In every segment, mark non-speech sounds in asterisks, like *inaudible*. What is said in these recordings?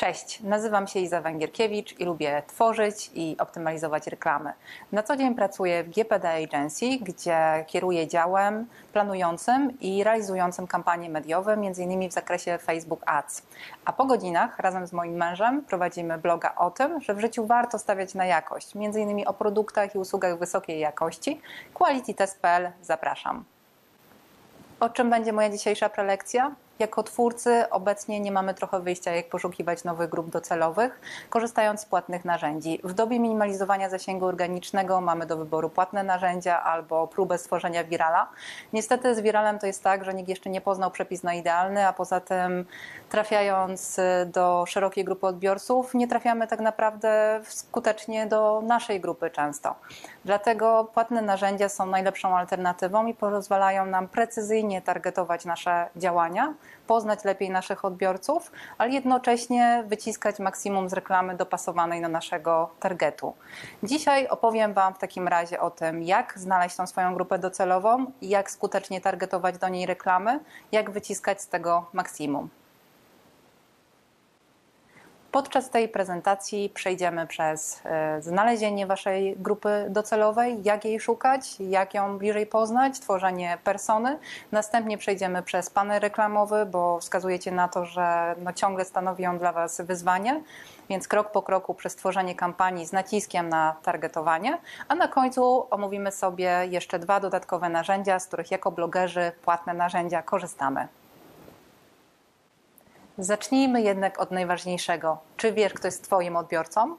Cześć, nazywam się Iza Węgierkiewicz i lubię tworzyć i optymalizować reklamy. Na co dzień pracuję w GPD Agency, gdzie kieruję działem planującym i realizującym kampanie mediowe, m.in. w zakresie Facebook Ads. A po godzinach razem z moim mężem prowadzimy bloga o tym, że w życiu warto stawiać na jakość, m.in. o produktach i usługach wysokiej jakości. QualityTest.pl zapraszam. O czym będzie moja dzisiejsza prelekcja? Jako twórcy obecnie nie mamy trochę wyjścia, jak poszukiwać nowych grup docelowych, korzystając z płatnych narzędzi. W dobie minimalizowania zasięgu organicznego mamy do wyboru płatne narzędzia albo próbę stworzenia wirala. Niestety z wiralem to jest tak, że nikt jeszcze nie poznał przepis na idealny, a poza tym trafiając do szerokiej grupy odbiorców, nie trafiamy tak naprawdę skutecznie do naszej grupy często. Dlatego płatne narzędzia są najlepszą alternatywą i pozwalają nam precyzyjnie targetować nasze działania poznać lepiej naszych odbiorców, ale jednocześnie wyciskać maksimum z reklamy dopasowanej do naszego targetu. Dzisiaj opowiem Wam w takim razie o tym, jak znaleźć tą swoją grupę docelową, jak skutecznie targetować do niej reklamy, jak wyciskać z tego maksimum. Podczas tej prezentacji przejdziemy przez e, znalezienie Waszej grupy docelowej, jak jej szukać, jak ją bliżej poznać, tworzenie persony. Następnie przejdziemy przez panel reklamowy, bo wskazujecie na to, że no ciągle stanowi on dla Was wyzwanie, więc krok po kroku przez tworzenie kampanii z naciskiem na targetowanie, a na końcu omówimy sobie jeszcze dwa dodatkowe narzędzia, z których jako blogerzy płatne narzędzia korzystamy. Zacznijmy jednak od najważniejszego. Czy wiesz, kto jest Twoim odbiorcą?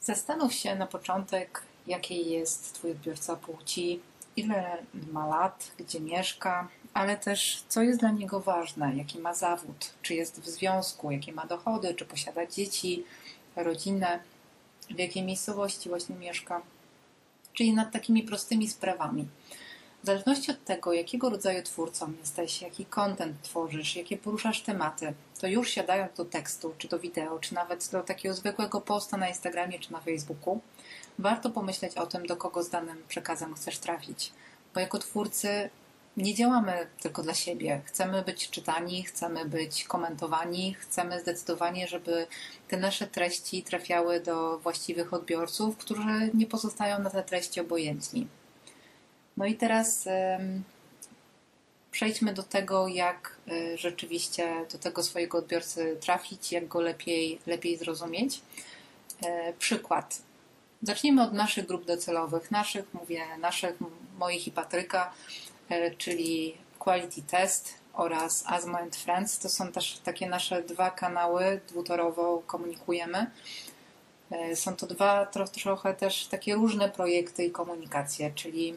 Zastanów się na początek, jaki jest Twój odbiorca płci, ile ma lat, gdzie mieszka, ale też co jest dla niego ważne, jaki ma zawód, czy jest w związku, jakie ma dochody, czy posiada dzieci, rodzinę, w jakiej miejscowości właśnie mieszka. Czyli nad takimi prostymi sprawami. W zależności od tego, jakiego rodzaju twórcą jesteś, jaki content tworzysz, jakie poruszasz tematy, to już siadając do tekstu, czy do wideo, czy nawet do takiego zwykłego posta na Instagramie czy na Facebooku, warto pomyśleć o tym, do kogo z danym przekazem chcesz trafić. Bo jako twórcy nie działamy tylko dla siebie. Chcemy być czytani, chcemy być komentowani, chcemy zdecydowanie, żeby te nasze treści trafiały do właściwych odbiorców, którzy nie pozostają na te treści obojętni. No i teraz przejdźmy do tego, jak e, rzeczywiście do tego swojego odbiorcy trafić, jak go lepiej, lepiej zrozumieć. E, przykład. Zacznijmy od naszych grup docelowych. Naszych, mówię, naszych, moich i Patryka, e, czyli Quality Test oraz Asmo and Friends. To są też takie nasze dwa kanały, dwutorowo komunikujemy. Są to dwa trochę też takie różne projekty i komunikacje, czyli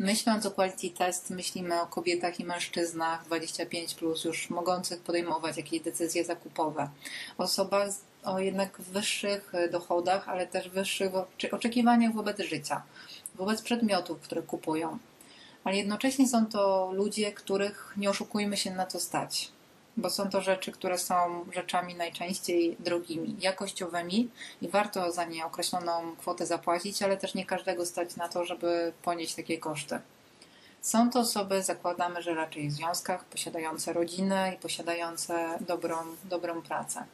Myśląc o quality test, myślimy o kobietach i mężczyznach 25 plus już mogących podejmować jakieś decyzje zakupowe. Osobach o jednak wyższych dochodach, ale też wyższych oczekiwaniach wobec życia, wobec przedmiotów, które kupują. Ale jednocześnie są to ludzie, których nie oszukujmy się na to stać bo są to rzeczy, które są rzeczami najczęściej drogimi, jakościowymi i warto za nie określoną kwotę zapłacić, ale też nie każdego stać na to, żeby ponieść takie koszty. Są to osoby, zakładamy, że raczej w związkach, posiadające rodzinę i posiadające dobrą, dobrą pracę.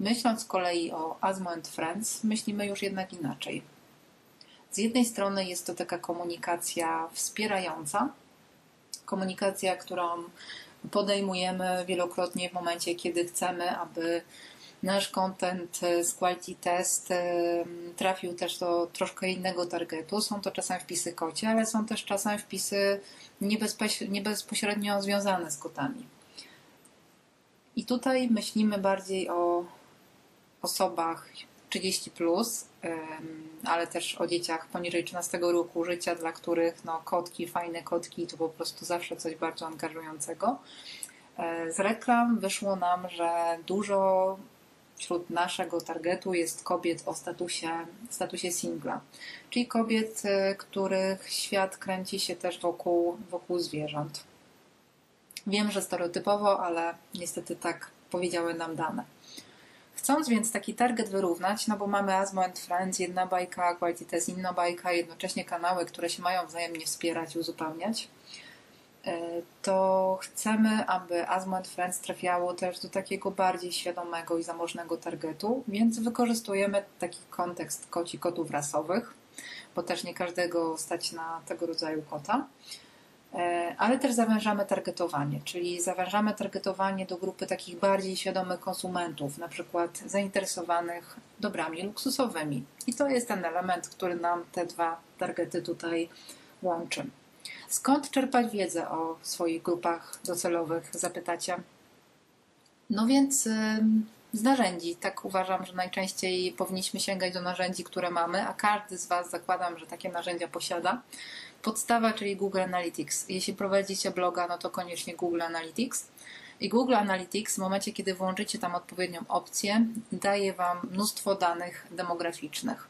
Myśląc z kolei o Asmo and Friends, myślimy już jednak inaczej. Z jednej strony jest to taka komunikacja wspierająca, komunikacja, którą podejmujemy wielokrotnie w momencie, kiedy chcemy, aby nasz content z quality test trafił też do troszkę innego targetu. Są to czasem wpisy kocie, ale są też czasem wpisy nie bezpośrednio związane z kotami. I tutaj myślimy bardziej o osobach 30, plus, ale też o dzieciach poniżej 13 roku życia, dla których no, kotki, fajne kotki to po prostu zawsze coś bardzo angażującego. E, z reklam wyszło nam, że dużo wśród naszego targetu jest kobiet o statusie, statusie singla, czyli kobiet, e, których świat kręci się też wokół, wokół zwierząt. Wiem, że stereotypowo, ale niestety tak powiedziały nam dane. Chcąc więc taki target wyrównać, no bo mamy Asmo and Friends, jedna bajka, Quality Test inna bajka, jednocześnie kanały, które się mają wzajemnie wspierać i uzupełniać, to chcemy, aby Asmo Friends trafiało też do takiego bardziej świadomego i zamożnego targetu, więc wykorzystujemy taki kontekst koci kotów rasowych, bo też nie każdego stać na tego rodzaju kota. E, ale też zawężamy targetowanie, czyli zawężamy targetowanie do grupy takich bardziej świadomych konsumentów, na przykład zainteresowanych dobrami luksusowymi. I to jest ten element, który nam te dwa targety tutaj łączy. Skąd czerpać wiedzę o swoich grupach docelowych, zapytacie? No więc z narzędzi. Tak uważam, że najczęściej powinniśmy sięgać do narzędzi, które mamy, a każdy z Was zakładam, że takie narzędzia posiada. Podstawa, czyli Google Analytics. Jeśli prowadzicie bloga, no to koniecznie Google Analytics. I Google Analytics w momencie, kiedy włączycie tam odpowiednią opcję, daje Wam mnóstwo danych demograficznych.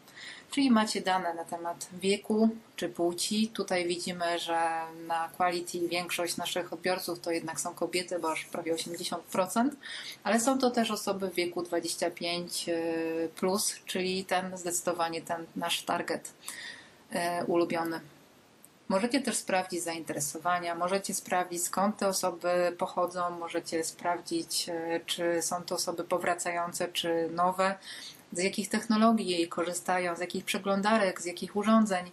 Czyli macie dane na temat wieku czy płci. Tutaj widzimy, że na Quality większość naszych odbiorców to jednak są kobiety, bo aż prawie 80%, ale są to też osoby w wieku 25, plus, czyli ten zdecydowanie ten nasz target e, ulubiony. Możecie też sprawdzić zainteresowania, możecie sprawdzić skąd te osoby pochodzą, możecie sprawdzić, e, czy są to osoby powracające, czy nowe, z jakich technologii korzystają, z jakich przeglądarek, z jakich urządzeń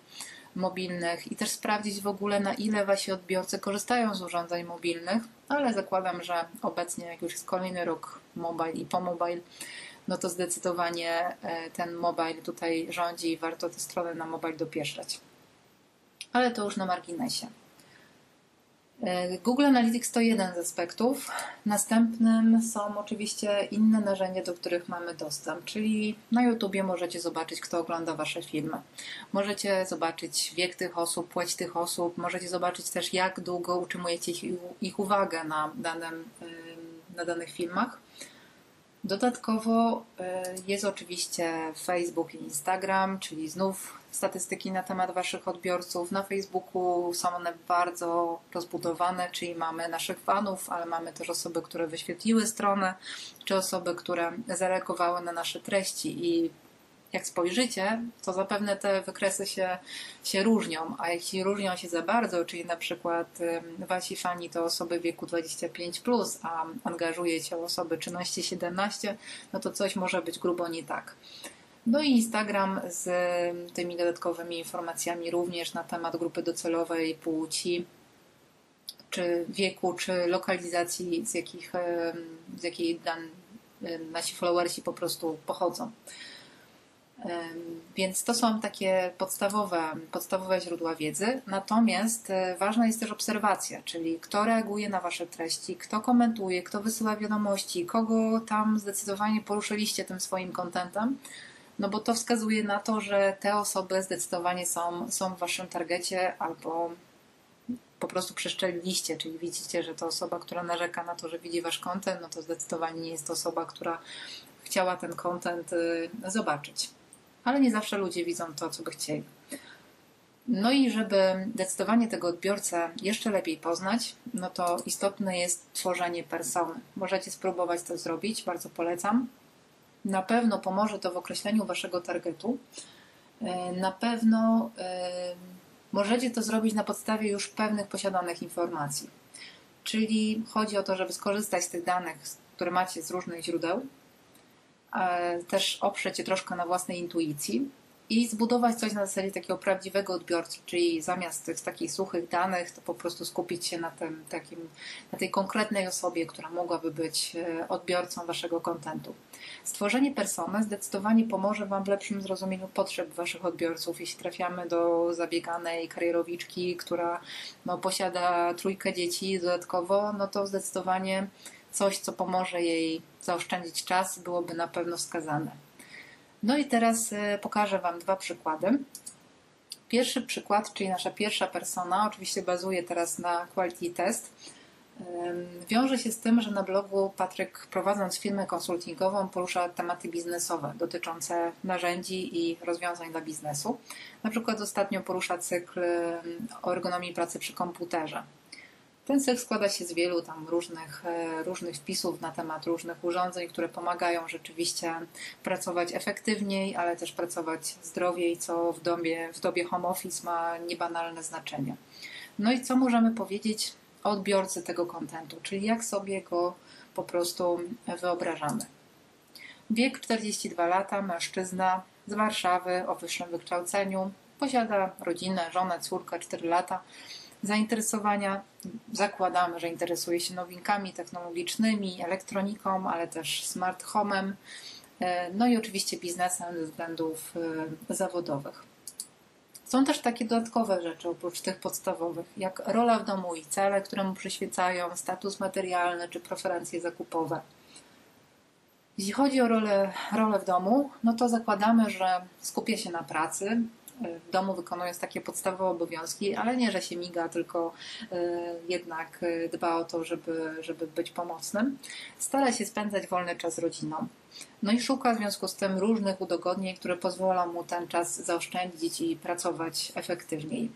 mobilnych i też sprawdzić w ogóle na ile wasi odbiorcy korzystają z urządzeń mobilnych, ale zakładam, że obecnie jak już jest kolejny rok mobile i po mobile, no to zdecydowanie e, ten mobile tutaj rządzi i warto te strony na mobile dopieszczać ale to już na marginesie. E, Google Analytics to jeden z aspektów. Następnym są oczywiście inne narzędzia, do których mamy dostęp, czyli na YouTubie możecie zobaczyć, kto ogląda Wasze filmy. Możecie zobaczyć wiek tych osób, płeć tych osób, możecie zobaczyć też, jak długo utrzymujecie ich uwagę na, danym, na danych filmach. Dodatkowo e, jest oczywiście Facebook i Instagram, czyli znów statystyki na temat Waszych odbiorców. Na Facebooku są one bardzo rozbudowane, czyli mamy naszych fanów, ale mamy też osoby, które wyświetliły stronę, czy osoby, które zareagowały na nasze treści i jak spojrzycie, to zapewne te wykresy się, się różnią, a jeśli różnią się za bardzo, czyli na przykład wasi fani to osoby w wieku 25, plus, a angażujecie osoby czynności 17, no to coś może być grubo nie tak. No i Instagram z tymi dodatkowymi informacjami również na temat grupy docelowej, płci, czy wieku, czy lokalizacji, z, jakich, z jakiej dan, nasi followersi po prostu pochodzą. Więc to są takie podstawowe, podstawowe źródła wiedzy. Natomiast e, ważna jest też obserwacja, czyli kto reaguje na Wasze treści, kto komentuje, kto wysyła wiadomości, kogo tam zdecydowanie poruszyliście tym swoim kontentem. No bo to wskazuje na to, że te osoby zdecydowanie są, są w Waszym targecie albo po prostu przeszczeliliście, czyli widzicie, że to osoba, która narzeka na to, że widzi Wasz kontent, no to zdecydowanie nie jest to osoba, która chciała ten kontent y, zobaczyć ale nie zawsze ludzie widzą to, co by chcieli. No i żeby zdecydowanie tego odbiorcę jeszcze lepiej poznać, no to istotne jest tworzenie persony. Możecie spróbować to zrobić, bardzo polecam. Na pewno pomoże to w określeniu waszego targetu. E, na pewno e, możecie to zrobić na podstawie już pewnych posiadanych informacji. Czyli chodzi o to, żeby skorzystać z tych danych, które macie z różnych źródeł, też oprzeć się troszkę na własnej intuicji i zbudować coś na zasadzie takiego prawdziwego odbiorcy, czyli zamiast tych takich suchych danych, to po prostu skupić się na tym takim, na tej konkretnej osobie, która mogłaby być e, odbiorcą waszego kontentu. Stworzenie persony zdecydowanie pomoże wam w lepszym zrozumieniu potrzeb waszych odbiorców. Jeśli trafiamy do zabieganej karierowiczki, która no, posiada trójkę dzieci dodatkowo, no to zdecydowanie coś, co pomoże jej zaoszczędzić czas, byłoby na pewno wskazane. No i teraz e, pokażę Wam dwa przykłady. Pierwszy przykład, czyli nasza pierwsza persona, oczywiście bazuje teraz na quality test. Wiąże się z tym, że na blogu Patryk, prowadząc firmę konsultingową, porusza tematy biznesowe dotyczące narzędzi i rozwiązań dla biznesu. Na przykład ostatnio porusza cykl o ergonomii pracy przy komputerze. Ten cykl składa się z wielu tam różnych, e, różnych wpisów na temat różnych urządzeń, które pomagają rzeczywiście pracować efektywniej, ale też pracować zdrowiej, co w dobie, w dobie home office ma niebanalne znaczenie. No i co możemy powiedzieć odbiorcy tego kontentu, czyli jak sobie go po prostu wyobrażamy. Wiek 42 lata, mężczyzna z Warszawy o wyższym wykształceniu, posiada rodzinę, żonę, córkę, 4 lata. Zainteresowania zakładamy, że interesuje się nowinkami technologicznymi, elektroniką, ale też smart homem, e, no i oczywiście biznesem ze względów e, zawodowych. Są też takie dodatkowe rzeczy oprócz tych podstawowych, jak rola w domu i cele, które mu przyświecają, status materialny czy preferencje zakupowe. Jeśli chodzi o rolę, rolę w domu, no to zakładamy, że skupia się na pracy, w domu wykonując takie podstawowe obowiązki, ale nie, że się miga, tylko e, jednak e, dba o to, żeby, żeby być pomocnym. Stara się spędzać wolny czas z rodziną. No i szuka w związku z tym różnych udogodnień, które pozwolą mu ten czas zaoszczędzić i pracować efektywniej.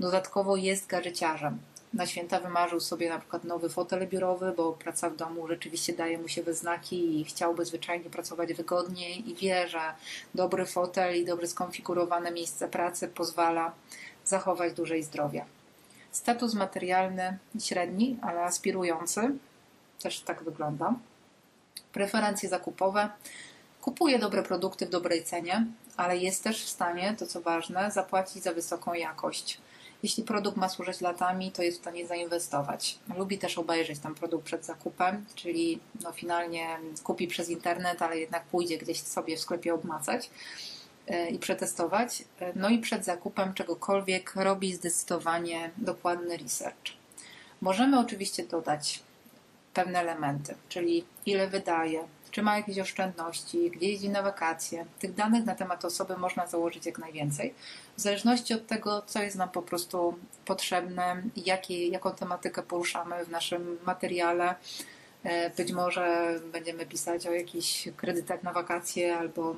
Dodatkowo jest gadżeciarzem na święta wymarzył sobie na przykład nowy fotel biurowy, bo praca w domu rzeczywiście daje mu się we znaki i chciałby zwyczajnie pracować wygodniej i wie, że dobry fotel i dobrze skonfigurowane miejsce pracy pozwala zachować dłużej zdrowia. Status materialny średni, ale aspirujący, też tak wygląda. Preferencje zakupowe. Kupuje dobre produkty w dobrej cenie, ale jest też w stanie, to co ważne, zapłacić za wysoką jakość jeśli produkt ma służyć latami, to jest w stanie zainwestować. Lubi też obejrzeć ten produkt przed zakupem, czyli no finalnie kupi przez internet, ale jednak pójdzie gdzieś sobie w sklepie obmacać e, i przetestować. No i przed zakupem czegokolwiek robi zdecydowanie dokładny research. Możemy oczywiście dodać pewne elementy, czyli ile wydaje, czy ma jakieś oszczędności, gdzie jeździ na wakacje. Tych danych na temat osoby można założyć jak najwięcej, w zależności od tego, co jest nam po prostu potrzebne jakie, jaką tematykę poruszamy w naszym materiale. E, być może będziemy pisać o jakichś kredytach na wakacje albo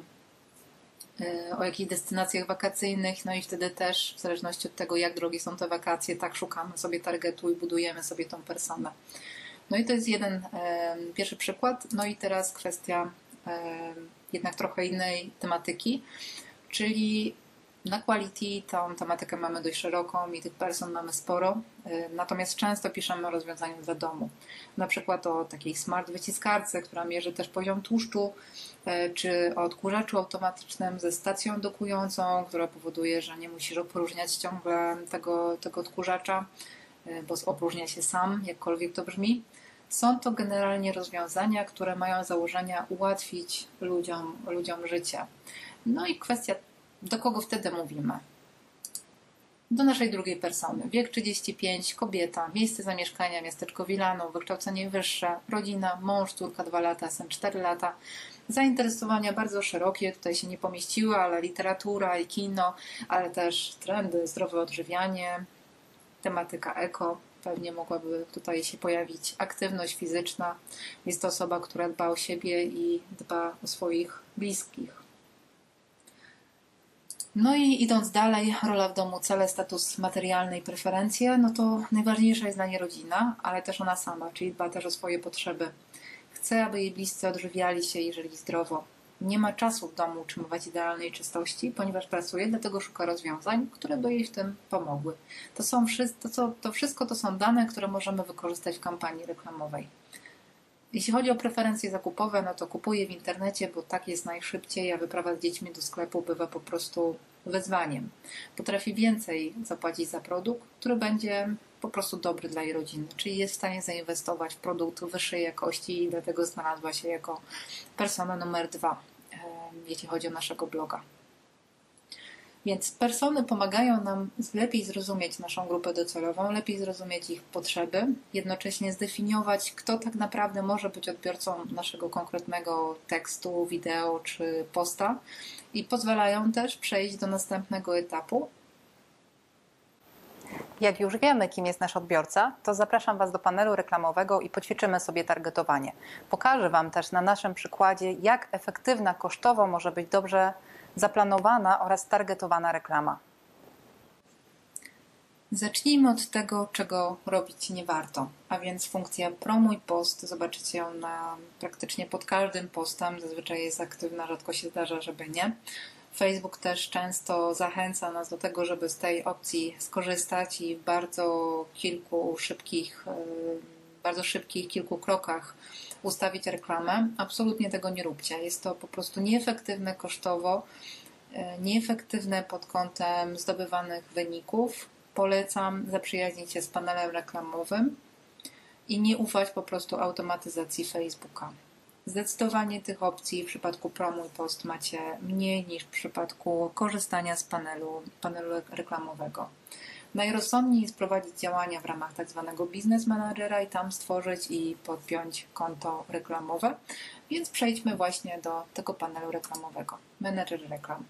e, o jakichś destynacjach wakacyjnych, no i wtedy też w zależności od tego, jak drogie są te wakacje, tak szukamy sobie targetu i budujemy sobie tą personę. No i to jest jeden pierwszy przykład. No i teraz kwestia jednak trochę innej tematyki, czyli na quality tą tematykę mamy dość szeroką i tych person mamy sporo, natomiast często piszemy o rozwiązaniu dla domu. Na przykład o takiej smart wyciskarce, która mierzy też poziom tłuszczu, e, czy o odkurzaczu automatycznym ze stacją dokującą, która powoduje, że nie musisz opróżniać ciągle tego, tego odkurzacza, e, bo opróżnia się sam, jakkolwiek to brzmi. Są to generalnie rozwiązania, które mają założenia ułatwić ludziom, ludziom życie. No i kwestia, do kogo wtedy mówimy? Do naszej drugiej persony. Wiek 35, kobieta, miejsce zamieszkania, miasteczko Wilano, wykształcenie wyższe, rodzina, mąż, córka 2 lata, syn 4 lata. Zainteresowania bardzo szerokie, tutaj się nie pomieściły, ale literatura i kino, ale też trendy, zdrowe odżywianie, tematyka eko, pewnie mogłaby tutaj się pojawić aktywność fizyczna. Jest to osoba, która dba o siebie i dba o swoich bliskich. No i idąc dalej, rola w domu, cele, status materialny i preferencje, no to najważniejsza jest dla niej rodzina, ale też ona sama, czyli dba też o swoje potrzeby. Chce, aby jej bliscy odżywiali się i żyli zdrowo nie ma czasu w domu utrzymywać idealnej czystości, ponieważ pracuje, dlatego szuka rozwiązań, które by jej w tym pomogły. To, są to, co, to wszystko to są dane, które możemy wykorzystać w kampanii reklamowej. Jeśli chodzi o preferencje zakupowe, no to kupuję w internecie, bo tak jest najszybciej, a wyprawa z dziećmi do sklepu bywa po prostu wyzwaniem. Potrafi więcej zapłacić za produkt, który będzie po prostu dobry dla jej rodziny, czyli jest w stanie zainwestować w produkt wyższej jakości i dlatego znalazła się jako persona numer dwa jeśli chodzi o naszego bloga. Więc persony pomagają nam lepiej zrozumieć naszą grupę docelową, lepiej zrozumieć ich potrzeby, jednocześnie zdefiniować, kto tak naprawdę może być odbiorcą naszego konkretnego tekstu, wideo czy posta i pozwalają też przejść do następnego etapu, jak już wiemy, kim jest nasz odbiorca, to zapraszam Was do panelu reklamowego i poćwiczymy sobie targetowanie. Pokażę Wam też na naszym przykładzie, jak efektywna kosztowo może być dobrze zaplanowana oraz targetowana reklama. Zacznijmy od tego, czego robić nie warto, a więc funkcja promuj post. Zobaczycie ją na praktycznie pod każdym postem. Zazwyczaj jest aktywna, rzadko się zdarza, żeby nie. Facebook też często zachęca nas do tego, żeby z tej opcji skorzystać i w bardzo kilku szybkich, e, bardzo szybkich kilku krokach ustawić reklamę. Absolutnie tego nie róbcie. Jest to po prostu nieefektywne kosztowo, e, nieefektywne pod kątem zdobywanych wyników. Polecam zaprzyjaźnić się z panelem reklamowym i nie ufać po prostu automatyzacji Facebooka. Zdecydowanie tych opcji w przypadku Promuj Post macie mniej niż w przypadku korzystania z panelu, panelu reklamowego. Najrozsądniej jest prowadzić działania w ramach tak zwanego biznes managera i tam stworzyć i podpiąć konto reklamowe, więc przejdźmy właśnie do tego panelu reklamowego. Menedżer reklam.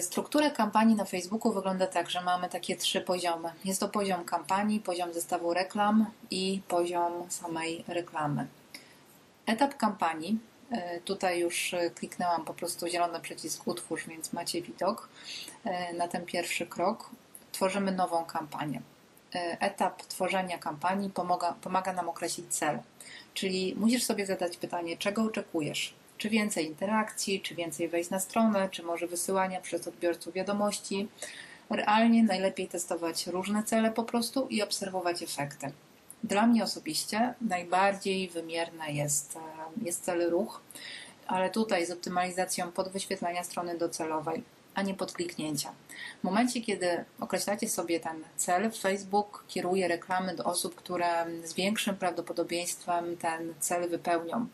Struktura kampanii na Facebooku wygląda tak, że mamy takie trzy poziomy. Jest to poziom kampanii, poziom zestawu reklam i poziom samej reklamy. Etap kampanii. E, tutaj już kliknęłam po prostu zielony przycisk utwórz, więc macie widok e, na ten pierwszy krok. Tworzymy nową kampanię. E, etap tworzenia kampanii pomaga, pomaga nam określić cel. Czyli musisz sobie zadać pytanie, czego oczekujesz, czy więcej interakcji, czy więcej wejść na stronę, czy może wysyłania przez odbiorców wiadomości. Realnie najlepiej testować różne cele po prostu i obserwować efekty. Dla mnie osobiście najbardziej wymierny jest, e, jest cel ruch, ale tutaj z optymalizacją podwyświetlania strony docelowej, a nie podkliknięcia. W momencie, kiedy określacie sobie ten cel, Facebook kieruje reklamy do osób, które z większym prawdopodobieństwem ten cel wypełnią.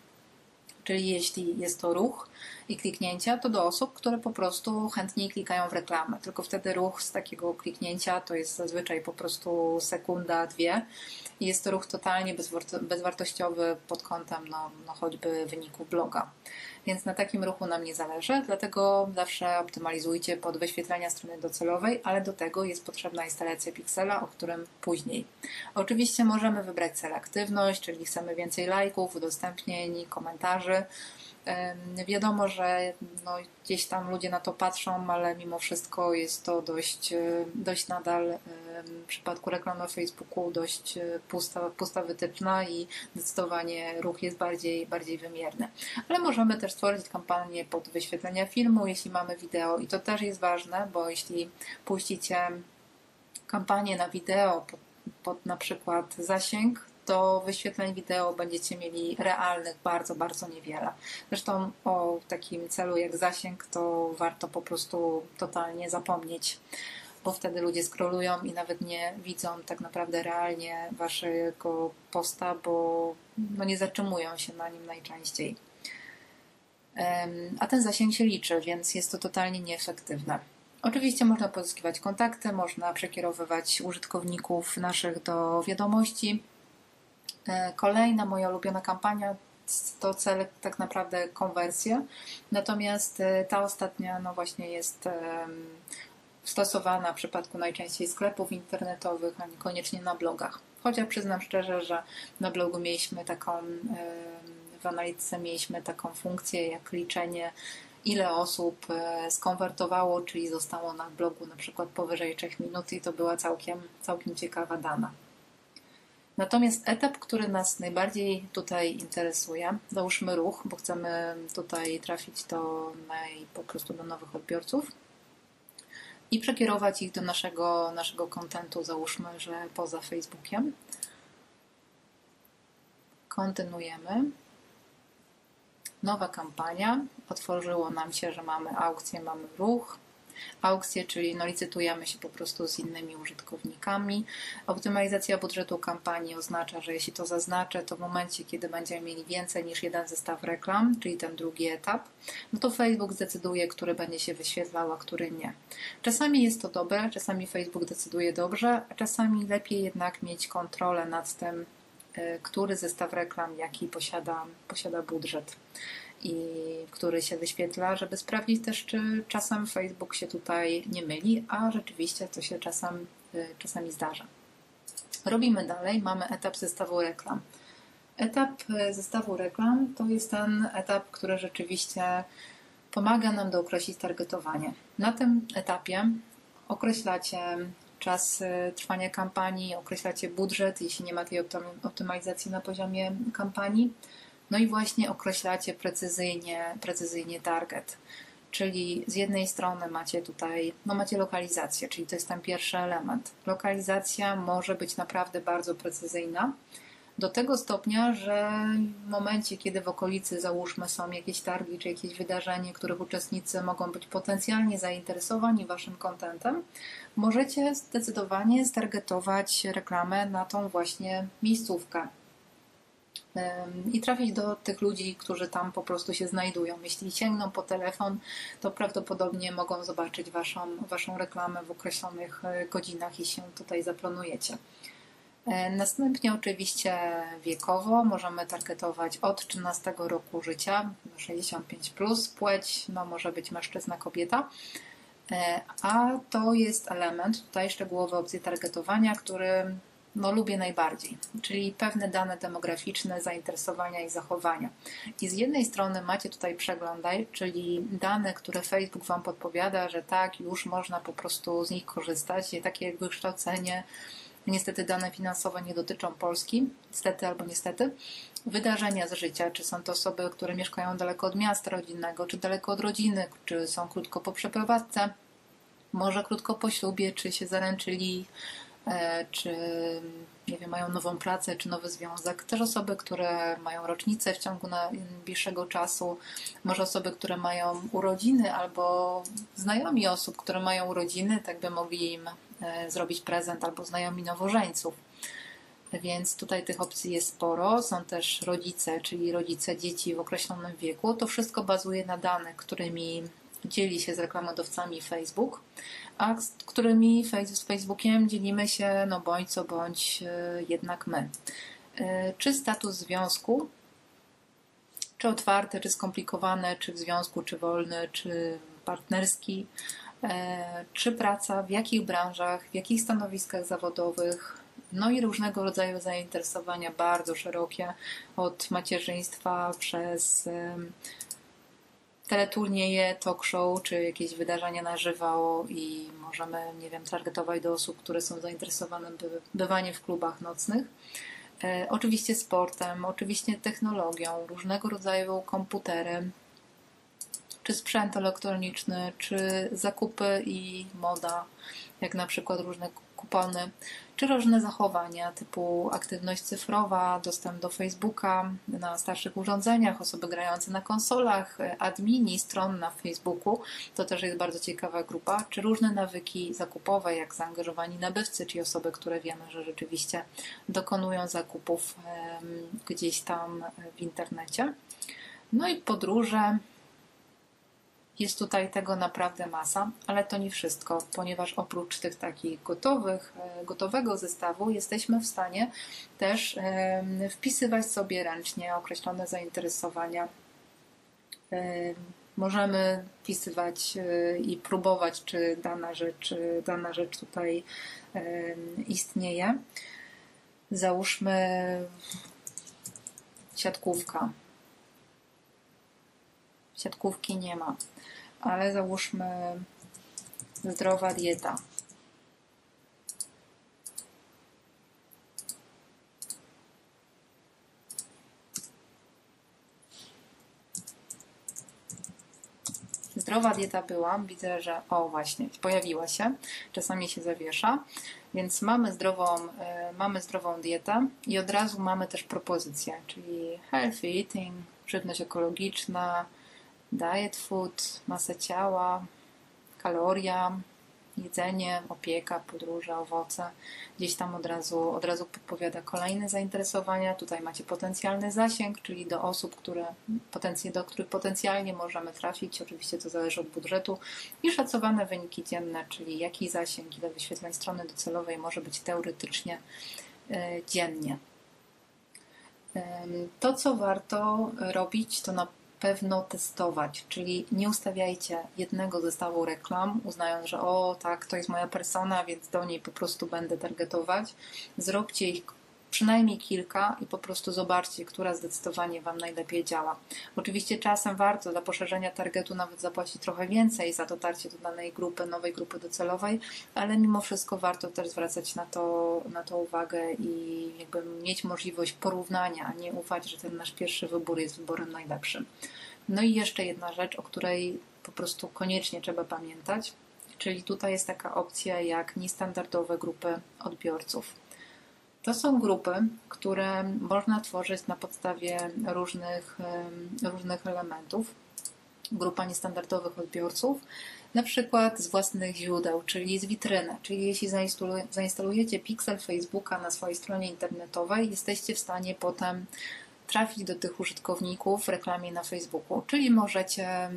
Czyli jeśli jest to ruch i kliknięcia, to do osób, które po prostu chętniej klikają w reklamę. Tylko wtedy ruch z takiego kliknięcia to jest zazwyczaj po prostu sekunda, dwie. I jest to ruch totalnie bezwartościowy pod kątem no, no choćby wyniku bloga więc na takim ruchu nam nie zależy, dlatego zawsze optymalizujcie pod wyświetlenia strony docelowej, ale do tego jest potrzebna instalacja piksela, o którym później. Oczywiście możemy wybrać selektywność, czyli chcemy więcej lajków, udostępnień, komentarzy, Wiadomo, że no, gdzieś tam ludzie na to patrzą, ale mimo wszystko jest to dość, dość nadal w przypadku reklam na Facebooku dość e, pusta, pusta wytyczna i zdecydowanie ruch jest bardziej, bardziej wymierny. Ale możemy też stworzyć kampanię pod wyświetlenia filmu, jeśli mamy wideo i to też jest ważne, bo jeśli puścicie kampanię na wideo pod, pod na przykład zasięg, do wyświetleń wideo będziecie mieli realnych bardzo, bardzo niewiele. Zresztą o takim celu jak zasięg to warto po prostu totalnie zapomnieć, bo wtedy ludzie scrollują i nawet nie widzą tak naprawdę realnie waszego posta, bo no nie zatrzymują się na nim najczęściej. A ten zasięg się liczy, więc jest to totalnie nieefektywne. Oczywiście można pozyskiwać kontakty, można przekierowywać użytkowników naszych do wiadomości, kolejna moja ulubiona kampania to cel tak naprawdę konwersje. Natomiast e, ta ostatnia no właśnie jest stosowana w przypadku najczęściej sklepów internetowych, a niekoniecznie na blogach. Chociaż przyznam szczerze, że na blogu mieliśmy taką, w analityce mieliśmy taką funkcję jak liczenie ile osób e, skonwertowało, czyli zostało na blogu na przykład powyżej 3 minut i to była całkiem, całkiem ciekawa dana. Natomiast etap, który nas najbardziej tutaj interesuje, załóżmy ruch, bo chcemy tutaj trafić do, po prostu do nowych odbiorców i przekierować ich do naszego, naszego kontentu, załóżmy, że poza Facebookiem. Kontynuujemy. Nowa kampania. Otworzyło nam się, że mamy aukcję, mamy ruch aukcje, czyli no licytujemy się po prostu z innymi użytkownikami. Optymalizacja budżetu kampanii oznacza, że jeśli to zaznaczę, to w momencie, kiedy będziemy mieli więcej niż jeden zestaw reklam, czyli ten drugi etap, no to Facebook zdecyduje, który będzie się wyświetlał, a który nie. Czasami jest to dobre, czasami Facebook decyduje dobrze, a czasami lepiej jednak mieć kontrolę nad tym, y, który zestaw reklam, jaki posiada, posiada budżet i który się wyświetla, żeby sprawdzić też, czy czasem Facebook się tutaj nie myli, a rzeczywiście to się czasem, y, czasami zdarza. Robimy dalej, mamy etap zestawu reklam. Etap y, zestawu reklam to jest ten etap, który rzeczywiście pomaga nam do określić targetowanie. Na tym etapie określacie czas y, trwania kampanii, określacie budżet, jeśli nie ma tej optymalizacji na poziomie kampanii No i właśnie określacie precyzyjnie, precyzyjnie target. Czyli z jednej strony macie tutaj, no macie lokalizację, czyli to jest ten pierwszy element. Lokalizacja może być naprawdę bardzo precyzyjna, do tego stopnia, że w momencie, kiedy w okolicy załóżmy są jakieś targi czy jakieś wydarzenie, których uczestnicy mogą być potencjalnie zainteresowani waszym kontentem, możecie zdecydowanie stargetować reklamę na tą właśnie miejscówkę i trafić do tych ludzi, którzy tam po prostu się znajdują. Jeśli sięgną po telefon, to prawdopodobnie mogą zobaczyć waszą, waszą reklamę w określonych e, godzinach, jeśli się tutaj zaplanujecie. E, następnie oczywiście wiekowo możemy targetować od 13 roku życia, 65 plus, płeć, no może być mężczyzna, kobieta. E, a to jest element tutaj szczegółowe opcje targetowania, który no, lubię najbardziej, czyli pewne dane demograficzne, zainteresowania i zachowania. I z jednej strony macie tutaj przeglądaj, czyli dane, które Facebook Wam podpowiada, że tak, już można po prostu z nich korzystać, takie jak wykształcenie, Niestety dane finansowe nie dotyczą Polski, niestety albo niestety. Wydarzenia z życia, czy są to osoby, które mieszkają daleko od miasta rodzinnego, czy daleko od rodziny, czy są krótko po przeprowadzce, może krótko po ślubie, czy się zaręczyli, czy nie wiem, mają nową pracę, czy nowy związek. Też osoby, które mają rocznicę w ciągu najbliższego czasu, może osoby, które mają urodziny, albo znajomi osób, które mają urodziny, tak by mogli im E, zrobić prezent albo znajomi nowożeńców. Więc tutaj tych opcji jest sporo. Są też rodzice, czyli rodzice dzieci w określonym wieku. To wszystko bazuje na danych, którymi dzieli się z reklamodawcami Facebook, a z którymi z Facebookiem dzielimy się no bądź co bądź e, jednak my. E, czy status związku, czy otwarte, czy skomplikowane, czy w związku, czy wolny, czy partnerski, E, czy praca, w jakich branżach, w jakich stanowiskach zawodowych, no i różnego rodzaju zainteresowania bardzo szerokie, od macierzyństwa przez teleturnieje, talk show, czy jakieś wydarzenia na żywo i możemy, nie wiem, targetować do osób, które są zainteresowane by, bywaniem w klubach nocnych. E, oczywiście sportem, oczywiście technologią, różnego rodzaju komputerem, czy sprzęt elektroniczny, czy zakupy i moda, jak na przykład różne kupony, czy różne zachowania typu aktywność cyfrowa, dostęp do Facebooka na starszych urządzeniach, osoby grające na konsolach, admini stron na Facebooku, to też jest bardzo ciekawa grupa, czy różne nawyki zakupowe, jak zaangażowani nabywcy, czyli osoby, które wiemy, że rzeczywiście dokonują zakupów gdzieś tam w internecie. No i podróże, jest tutaj tego naprawdę masa, ale to nie wszystko, ponieważ oprócz tych takich gotowych, e, gotowego zestawu jesteśmy w stanie też wpisywać sobie ręcznie określone zainteresowania. Możemy wpisywać e, i próbować, czy dana rzecz, dana rzecz tutaj istnieje. Załóżmy siatkówka. Siatkówki nie ma ale załóżmy zdrowa dieta. Zdrowa dieta była, widzę, że o właśnie, pojawiła się, czasami się zawiesza, więc mamy zdrową, y, mamy zdrową dietę i od razu mamy też propozycję, czyli healthy eating, żywność ekologiczna, diet food, masa ciała, kaloria, jedzenie, opieka, podróże, owoce. Gdzieś tam od razu, od razu podpowiada kolejne zainteresowania. Tutaj macie potencjalny zasięg, czyli do osób, które potencjalnie, do których potencjalnie możemy trafić. Oczywiście to zależy od budżetu. I szacowane wyniki dzienne, czyli jaki zasięg, ile wyświetleń strony docelowej może być teoretycznie e, dziennie. To, co warto robić, to na pewno testować, czyli nie ustawiajcie jednego zestawu reklam, uznając, że o tak, to jest moja persona, więc do niej po prostu będę targetować. Zróbcie ich przynajmniej kilka i po prostu zobaczcie, która zdecydowanie Wam najlepiej działa. Oczywiście czasem warto dla poszerzenia targetu nawet zapłacić trochę więcej za dotarcie do danej grupy, nowej grupy docelowej, ale mimo wszystko warto też zwracać na to, na to uwagę i jakby mieć możliwość porównania, a nie ufać, że ten nasz pierwszy wybór jest wyborem najlepszym. No i jeszcze jedna rzecz, o której po prostu koniecznie trzeba pamiętać, czyli tutaj jest taka opcja jak niestandardowe grupy odbiorców. To są grupy, które można tworzyć na podstawie różnych, różnych elementów. Grupa niestandardowych odbiorców, na przykład z własnych źródeł, czyli z witryny. Czyli jeśli zainstalujecie pixel Facebooka na swojej stronie internetowej, jesteście w stanie potem trafić do tych użytkowników w reklamie na Facebooku, czyli możecie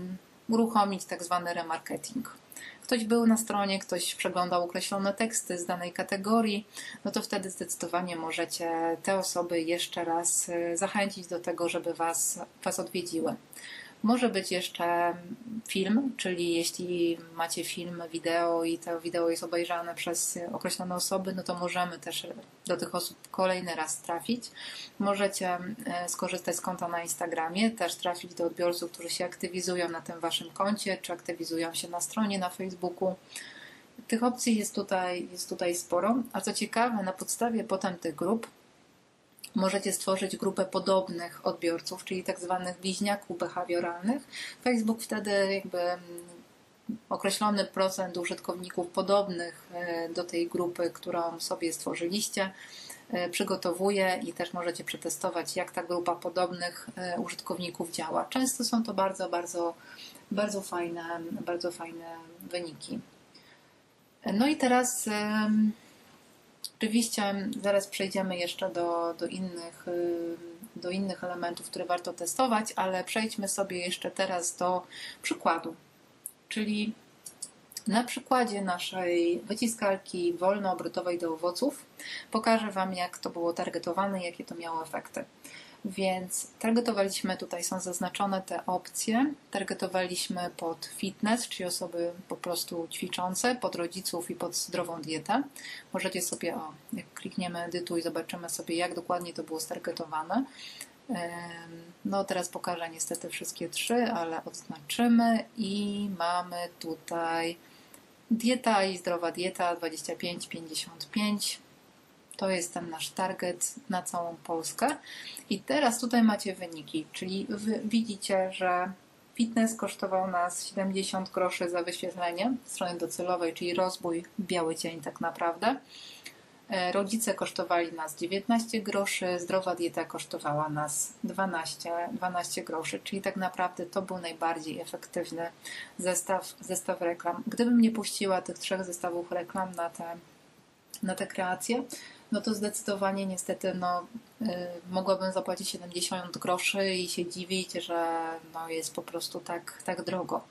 uruchomić tak zwany remarketing ktoś był na stronie, ktoś przeglądał określone teksty z danej kategorii, no to wtedy zdecydowanie możecie te osoby jeszcze raz y, zachęcić do tego, żeby Was, was odwiedziły. Może być jeszcze film, czyli jeśli macie film, wideo i to wideo jest obejrzane przez określone osoby, no to możemy też do tych osób kolejny raz trafić. Możecie e, skorzystać z konta na Instagramie, też trafić do odbiorców, którzy się aktywizują na tym waszym koncie, czy aktywizują się na stronie na Facebooku. Tych opcji jest tutaj, jest tutaj sporo, a co ciekawe, na podstawie potem tych grup możecie stworzyć grupę podobnych odbiorców, czyli tak zwanych bliźniaków behawioralnych. Facebook wtedy jakby mm, określony procent użytkowników podobnych e, do tej grupy, którą sobie stworzyliście, e, przygotowuje i też możecie przetestować, jak ta grupa podobnych e, użytkowników działa. Często są to bardzo, bardzo, bardzo fajne, bardzo fajne wyniki. No i teraz Oczywiście zaraz przejdziemy jeszcze do, do, innych, y, do innych elementów, które warto testować, ale przejdźmy sobie jeszcze teraz do przykładu. Czyli na przykładzie naszej wyciskalki wolnoobrotowej do owoców pokażę Wam, jak to było targetowane jakie to miało efekty. Więc targetowaliśmy, tutaj są zaznaczone te opcje. Targetowaliśmy pod fitness, czyli osoby po prostu ćwiczące, pod rodziców i pod zdrową dietę. Możecie sobie, o, jak klikniemy edytuj, zobaczymy sobie, jak dokładnie to było stargetowane. No teraz pokażę niestety wszystkie trzy, ale odznaczymy i mamy tutaj dieta i zdrowa dieta 25-55 to jest ten nasz target na całą Polskę. I teraz tutaj macie wyniki, czyli widzicie, że fitness kosztował nas 70 groszy za wyświetlenie strony docelowej, czyli rozbój biały dzień tak naprawdę. E, rodzice kosztowali nas 19 groszy, zdrowa dieta kosztowała nas 12, 12 groszy, czyli tak naprawdę to był najbardziej efektywny zestaw, zestaw reklam. Gdybym nie puściła tych trzech zestawów reklam na te, na te kreacje, no to zdecydowanie niestety no, y, mogłabym zapłacić 70 groszy i się dziwić, że no, jest po prostu tak, tak drogo.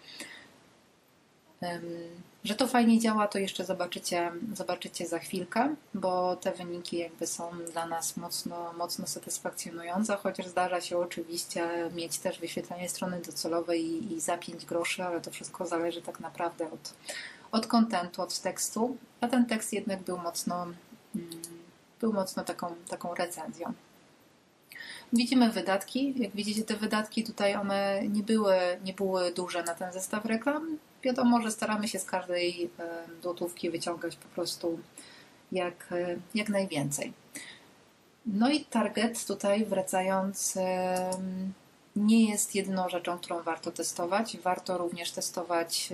Że to fajnie działa, to jeszcze zobaczycie, zobaczycie za chwilkę, bo te wyniki jakby są dla nas mocno, mocno satysfakcjonujące, chociaż zdarza się oczywiście mieć też wyświetlenie strony docelowej i, i za 5 groszy, ale to wszystko zależy tak naprawdę od, od kontentu, od tekstu, a ten tekst jednak był mocno mm, był mocno taką, taką recenzją. Widzimy wydatki. Jak widzicie, te wydatki tutaj one nie były, nie były duże na ten zestaw reklam. Wiadomo, że staramy się z każdej złotówki wyciągać po prostu jak, jak najwięcej. No i target tutaj, wracając, nie jest jedyną rzeczą, którą warto testować. Warto również testować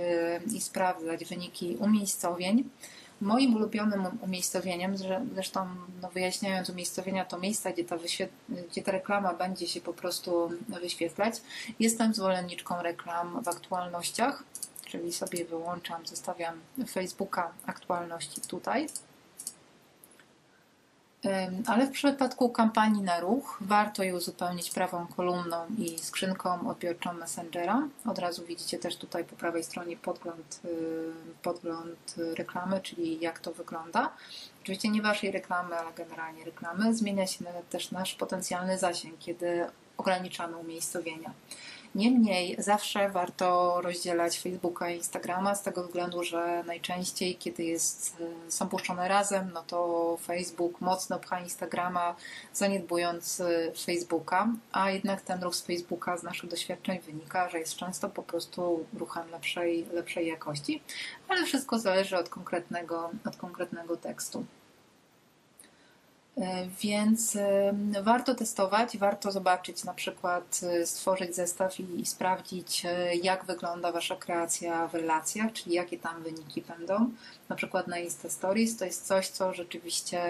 i sprawdzać wyniki umiejscowień Moim ulubionym umiejscowieniem, zresztą no wyjaśniając umiejscowienia, to miejsca, gdzie ta, gdzie ta reklama będzie się po prostu wyświetlać. Jestem zwolenniczką reklam w aktualnościach, czyli sobie wyłączam, zostawiam Facebooka aktualności tutaj. Ale w przypadku kampanii na ruch warto je uzupełnić prawą kolumną i skrzynką odbiorczą Messengera. Od razu widzicie też tutaj po prawej stronie podgląd, y, podgląd reklamy, czyli jak to wygląda. Oczywiście nie Waszej reklamy, ale generalnie reklamy. Zmienia się też nasz potencjalny zasięg, kiedy ograniczamy umiejscowienia. Niemniej zawsze warto rozdzielać Facebooka i Instagrama z tego względu, że najczęściej, kiedy jest, e, są puszczone razem, no to Facebook mocno pcha Instagrama, zaniedbując e, Facebooka, a jednak ten ruch z Facebooka z naszych doświadczeń wynika, że jest często po prostu ruchem lepszej, lepszej jakości, ale wszystko zależy od konkretnego, od konkretnego tekstu. E, więc e, warto testować, warto zobaczyć, na przykład e, stworzyć zestaw i, sprawdzić, jak wygląda Wasza kreacja w relacjach, czyli jakie tam wyniki będą. Na przykład na Insta Stories to jest coś, co rzeczywiście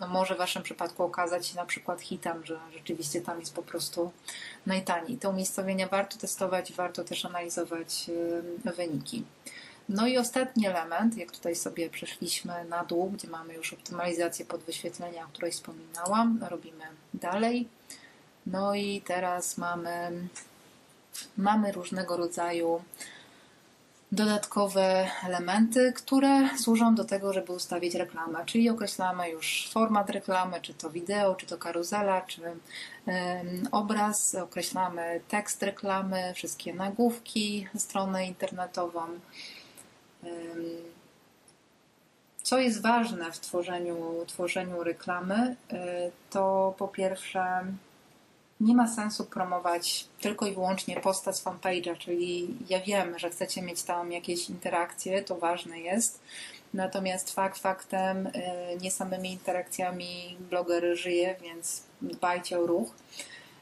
no, może w Waszym przypadku okazać się na przykład hitem, że rzeczywiście tam jest po prostu najtaniej. Te umiejscowienia warto testować, warto też analizować wyniki. No i ostatni element, jak tutaj sobie przeszliśmy na dół, gdzie mamy już optymalizację podwyświetlenia, o której wspominałam, robimy dalej. No i teraz mamy, mamy różnego rodzaju dodatkowe elementy, które służą do tego, żeby ustawić reklamę, czyli określamy już format reklamy, czy to wideo, czy to karuzela, czy obraz, określamy tekst reklamy, wszystkie nagłówki, stronę internetową, co jest ważne w tworzeniu, tworzeniu reklamy, e, to po pierwsze nie ma sensu promować tylko i wyłącznie posta z fanpage'a, czyli ja wiem, że chcecie mieć tam jakieś interakcje, to ważne jest. Natomiast fakt faktem, e, nie samymi interakcjami bloger żyje, więc dbajcie o ruch.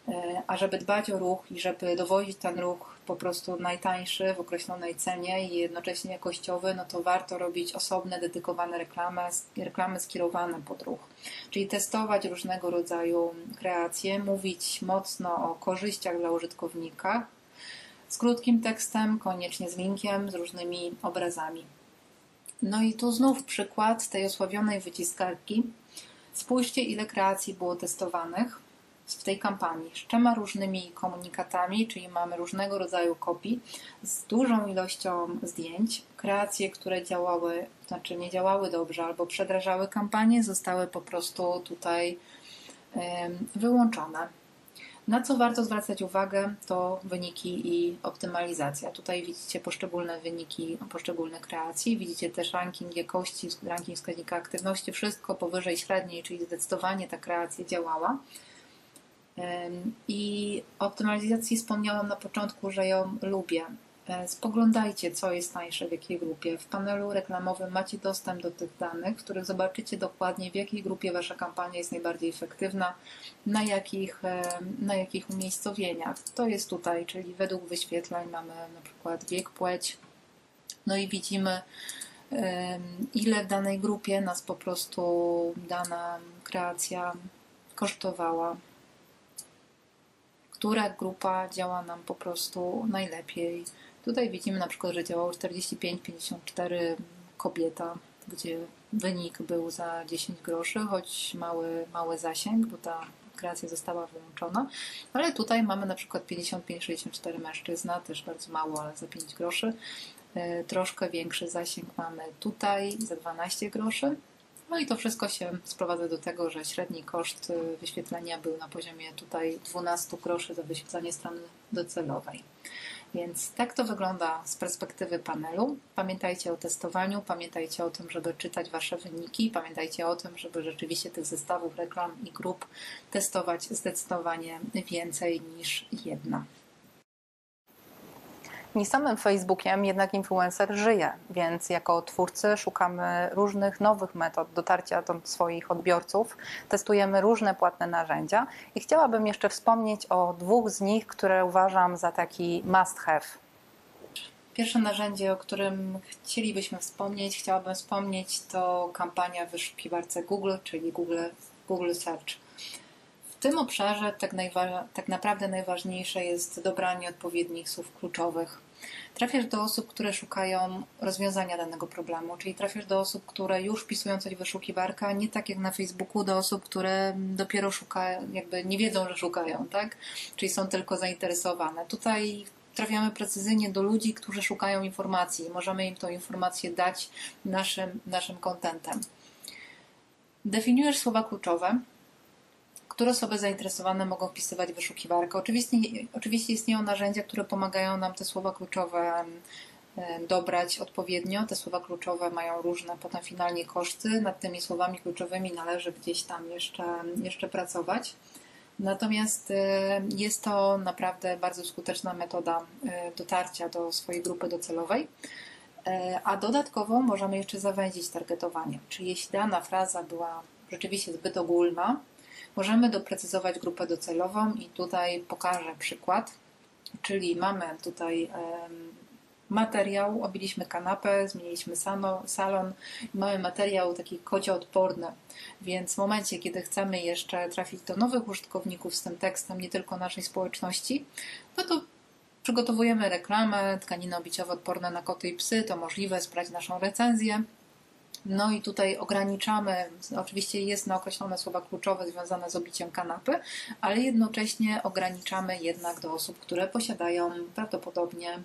E, a żeby dbać o ruch i żeby dowodzić ten ruch po prostu najtańszy w określonej cenie i jednocześnie jakościowy, no to warto robić osobne, dedykowane reklamy, reklamy skierowane pod ruch. Czyli testować różnego rodzaju kreacje, mówić mocno o korzyściach dla użytkownika, z krótkim tekstem, koniecznie z linkiem, z różnymi obrazami. No i tu znów przykład tej osławionej wyciskarki. Spójrzcie, ile kreacji było testowanych w tej kampanii z trzema różnymi komunikatami, czyli mamy różnego rodzaju kopii z dużą ilością zdjęć. Kreacje, które działały, znaczy nie działały dobrze albo przedrażały kampanię, zostały po prostu tutaj wyłączone. Na co warto zwracać uwagę, to wyniki i optymalizacja. Tutaj widzicie poszczególne wyniki poszczególnych kreacji, widzicie też ranking jakości, ranking wskaźnika aktywności, wszystko powyżej średniej, czyli zdecydowanie ta kreacja działała. I o optymalizacji wspomniałam na początku, że ją lubię. E, spoglądajcie, co jest tańsze w jakiej grupie. W panelu reklamowym macie dostęp do tych danych, w których zobaczycie dokładnie, w jakiej grupie Wasza kampania jest najbardziej efektywna, na jakich, na jakich umiejscowieniach. To jest tutaj, czyli według wyświetleń mamy na przykład wiek, płeć, no i widzimy, ile w danej grupie nas po prostu dana kreacja kosztowała która grupa działa nam po prostu najlepiej. Tutaj widzimy na przykład, że działało 45-54 kobieta, gdzie wynik był za 10 groszy, choć mały, mały zasięg, bo ta kreacja została wyłączona. Ale tutaj mamy na przykład 55-64 mężczyzna, też bardzo mało, ale za 5 groszy. E, troszkę większy zasięg mamy tutaj za 12 groszy. No i to wszystko się sprowadza do tego, że średni koszt y, wyświetlenia był na poziomie tutaj 12 groszy za wyświetlenie strony docelowej. Więc tak to wygląda z perspektywy panelu. Pamiętajcie o testowaniu, pamiętajcie o tym, żeby czytać Wasze wyniki, pamiętajcie o tym, żeby rzeczywiście tych zestawów reklam i grup testować zdecydowanie więcej niż jedna. Nie samym Facebookiem jednak influencer żyje, więc jako twórcy szukamy różnych nowych metod dotarcia do swoich odbiorców, testujemy różne płatne narzędzia i chciałabym jeszcze wspomnieć o dwóch z nich, które uważam za taki must have. Pierwsze narzędzie, o którym chcielibyśmy wspomnieć, chciałabym wspomnieć, to kampania w wyszukiwarce Google, czyli Google, Google Search tym obszarze tak, tak naprawdę najważniejsze jest dobranie odpowiednich słów kluczowych. Trafiasz do osób, które szukają rozwiązania danego problemu, czyli trafiasz do osób, które już wpisują coś w wyszukiwarkę, nie tak jak na Facebooku, do osób, które dopiero szukają, jakby nie wiedzą, że szukają, tak? Czyli są tylko zainteresowane. Tutaj trafiamy precyzyjnie do ludzi, którzy szukają informacji. Możemy im tą informację dać naszym, naszym kontentem. Definiujesz słowa kluczowe, które osoby zainteresowane mogą wpisywać w wyszukiwarkę. Oczywiście, oczywiście istnieją narzędzia, które pomagają nam te słowa kluczowe dobrać odpowiednio. Te słowa kluczowe mają różne potem finalnie koszty. Nad tymi słowami kluczowymi należy gdzieś tam jeszcze, jeszcze pracować. Natomiast jest to naprawdę bardzo skuteczna metoda dotarcia do swojej grupy docelowej. A dodatkowo możemy jeszcze zawęzić targetowanie. Czyli jeśli dana fraza była rzeczywiście zbyt ogólna, możemy doprecyzować grupę docelową i tutaj pokażę przykład. Czyli mamy tutaj materiał, obiliśmy kanapę, zmieniliśmy salon, mamy materiał taki kocioodporny, więc w momencie, kiedy chcemy jeszcze trafić do nowych użytkowników z tym tekstem, nie tylko naszej społeczności, no to przygotowujemy reklamę, tkaniny obiciowe odporne na koty i psy, to możliwe, sprawdź naszą recenzję. No i tutaj ograniczamy, oczywiście jest na określone słowa kluczowe związane z obiciem kanapy, ale jednocześnie ograniczamy jednak do osób, które posiadają prawdopodobnie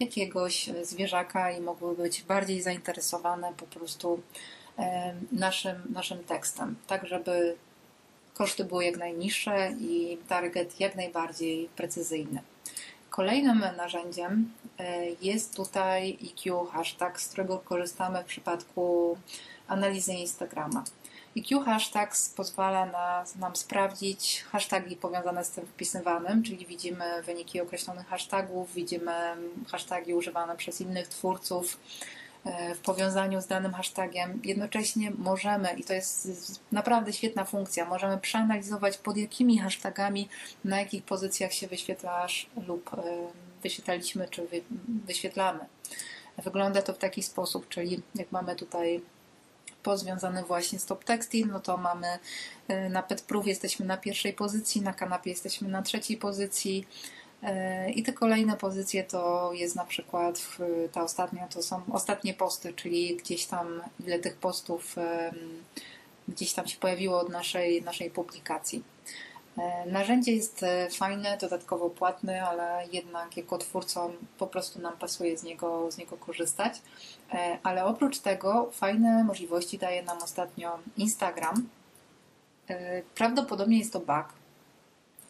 jakiegoś zwierzaka i mogły być bardziej zainteresowane po prostu naszym, naszym tekstem, tak żeby koszty były jak najniższe i target jak najbardziej precyzyjny. Kolejnym narzędziem e, jest tutaj EQ hashtag, z którego korzystamy w przypadku analizy Instagrama. EQ Hashtags pozwala nas, nam sprawdzić hasztagi powiązane z tym wpisywanym, czyli widzimy wyniki określonych hashtagów, widzimy hasztagi używane przez innych twórców w powiązaniu z danym hashtagiem. Jednocześnie możemy, i to jest naprawdę świetna funkcja, możemy przeanalizować pod jakimi hashtagami, na jakich pozycjach się wyświetlasz lub e, wyświetlaliśmy, czy wyświetlamy. Wygląda to w taki sposób, czyli jak mamy tutaj związany właśnie z Top Textil, no to mamy y, na PetProof jesteśmy na pierwszej pozycji, na kanapie jesteśmy na trzeciej pozycji. Y, I te kolejne pozycje to jest na przykład ta ostatnia, to są ostatnie posty, czyli gdzieś tam ile tych postów gdzieś tam się pojawiło od naszej, naszej publikacji. E, narzędzie jest e, fajne, dodatkowo płatne, ale jednak jako twórcom po prostu nam pasuje z niego, z niego korzystać. E, ale oprócz tego fajne możliwości daje nam ostatnio Instagram. Prawdopodobnie jest to bug,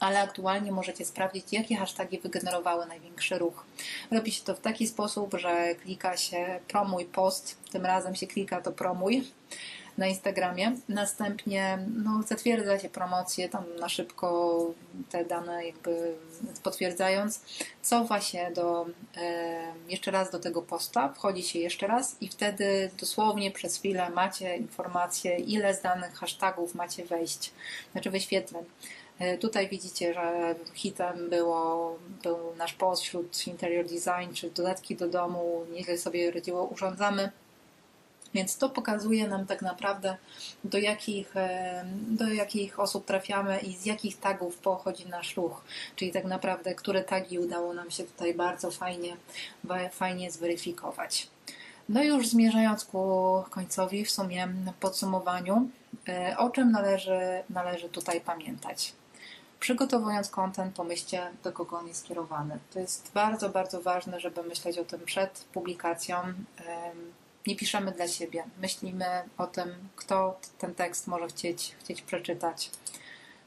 ale aktualnie możecie sprawdzić, jakie hasztagi wygenerowały największy ruch. Robi się to w taki sposób, że klika się promuj post, tym razem się klika to promuj na Instagramie. Następnie no, zatwierdza się promocję tam na szybko te dane jakby potwierdzając, cofa się do, e, jeszcze raz do tego posta, wchodzi się jeszcze raz i wtedy dosłownie przez chwilę macie informację, ile z danych hashtagów macie wejść, znaczy wyświetleń. E, tutaj widzicie, że hitem było, był nasz post wśród interior design, czy dodatki do domu, nieźle sobie radziło urządzamy. Więc to pokazuje nam tak naprawdę, do jakich, e, do jakich osób trafiamy i z jakich tagów pochodzi nasz ruch. Czyli tak naprawdę, które tagi udało nam się tutaj bardzo fajnie, fajnie zweryfikować. No i już zmierzając ku końcowi, w sumie podsumowaniu, e, o czym należy, należy tutaj pamiętać. Przygotowując kontent, pomyślcie, do kogo on jest skierowany. To jest bardzo, bardzo ważne, żeby myśleć o tym przed publikacją nie piszemy dla siebie. Myślimy o tym, kto ten tekst może chcieć, chcieć przeczytać.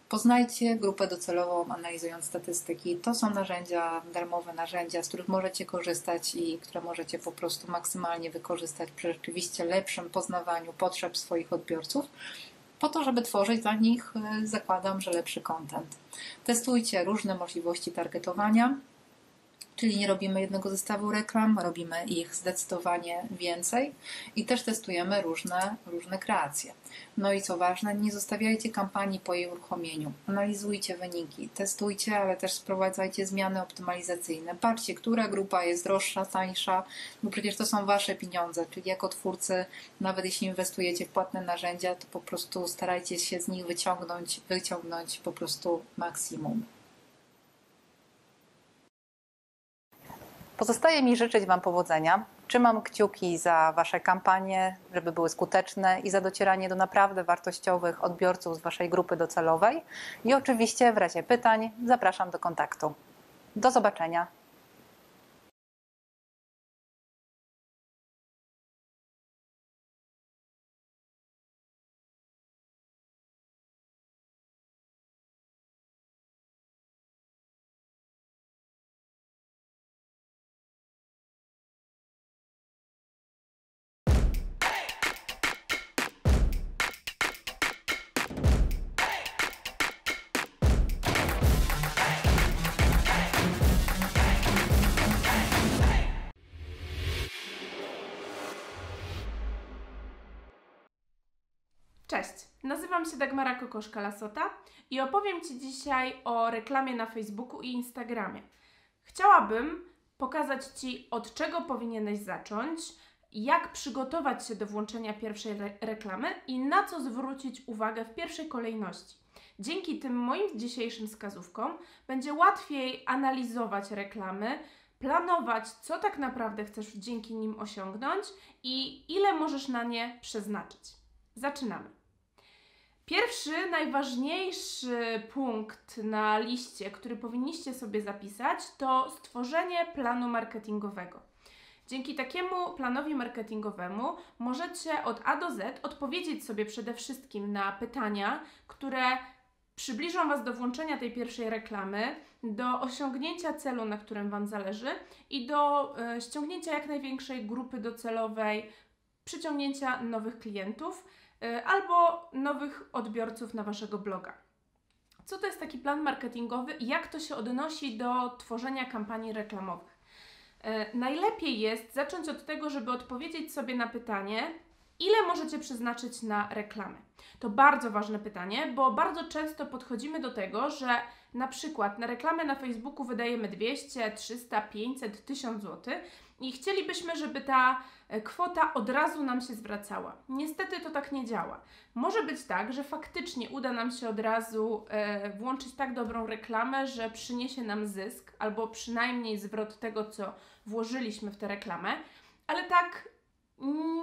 Poznajcie grupę docelową, analizując statystyki. To są narzędzia, darmowe narzędzia, z których możecie korzystać i które możecie po prostu maksymalnie wykorzystać przy rzeczywiście lepszym poznawaniu potrzeb swoich odbiorców, po to, żeby tworzyć dla nich, e, zakładam, że lepszy content. Testujcie różne możliwości targetowania, Czyli nie robimy jednego zestawu reklam, robimy ich zdecydowanie więcej i też testujemy różne, różne kreacje. No i co ważne, nie zostawiajcie kampanii po jej uruchomieniu. Analizujcie wyniki, testujcie, ale też sprowadzajcie zmiany optymalizacyjne. Patrzcie, która grupa jest droższa, tańsza, bo przecież to są wasze pieniądze, czyli jako twórcy, nawet jeśli inwestujecie w płatne narzędzia, to po prostu starajcie się z nich wyciągnąć, wyciągnąć po prostu maksimum. Pozostaje mi życzyć Wam powodzenia. Trzymam kciuki za Wasze kampanie, żeby były skuteczne i za docieranie do naprawdę wartościowych odbiorców z Waszej grupy docelowej. I oczywiście w razie pytań zapraszam do kontaktu. Do zobaczenia. Nazywam się Dagmara Kokoszka-Lasota i opowiem Ci dzisiaj o reklamie na Facebooku i Instagramie. Chciałabym pokazać Ci, od czego powinieneś zacząć, jak przygotować się do włączenia pierwszej re reklamy i na co zwrócić uwagę w pierwszej kolejności. Dzięki tym moim dzisiejszym wskazówkom będzie łatwiej analizować reklamy, planować, co tak naprawdę chcesz dzięki nim osiągnąć i ile możesz na nie przeznaczyć. Zaczynamy. Pierwszy, najważniejszy punkt na liście, który powinniście sobie zapisać, to stworzenie planu marketingowego. Dzięki takiemu planowi marketingowemu możecie od A do Z odpowiedzieć sobie przede wszystkim na pytania, które przybliżą Was do włączenia tej pierwszej reklamy, do osiągnięcia celu, na którym Wam zależy i do y, ściągnięcia jak największej grupy docelowej, przyciągnięcia nowych klientów albo nowych odbiorców na Waszego bloga. Co to jest taki plan marketingowy i jak to się odnosi do tworzenia kampanii reklamowych? Y, najlepiej jest zacząć od tego, żeby odpowiedzieć sobie na pytanie, ile możecie przeznaczyć na reklamy. To bardzo ważne pytanie, bo bardzo często podchodzimy do tego, że na przykład na reklamę na Facebooku wydajemy 200, 300, 500, 1000 zł i chcielibyśmy, żeby ta e, kwota od razu nam się zwracała. Niestety to tak nie działa. Może być tak, że faktycznie uda nam się od razu e, włączyć tak dobrą reklamę, że przyniesie nam zysk albo przynajmniej zwrot tego, co włożyliśmy w tę reklamę, ale tak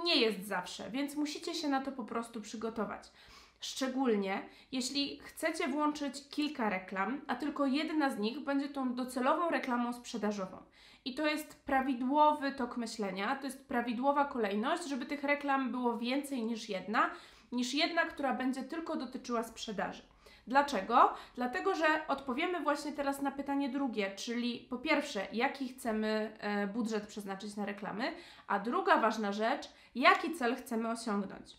nie jest zawsze, więc musicie się na to po prostu przygotować. Szczególnie jeśli chcecie włączyć kilka reklam, a tylko jedna z nich będzie tą docelową reklamą sprzedażową. I to jest prawidłowy tok myślenia, to jest prawidłowa kolejność, żeby tych reklam było więcej niż jedna, niż jedna, która będzie tylko dotyczyła sprzedaży. Dlaczego? Dlatego, że odpowiemy właśnie teraz na pytanie drugie, czyli po pierwsze, jaki chcemy e, budżet przeznaczyć na reklamy, a druga ważna rzecz, jaki cel chcemy osiągnąć.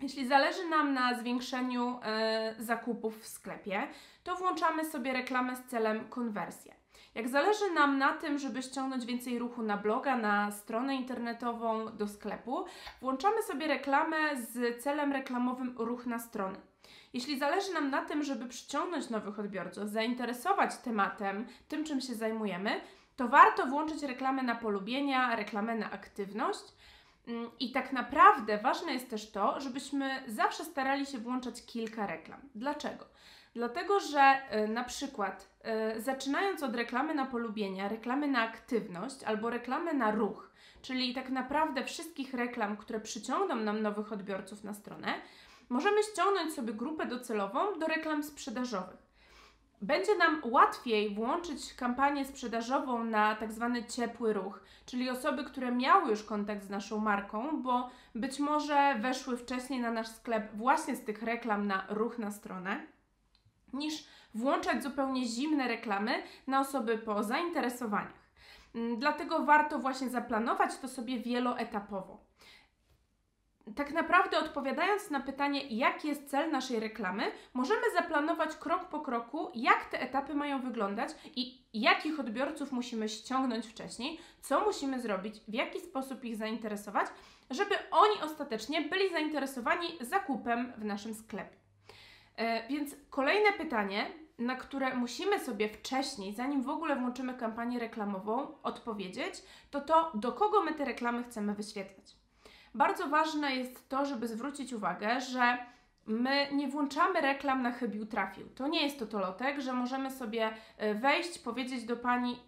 Jeśli zależy nam na zwiększeniu e, zakupów w sklepie, to włączamy sobie reklamę z celem konwersji. Jak zależy nam na tym, żeby ściągnąć więcej ruchu na bloga, na stronę internetową, do sklepu, włączamy sobie reklamę z celem reklamowym ruch na stronę. Jeśli zależy nam na tym, żeby przyciągnąć nowych odbiorców, zainteresować tematem, tym czym się zajmujemy, to warto włączyć reklamę na polubienia, reklamę na aktywność. Mm, I tak naprawdę ważne jest też to, żebyśmy zawsze starali się włączać kilka reklam. Dlaczego? Dlatego, że y, na przykład y, zaczynając od reklamy na polubienia, reklamy na aktywność albo reklamy na ruch, czyli tak naprawdę wszystkich reklam, które przyciągną nam nowych odbiorców na stronę, możemy ściągnąć sobie grupę docelową do reklam sprzedażowych. Będzie nam łatwiej włączyć kampanię sprzedażową na tak zwany ciepły ruch, czyli osoby, które miały już kontakt z naszą marką, bo być może weszły wcześniej na nasz sklep właśnie z tych reklam na ruch na stronę, niż włączać zupełnie zimne reklamy na osoby po zainteresowaniach. Mm, dlatego warto właśnie zaplanować to sobie wieloetapowo tak naprawdę odpowiadając na pytanie, jaki jest cel naszej reklamy, możemy zaplanować krok po kroku, jak te etapy mają wyglądać i jakich odbiorców musimy ściągnąć wcześniej, co musimy zrobić, w jaki sposób ich zainteresować, żeby oni ostatecznie byli zainteresowani zakupem w naszym sklepie. E, więc kolejne pytanie, na które musimy sobie wcześniej, zanim w ogóle włączymy kampanię reklamową, odpowiedzieć, to to, do kogo my te reklamy chcemy wyświetlać. Bardzo ważne jest to, żeby zwrócić uwagę, że my nie włączamy reklam na chybił trafił. To nie jest to tolotek, że możemy sobie e, wejść, powiedzieć do pani,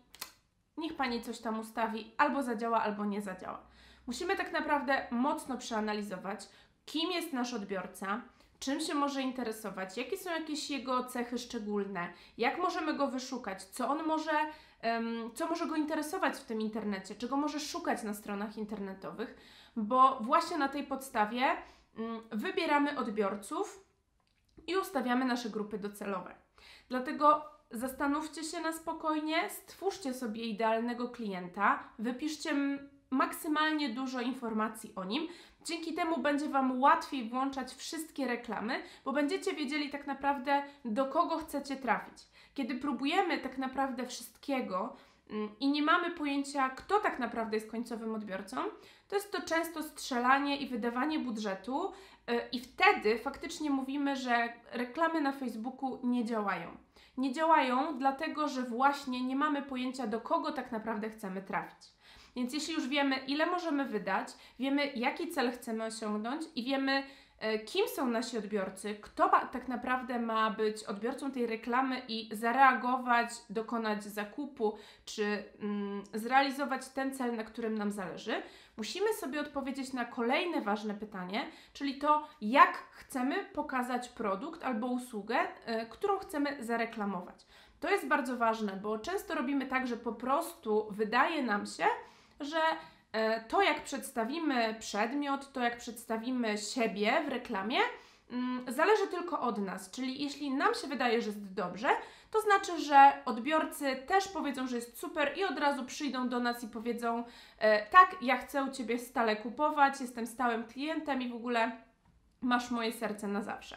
niech pani coś tam ustawi, albo zadziała, albo nie zadziała. Musimy tak naprawdę mocno przeanalizować, kim jest nasz odbiorca, czym się może interesować, jakie są jakieś jego cechy szczególne, jak możemy go wyszukać, co on może, co może go interesować w tym internecie, czego może szukać na stronach internetowych, bo właśnie na tej podstawie um, wybieramy odbiorców i ustawiamy nasze grupy docelowe. Dlatego zastanówcie się na spokojnie, stwórzcie sobie idealnego klienta, wypiszcie maksymalnie dużo informacji o nim. Dzięki temu będzie Wam łatwiej włączać wszystkie reklamy, bo będziecie wiedzieli tak naprawdę, do kogo chcecie trafić. Kiedy próbujemy tak naprawdę wszystkiego, mm, i nie mamy pojęcia, kto tak naprawdę jest końcowym odbiorcą, to jest to często strzelanie i wydawanie budżetu, y, i wtedy faktycznie mówimy, że reklamy na Facebooku nie działają. Nie działają, dlatego że właśnie nie mamy pojęcia, do kogo tak naprawdę chcemy trafić. Więc jeśli już wiemy, ile możemy wydać, wiemy, jaki cel chcemy osiągnąć i wiemy, E, kim są nasi odbiorcy, kto tak naprawdę ma być odbiorcą tej reklamy i zareagować, dokonać zakupu, czy mm, zrealizować ten cel, na którym nam zależy, musimy sobie odpowiedzieć na kolejne ważne pytanie, czyli to, jak chcemy pokazać produkt albo usługę, y, którą chcemy zareklamować. To jest bardzo ważne, bo często robimy tak, że po prostu wydaje nam się, że E, to, jak przedstawimy przedmiot, to, jak przedstawimy siebie w reklamie, mm, zależy tylko od nas. Czyli jeśli nam się wydaje, że jest dobrze, to znaczy, że odbiorcy też powiedzą, że jest super i od razu przyjdą do nas i powiedzą: e, Tak, ja chcę u ciebie stale kupować, jestem stałym klientem i w ogóle masz moje serce na zawsze.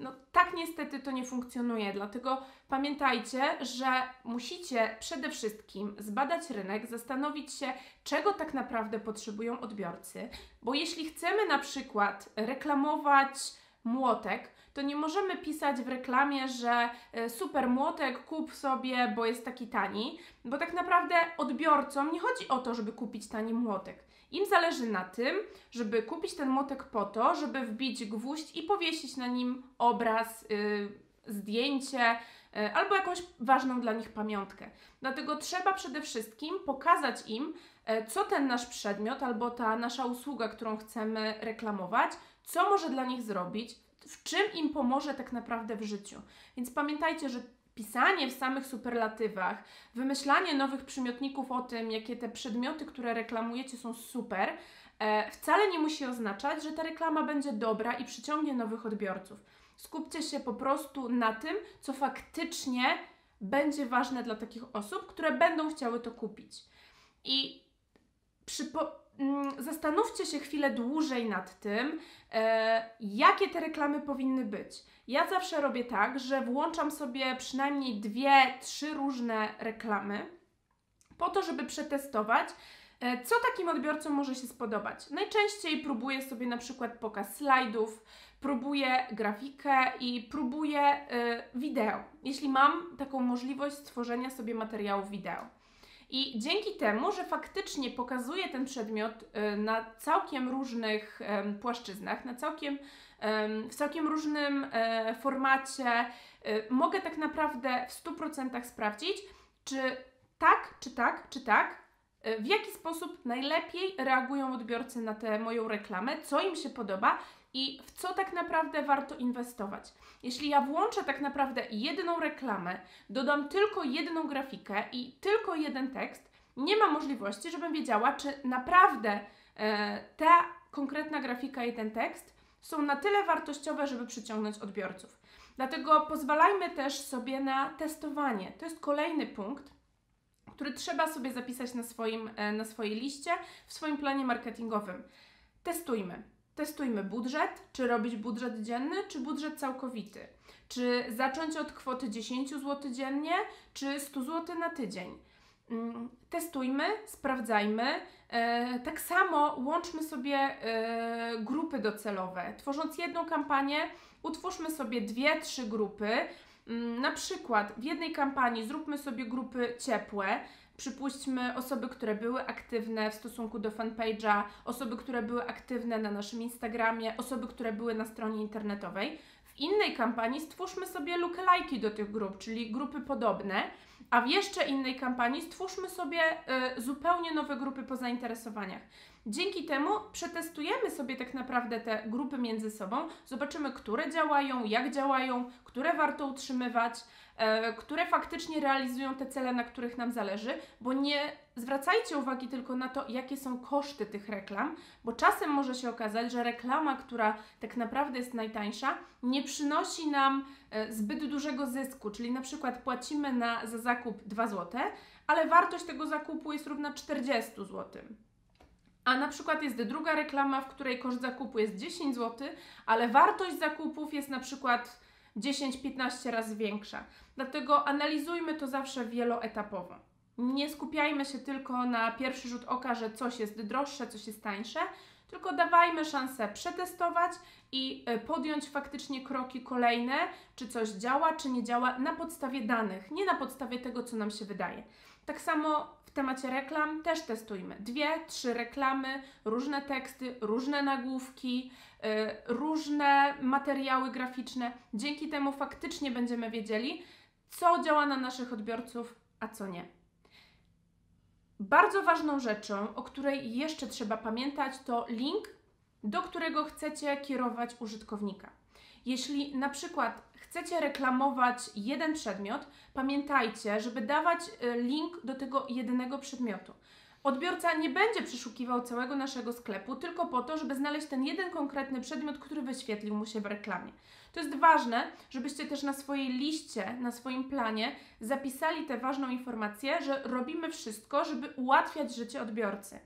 No tak niestety to nie funkcjonuje, dlatego pamiętajcie, że musicie przede wszystkim zbadać rynek, zastanowić się, czego tak naprawdę potrzebują odbiorcy, bo jeśli chcemy na przykład reklamować młotek, to nie możemy pisać w reklamie, że e, super młotek kup sobie, bo jest taki tani, bo tak naprawdę odbiorcom nie chodzi o to, żeby kupić tani młotek. Im zależy na tym, żeby kupić ten młotek po to, żeby wbić gwóźdź i powiesić na nim obraz, yy, zdjęcie yy, albo jakąś ważną dla nich pamiątkę. Dlatego trzeba przede wszystkim pokazać im, yy, co ten nasz przedmiot albo ta nasza usługa, którą chcemy reklamować, co może dla nich zrobić, w czym im pomoże tak naprawdę w życiu. Więc pamiętajcie, że pisanie w samych superlatywach, wymyślanie nowych przymiotników o tym, jakie te przedmioty, które reklamujecie, są super, e, wcale nie musi oznaczać, że ta reklama będzie dobra i przyciągnie nowych odbiorców. Skupcie się po prostu na tym, co faktycznie będzie ważne dla takich osób, które będą chciały to kupić. I przypo Mm, zastanówcie się chwilę dłużej nad tym, e, jakie te reklamy powinny być. Ja zawsze robię tak, że włączam sobie przynajmniej dwie, trzy różne reklamy, po to, żeby przetestować, e, co takim odbiorcom może się spodobać. Najczęściej próbuję sobie na przykład pokaz slajdów, próbuję grafikę i próbuję e, wideo, jeśli mam taką możliwość stworzenia sobie materiału wideo. I dzięki temu, że faktycznie pokazuje ten przedmiot y, na całkiem różnych płaszczyznach, na całkiem, w całkiem różnym e, formacie, y, mogę tak naprawdę w 100% sprawdzić, czy tak, czy tak, czy tak, y, w jaki sposób najlepiej reagują odbiorcy na tę moją reklamę, co im się podoba i w co tak naprawdę warto inwestować. Jeśli ja włączę tak naprawdę jedną reklamę, dodam tylko jedną grafikę i tylko jeden tekst, nie ma możliwości, żebym wiedziała, czy naprawdę e, ta konkretna grafika i ten tekst są na tyle wartościowe, żeby przyciągnąć odbiorców. Dlatego pozwalajmy też sobie na testowanie. To jest kolejny punkt, który trzeba sobie zapisać na, swoim, e, na swojej liście, w swoim planie marketingowym. Testujmy. Testujmy budżet, czy robić budżet dzienny, czy budżet całkowity. Czy zacząć od kwoty 10 zł dziennie, czy 100 zł na tydzień. Mm, testujmy, sprawdzajmy. E, tak samo łączmy sobie e, grupy docelowe. Tworząc jedną kampanię, utwórzmy sobie dwie, trzy grupy. Mm, na przykład w jednej kampanii zróbmy sobie grupy ciepłe, Przypuśćmy osoby, które były aktywne w stosunku do fanpage'a, osoby, które były aktywne na naszym Instagramie, osoby, które były na stronie internetowej. W innej kampanii stwórzmy sobie lookalike'i do tych grup, czyli grupy podobne, a w jeszcze innej kampanii stwórzmy sobie y, zupełnie nowe grupy po zainteresowaniach. Dzięki temu przetestujemy sobie tak naprawdę te grupy między sobą, zobaczymy, które działają, jak działają, które warto utrzymywać, które faktycznie realizują te cele, na których nam zależy, bo nie zwracajcie uwagi tylko na to, jakie są koszty tych reklam, bo czasem może się okazać, że reklama, która tak naprawdę jest najtańsza, nie przynosi nam e, zbyt dużego zysku, czyli na przykład płacimy na, za zakup 2 zł, ale wartość tego zakupu jest równa 40 zł. A na przykład jest druga reklama, w której koszt zakupu jest 10 zł, ale wartość zakupów jest na przykład 10-15 razy większa. Dlatego analizujmy to zawsze wieloetapowo. Nie skupiajmy się tylko na pierwszy rzut oka, że coś jest droższe, coś jest tańsze, tylko dawajmy szansę przetestować i y, podjąć faktycznie kroki kolejne, czy coś działa, czy nie działa na podstawie danych, nie na podstawie tego, co nam się wydaje. Tak samo w temacie reklam też testujmy. Dwie, trzy reklamy, różne teksty, różne nagłówki, y, różne materiały graficzne. Dzięki temu faktycznie będziemy wiedzieli, co działa na naszych odbiorców, a co nie. Bardzo ważną rzeczą, o której jeszcze trzeba pamiętać, to link, do którego chcecie kierować użytkownika. Jeśli na przykład chcecie reklamować jeden przedmiot, pamiętajcie, żeby dawać y, link do tego jednego przedmiotu. Odbiorca nie będzie przeszukiwał całego naszego sklepu tylko po to, żeby znaleźć ten jeden konkretny przedmiot, który wyświetlił mu się w reklamie. To jest ważne, żebyście też na swojej liście, na swoim planie zapisali tę ważną informację, że robimy wszystko, żeby ułatwiać życie odbiorcy.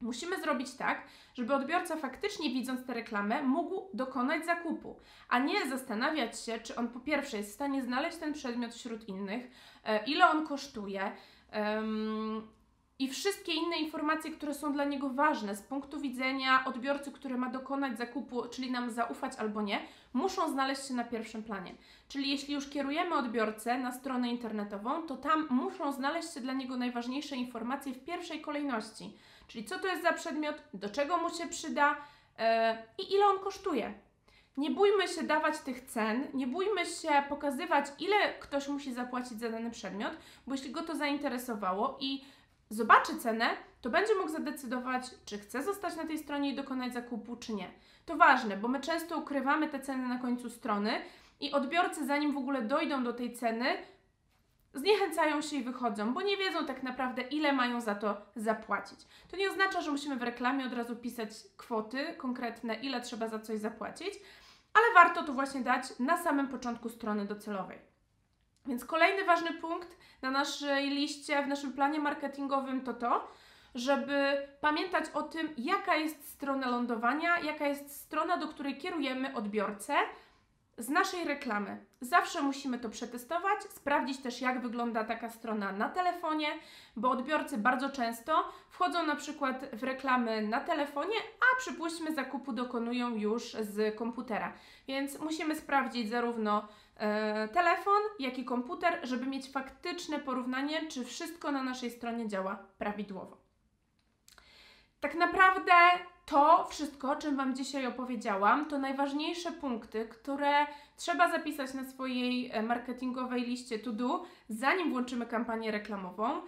Musimy zrobić tak, żeby odbiorca faktycznie widząc tę reklamę mógł dokonać zakupu, a nie zastanawiać się, czy on po pierwsze jest w stanie znaleźć ten przedmiot wśród innych, e, ile on kosztuje, i wszystkie inne informacje, które są dla niego ważne z punktu widzenia odbiorcy, który ma dokonać zakupu, czyli nam zaufać albo nie, muszą znaleźć się na pierwszym planie. Czyli jeśli już kierujemy odbiorcę na stronę internetową, to tam muszą znaleźć się dla niego najważniejsze informacje w pierwszej kolejności. Czyli co to jest za przedmiot, do czego mu się przyda yy, i ile on kosztuje. Nie bójmy się dawać tych cen, nie bójmy się pokazywać, ile ktoś musi zapłacić za dany przedmiot, bo jeśli go to zainteresowało i zobaczy cenę, to będzie mógł zadecydować, czy chce zostać na tej stronie i dokonać zakupu, czy nie. To ważne, bo my często ukrywamy te ceny na końcu strony i odbiorcy, zanim w ogóle dojdą do tej ceny, zniechęcają się i wychodzą, bo nie wiedzą tak naprawdę, ile mają za to zapłacić. To nie oznacza, że musimy w reklamie od razu pisać kwoty konkretne, ile trzeba za coś zapłacić, ale warto to właśnie dać na samym początku strony docelowej. Więc kolejny ważny punkt na naszej liście, w naszym planie marketingowym to to, żeby pamiętać o tym, jaka jest strona lądowania, jaka jest strona, do której kierujemy odbiorcę z naszej reklamy. Zawsze musimy to przetestować, sprawdzić też, jak wygląda taka strona na telefonie, bo odbiorcy bardzo często wchodzą na przykład w reklamy na telefonie, a przypuśćmy zakupu dokonują już z komputera. Więc musimy sprawdzić zarówno e, telefon, jak i komputer, żeby mieć faktyczne porównanie, czy wszystko na naszej stronie działa prawidłowo. Tak naprawdę to wszystko, o czym Wam dzisiaj opowiedziałam, to najważniejsze punkty, które trzeba zapisać na swojej e, marketingowej liście to do, zanim włączymy kampanię reklamową.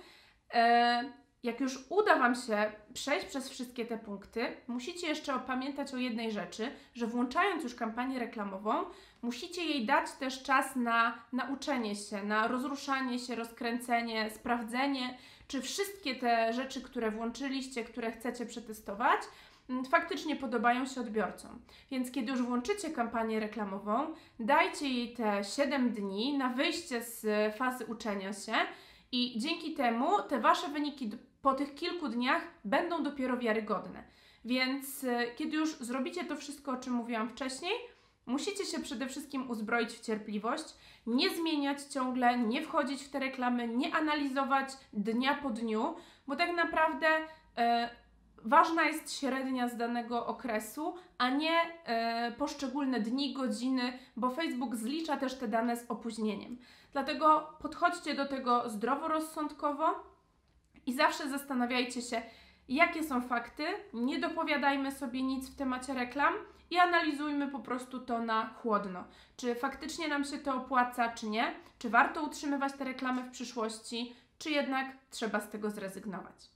E, jak już uda Wam się przejść przez wszystkie te punkty, musicie jeszcze pamiętać o jednej rzeczy, że włączając już kampanię reklamową, musicie jej dać też czas na nauczenie się, na rozruszanie się, rozkręcenie, sprawdzenie, czy wszystkie te rzeczy, które włączyliście, które chcecie przetestować, mm, faktycznie podobają się odbiorcom. Więc kiedy już włączycie kampanię reklamową, dajcie jej te 7 dni na wyjście z fazy uczenia się i dzięki temu te Wasze wyniki po tych kilku dniach będą dopiero wiarygodne. Więc e, kiedy już zrobicie to wszystko, o czym mówiłam wcześniej, musicie się przede wszystkim uzbroić w cierpliwość, nie zmieniać ciągle, nie wchodzić w te reklamy, nie analizować dnia po dniu, bo tak naprawdę e, ważna jest średnia z danego okresu, a nie e, poszczególne dni, godziny, bo Facebook zlicza też te dane z opóźnieniem. Dlatego podchodźcie do tego zdroworozsądkowo i zawsze zastanawiajcie się, jakie są fakty, nie dopowiadajmy sobie nic w temacie reklam i analizujmy po prostu to na chłodno. Czy faktycznie nam się to opłaca, czy nie? Czy warto utrzymywać te reklamy w przyszłości, czy jednak trzeba z tego zrezygnować?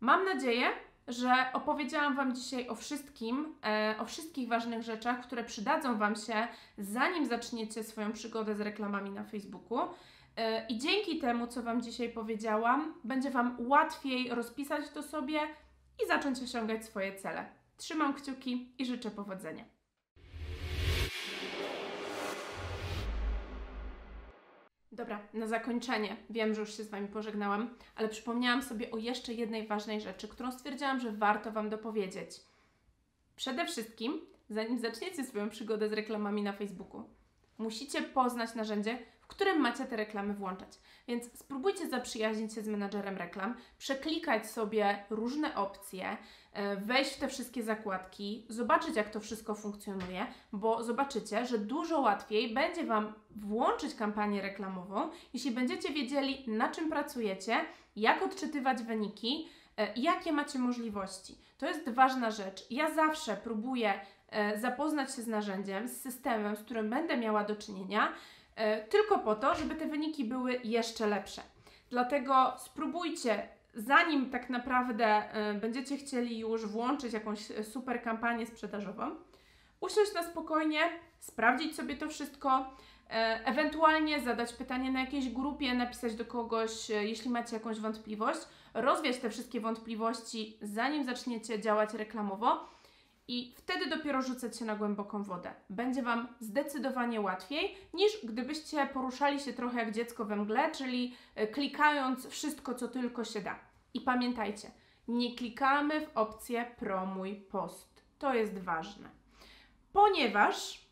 Mam nadzieję, że opowiedziałam Wam dzisiaj o wszystkim, e, o wszystkich ważnych rzeczach, które przydadzą Wam się, zanim zaczniecie swoją przygodę z reklamami na Facebooku. E, I dzięki temu, co Wam dzisiaj powiedziałam, będzie Wam łatwiej rozpisać to sobie i zacząć osiągać swoje cele. Trzymam kciuki i życzę powodzenia. Dobra, na zakończenie, wiem, że już się z Wami pożegnałam, ale przypomniałam sobie o jeszcze jednej ważnej rzeczy, którą stwierdziłam, że warto Wam dopowiedzieć. Przede wszystkim, zanim zaczniecie swoją przygodę z reklamami na Facebooku, musicie poznać narzędzie, w którym macie te reklamy włączać. Więc spróbujcie zaprzyjaźnić się z menadżerem reklam, przeklikać sobie różne opcje, wejść w te wszystkie zakładki, zobaczyć jak to wszystko funkcjonuje, bo zobaczycie, że dużo łatwiej będzie Wam włączyć kampanię reklamową, jeśli będziecie wiedzieli na czym pracujecie, jak odczytywać wyniki, e, jakie macie możliwości. To jest ważna rzecz. Ja zawsze próbuję e, zapoznać się z narzędziem, z systemem, z którym będę miała do czynienia, e, tylko po to, żeby te wyniki były jeszcze lepsze. Dlatego spróbujcie, zanim tak naprawdę e, będziecie chcieli już włączyć jakąś e, super kampanię sprzedażową, usiąść na spokojnie, sprawdzić sobie to wszystko, e, ewentualnie zadać pytanie na jakiejś grupie, napisać do kogoś, jeśli macie jakąś wątpliwość, rozwiać te wszystkie wątpliwości, zanim zaczniecie działać reklamowo i wtedy dopiero rzucać się na głęboką wodę. Będzie Wam zdecydowanie łatwiej niż gdybyście poruszali się trochę jak dziecko we mgle, czyli klikając wszystko, co tylko się da. I pamiętajcie, nie klikamy w opcję promuj post. To jest ważne. Ponieważ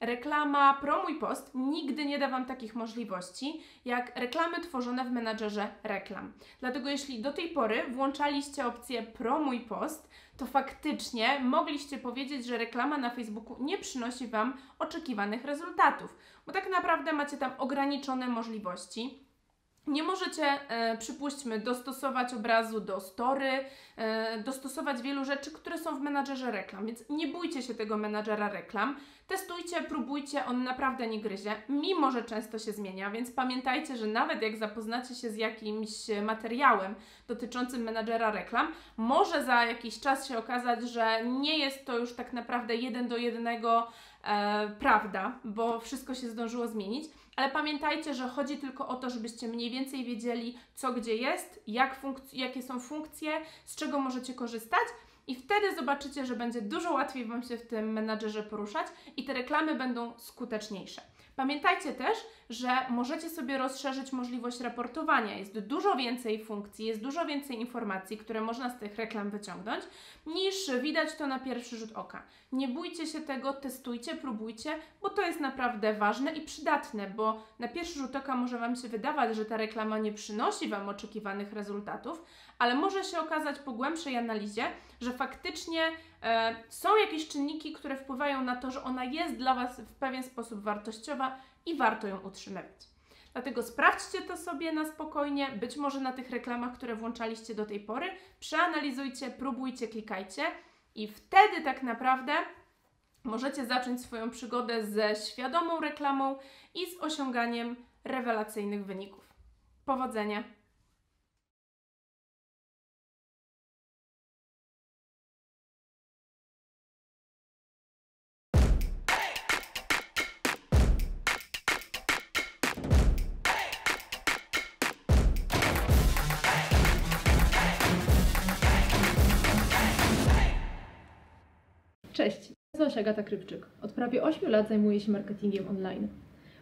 reklama promuj post nigdy nie da Wam takich możliwości, jak reklamy tworzone w menadżerze reklam. Dlatego jeśli do tej pory włączaliście opcję promuj post, to faktycznie mogliście powiedzieć, że reklama na Facebooku nie przynosi Wam oczekiwanych rezultatów, bo tak naprawdę macie tam ograniczone możliwości. Nie możecie, e, przypuśćmy, dostosować obrazu do story, e, dostosować wielu rzeczy, które są w menadżerze reklam, więc nie bójcie się tego menadżera reklam. Testujcie, próbujcie, on naprawdę nie gryzie, mimo że często się zmienia, więc pamiętajcie, że nawet jak zapoznacie się z jakimś materiałem dotyczącym menadżera reklam, może za jakiś czas się okazać, że nie jest to już tak naprawdę jeden do jednego e, prawda, bo wszystko się zdążyło zmienić. Ale pamiętajcie, że chodzi tylko o to, żebyście mniej więcej wiedzieli, co gdzie jest, jak jakie są funkcje, z czego możecie korzystać. I wtedy zobaczycie, że będzie dużo łatwiej Wam się w tym menadżerze poruszać i te reklamy będą skuteczniejsze. Pamiętajcie też, że możecie sobie rozszerzyć możliwość raportowania. Jest dużo więcej funkcji, jest dużo więcej informacji, które można z tych reklam wyciągnąć, niż widać to na pierwszy rzut oka. Nie bójcie się tego, testujcie, próbujcie, bo to jest naprawdę ważne i przydatne, bo na pierwszy rzut oka może Wam się wydawać, że ta reklama nie przynosi Wam oczekiwanych rezultatów, ale może się okazać po głębszej analizie, że faktycznie są jakieś czynniki, które wpływają na to, że ona jest dla Was w pewien sposób wartościowa i warto ją utrzymywać. Dlatego sprawdźcie to sobie na spokojnie, być może na tych reklamach, które włączaliście do tej pory, przeanalizujcie, próbujcie, klikajcie i wtedy tak naprawdę możecie zacząć swoją przygodę ze świadomą reklamą i z osiąganiem rewelacyjnych wyników. Powodzenia! Cześć, nazywam się Agata Krywczyk. Od prawie 8 lat zajmuję się marketingiem online.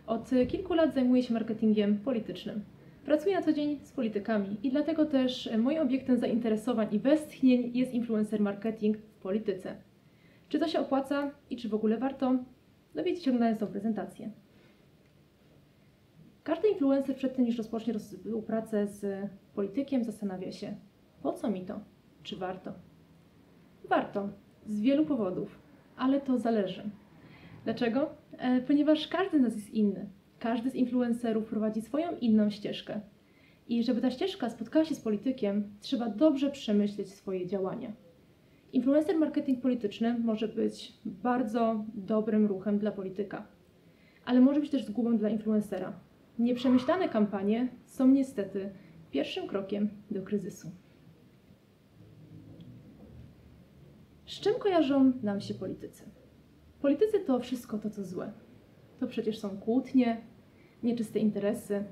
Od kilku lat zajmuję się marketingiem politycznym. Pracuję na co dzień z politykami i dlatego też y, moim obiektem zainteresowań i westchnień jest influencer marketing w polityce. Czy to się opłaca i czy w ogóle warto? Dowiecie się oglądając tą prezentację. Każdy influencer przed tym, niż rozpocznie współpracę z politykiem, zastanawia się, po co mi to? Czy warto? Warto, z wielu powodów, ale to zależy. Dlaczego? E, ponieważ każdy z nas jest inny. Każdy z influencerów prowadzi swoją inną ścieżkę. I żeby ta ścieżka spotkała się z politykiem, trzeba dobrze przemyśleć swoje działania. Influencer marketing polityczny może być bardzo dobrym ruchem dla polityka, ale może być też zgubą dla influencera. Nieprzemyślane kampanie są niestety pierwszym krokiem do kryzysu. Z czym kojarzą nam się politycy? Politycy to wszystko to, co złe. To przecież są kłótnie, nieczyste interesy,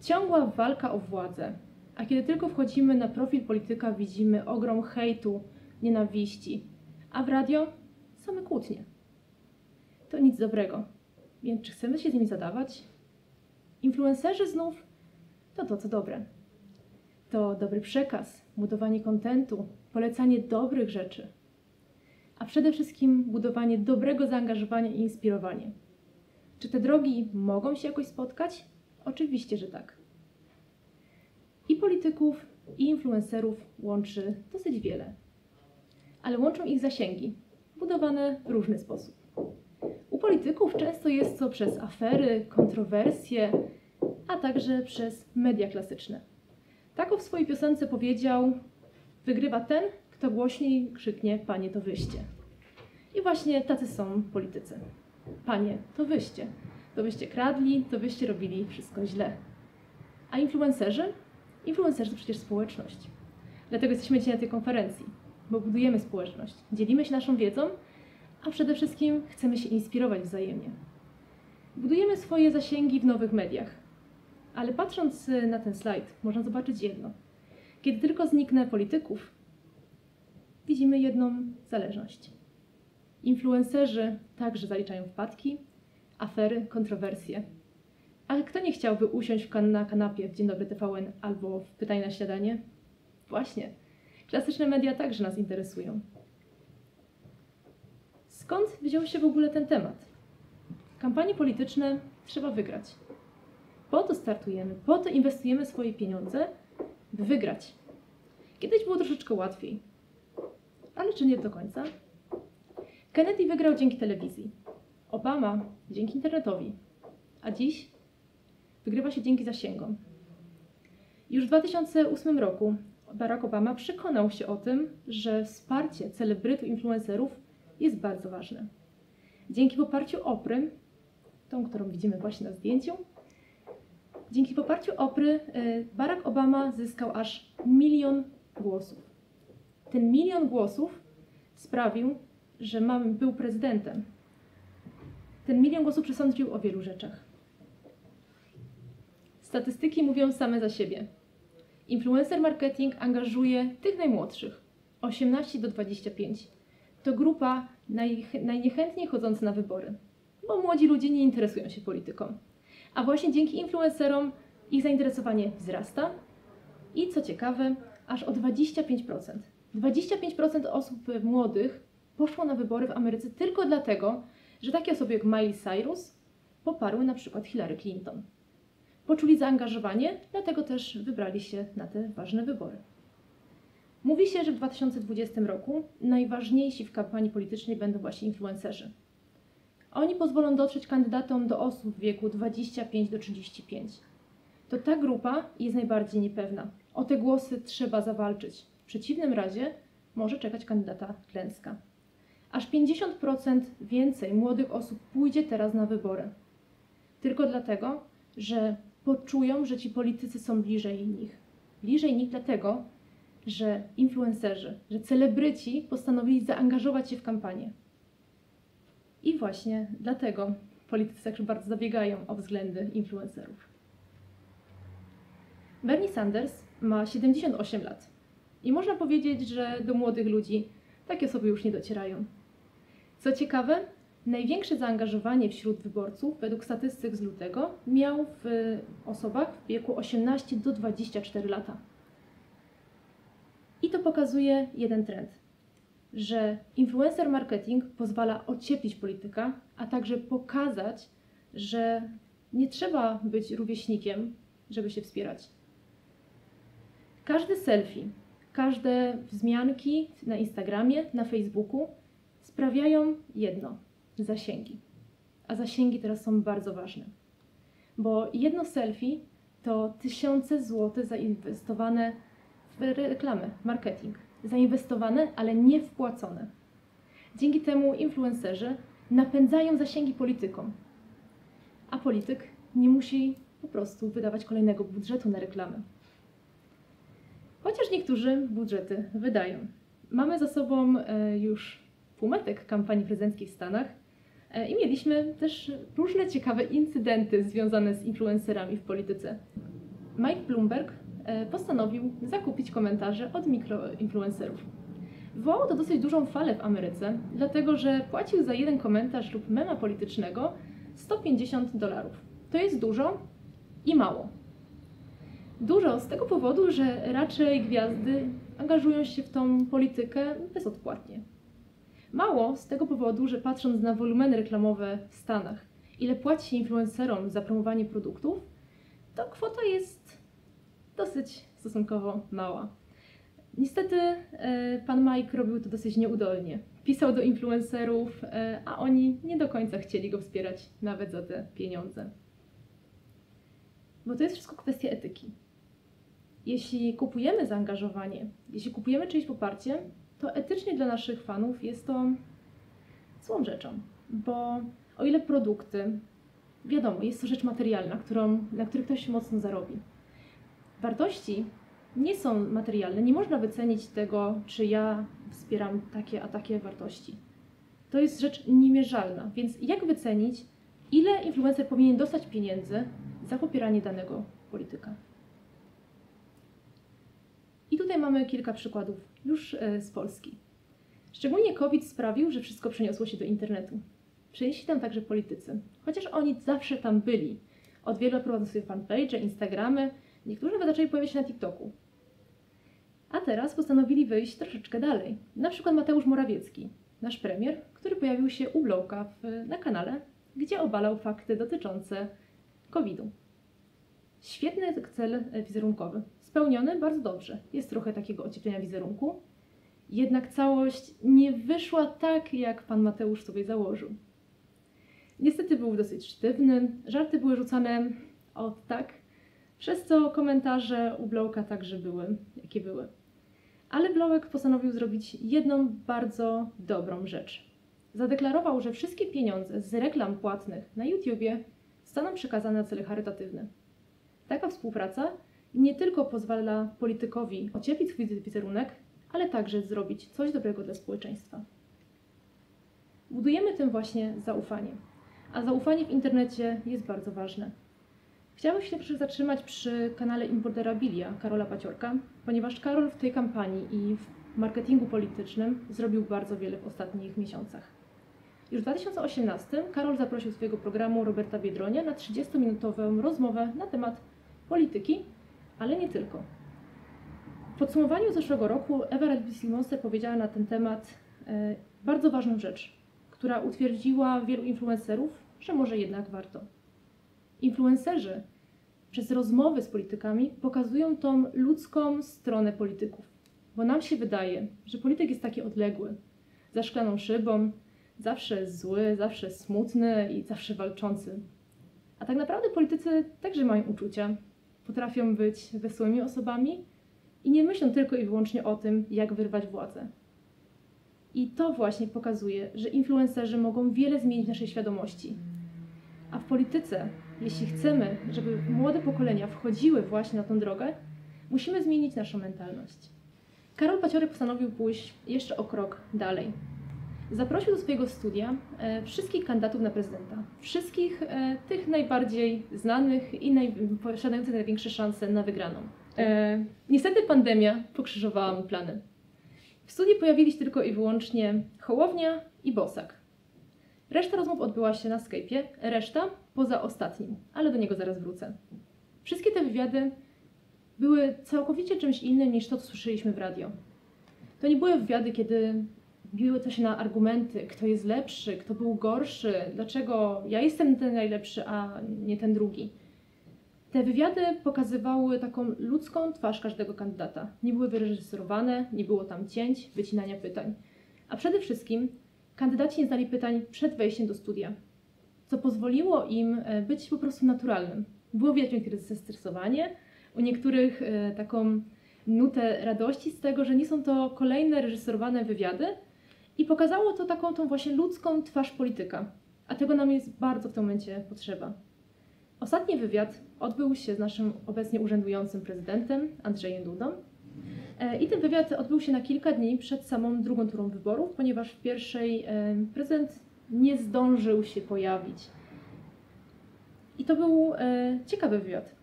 ciągła walka o władzę. A kiedy tylko wchodzimy na profil polityka, widzimy ogrom hejtu, nienawiści. A w radio same kłótnie. To nic dobrego. Więc czy chcemy się z nimi zadawać? Influencerzy znów to to, co dobre. To dobry przekaz, budowanie kontentu, polecanie dobrych rzeczy a przede wszystkim budowanie dobrego zaangażowania i inspirowanie. Czy te drogi mogą się jakoś spotkać? Oczywiście, że tak. I polityków, i influencerów łączy dosyć wiele. Ale łączą ich zasięgi, budowane w różny sposób. U polityków często jest to przez afery, kontrowersje, a także przez media klasyczne. Tak w swojej piosence powiedział: Wygrywa ten, kto głośniej krzyknie: Panie, to wyście. I właśnie tacy są politycy. Panie, to wyście. To wyście kradli, to wyście robili wszystko źle. A influencerzy? Influencerzy to przecież społeczność. Dlatego jesteśmy dzisiaj na tej konferencji, bo budujemy społeczność, dzielimy się naszą wiedzą, a przede wszystkim chcemy się inspirować wzajemnie. Budujemy swoje zasięgi w nowych mediach. Ale patrząc na ten slajd, można zobaczyć jedno. Kiedy tylko zniknę polityków, widzimy jedną zależność. Influencerzy także zaliczają wpadki, afery, kontrowersje. Ale kto nie chciałby usiąść na kanapie w Dzień Dobry TVN albo w Pytanie na śniadanie? Właśnie. Klasyczne media także nas interesują. Skąd wziął się w ogóle ten temat? Kampanie polityczne trzeba wygrać. Po to startujemy, po to inwestujemy swoje pieniądze, by wygrać. Kiedyś było troszeczkę łatwiej, ale czy nie do końca? Kennedy wygrał dzięki telewizji, Obama dzięki internetowi, a dziś wygrywa się dzięki zasięgom. Już w 2008 roku Barack Obama przekonał się o tym, że wsparcie celebrytów, influencerów jest bardzo ważne. Dzięki poparciu Opry, tą, którą widzimy właśnie na zdjęciu, dzięki poparciu Opry y, Barack Obama zyskał aż milion głosów. Ten milion głosów sprawił, że mam, był prezydentem. Ten milion głosów przesądził o wielu rzeczach. Statystyki mówią same za siebie. Influencer marketing angażuje tych najmłodszych, 18 do 25. To grupa naj, najniechętniej chodząca na wybory, bo młodzi ludzie nie interesują się polityką. A właśnie dzięki influencerom ich zainteresowanie wzrasta i co ciekawe, aż o 25%. 25% osób młodych poszło na wybory w Ameryce tylko dlatego, że takie osoby jak Miley Cyrus poparły na przykład Hillary Clinton. Poczuli zaangażowanie, dlatego też wybrali się na te ważne wybory. Mówi się, że w 2020 roku najważniejsi w kampanii politycznej będą właśnie influencerzy. Oni pozwolą dotrzeć kandydatom do osób w wieku 25 do 35. To ta grupa jest najbardziej niepewna. O te głosy trzeba zawalczyć. Przeciwnym razie może czekać kandydata klęska. Aż 50% więcej młodych osób pójdzie teraz na wybory. Tylko dlatego, że poczują, że ci politycy są bliżej nich. Bliżej nich dlatego, że influencerzy, że celebryci postanowili zaangażować się w kampanię. I właśnie dlatego politycy także bardzo zabiegają o względy influencerów. Bernie Sanders ma 78 lat i można powiedzieć, że do młodych ludzi takie osoby już nie docierają. Co ciekawe, największe zaangażowanie wśród wyborców, według statystyk z lutego, miał w osobach w wieku 18 do 24 lata. I to pokazuje jeden trend, że influencer marketing pozwala ocieplić polityka, a także pokazać, że nie trzeba być rówieśnikiem, żeby się wspierać. Każde selfie, każde wzmianki na Instagramie, na Facebooku sprawiają jedno zasięgi. A zasięgi teraz są bardzo ważne, bo jedno selfie to tysiące złotych zainwestowane w reklamę, marketing. Zainwestowane, ale nie wpłacone. Dzięki temu influencerzy napędzają zasięgi politykom, a polityk nie musi po prostu wydawać kolejnego budżetu na reklamę. Chociaż niektórzy budżety wydają. Mamy za sobą e, już półmetek kampanii prezydenckiej w Stanach e, i mieliśmy też różne ciekawe incydenty związane z influencerami w polityce. Mike Bloomberg e, postanowił zakupić komentarze od mikroinfluencerów. Wywołało to dosyć dużą falę w Ameryce, dlatego że płacił za jeden komentarz lub mema politycznego 150 dolarów. To jest dużo i mało. Dużo z tego powodu, że raczej gwiazdy angażują się w tą politykę bezodpłatnie. Mało z tego powodu, że patrząc na wolumeny reklamowe w Stanach ile płaci się influencerom za promowanie produktów, to kwota jest dosyć stosunkowo mała. Niestety e, pan Mike robił to dosyć nieudolnie. Pisał do influencerów, e, a oni nie do końca chcieli go wspierać nawet za te pieniądze. Bo to jest wszystko kwestia etyki. Jeśli kupujemy zaangażowanie, jeśli kupujemy czyjeś poparcie, to etycznie dla naszych fanów jest to złą rzeczą. Bo o ile produkty, wiadomo, jest to rzecz materialna, którą, na której ktoś mocno zarobi. Wartości nie są materialne. Nie można wycenić tego, czy ja wspieram takie, a takie wartości. To jest rzecz niemierzalna. Więc jak wycenić, ile influencer powinien dostać pieniędzy za popieranie danego polityka? I tutaj mamy kilka przykładów już e, z Polski. Szczególnie COVID sprawił, że wszystko przeniosło się do internetu. Przenieśli tam także politycy, chociaż oni zawsze tam byli. Od wielu prowadzą sobie fanpage, Instagramy, niektórzy nawet zaczęli pojawiać się na TikToku. A teraz postanowili wyjść troszeczkę dalej. Na przykład Mateusz Morawiecki, nasz premier, który pojawił się u Blowka w, na kanale, gdzie obalał fakty dotyczące COVID-u. Świetny cel wizerunkowy. Spełniony bardzo dobrze. Jest trochę takiego ocieplenia wizerunku. Jednak całość nie wyszła tak, jak pan Mateusz sobie założył. Niestety był dosyć sztywny, żarty były rzucane od tak, przez co komentarze u Blowka także były, jakie były. Ale Blowek postanowił zrobić jedną bardzo dobrą rzecz. Zadeklarował, że wszystkie pieniądze z reklam płatnych na YouTubie zostaną przekazane na cele charytatywne. Taka współpraca nie tylko pozwala politykowi ocieplić swój wizerunek, ale także zrobić coś dobrego dla społeczeństwa. Budujemy tym właśnie zaufanie. A zaufanie w internecie jest bardzo ważne. Chciałabym się też zatrzymać przy kanale Imponderabilia Karola Paciorka, ponieważ Karol w tej kampanii i w marketingu politycznym zrobił bardzo wiele w ostatnich miesiącach. Już w 2018 Karol zaprosił swojego programu Roberta Biedronia na 30-minutową rozmowę na temat polityki, ale nie tylko. W podsumowaniu zeszłego roku Ewa Radbis-Monster powiedziała na ten temat e, bardzo ważną rzecz, która utwierdziła wielu influencerów, że może jednak warto. Influencerzy przez rozmowy z politykami pokazują tą ludzką stronę polityków, bo nam się wydaje, że polityk jest taki odległy, za szklaną szybą, zawsze zły, zawsze smutny i zawsze walczący. A tak naprawdę politycy także mają uczucia, potrafią być wesołymi osobami i nie myślą tylko i wyłącznie o tym, jak wyrwać władzę. I to właśnie pokazuje, że influencerzy mogą wiele zmienić w naszej świadomości. A w polityce, jeśli chcemy, żeby młode pokolenia wchodziły właśnie na tą drogę, musimy zmienić naszą mentalność. Karol Paciorek postanowił pójść jeszcze o krok dalej. Zaprosił do swojego studia e, wszystkich kandydatów na prezydenta. Wszystkich e, tych najbardziej znanych i naj, posiadających największe szanse na wygraną. E, niestety pandemia pokrzyżowała mu plany. W studiu pojawili się tylko i wyłącznie Hołownia i Bosak. Reszta rozmów odbyła się na Skype'ie, reszta poza ostatnim, ale do niego zaraz wrócę. Wszystkie te wywiady były całkowicie czymś innym niż to, co słyszeliśmy w radio. To nie były wywiady, kiedy biły to się na argumenty, kto jest lepszy, kto był gorszy, dlaczego ja jestem ten najlepszy, a nie ten drugi. Te wywiady pokazywały taką ludzką twarz każdego kandydata. Nie były wyreżyserowane, nie było tam cięć, wycinania pytań. A przede wszystkim kandydaci nie znali pytań przed wejściem do studia, co pozwoliło im e, być po prostu naturalnym. Było widać u niektórych zestresowanie, u niektórych e, taką nutę radości z tego, że nie są to kolejne reżyserowane wywiady i pokazało to taką tą właśnie ludzką twarz polityka. A tego nam jest bardzo w tym momencie potrzeba. Ostatni wywiad odbył się z naszym obecnie urzędującym prezydentem Andrzejem Dudą. E, I ten wywiad odbył się na kilka dni przed samą drugą turą wyborów, ponieważ w pierwszej e, prezydent nie zdążył się pojawić. I to był e, ciekawy wywiad.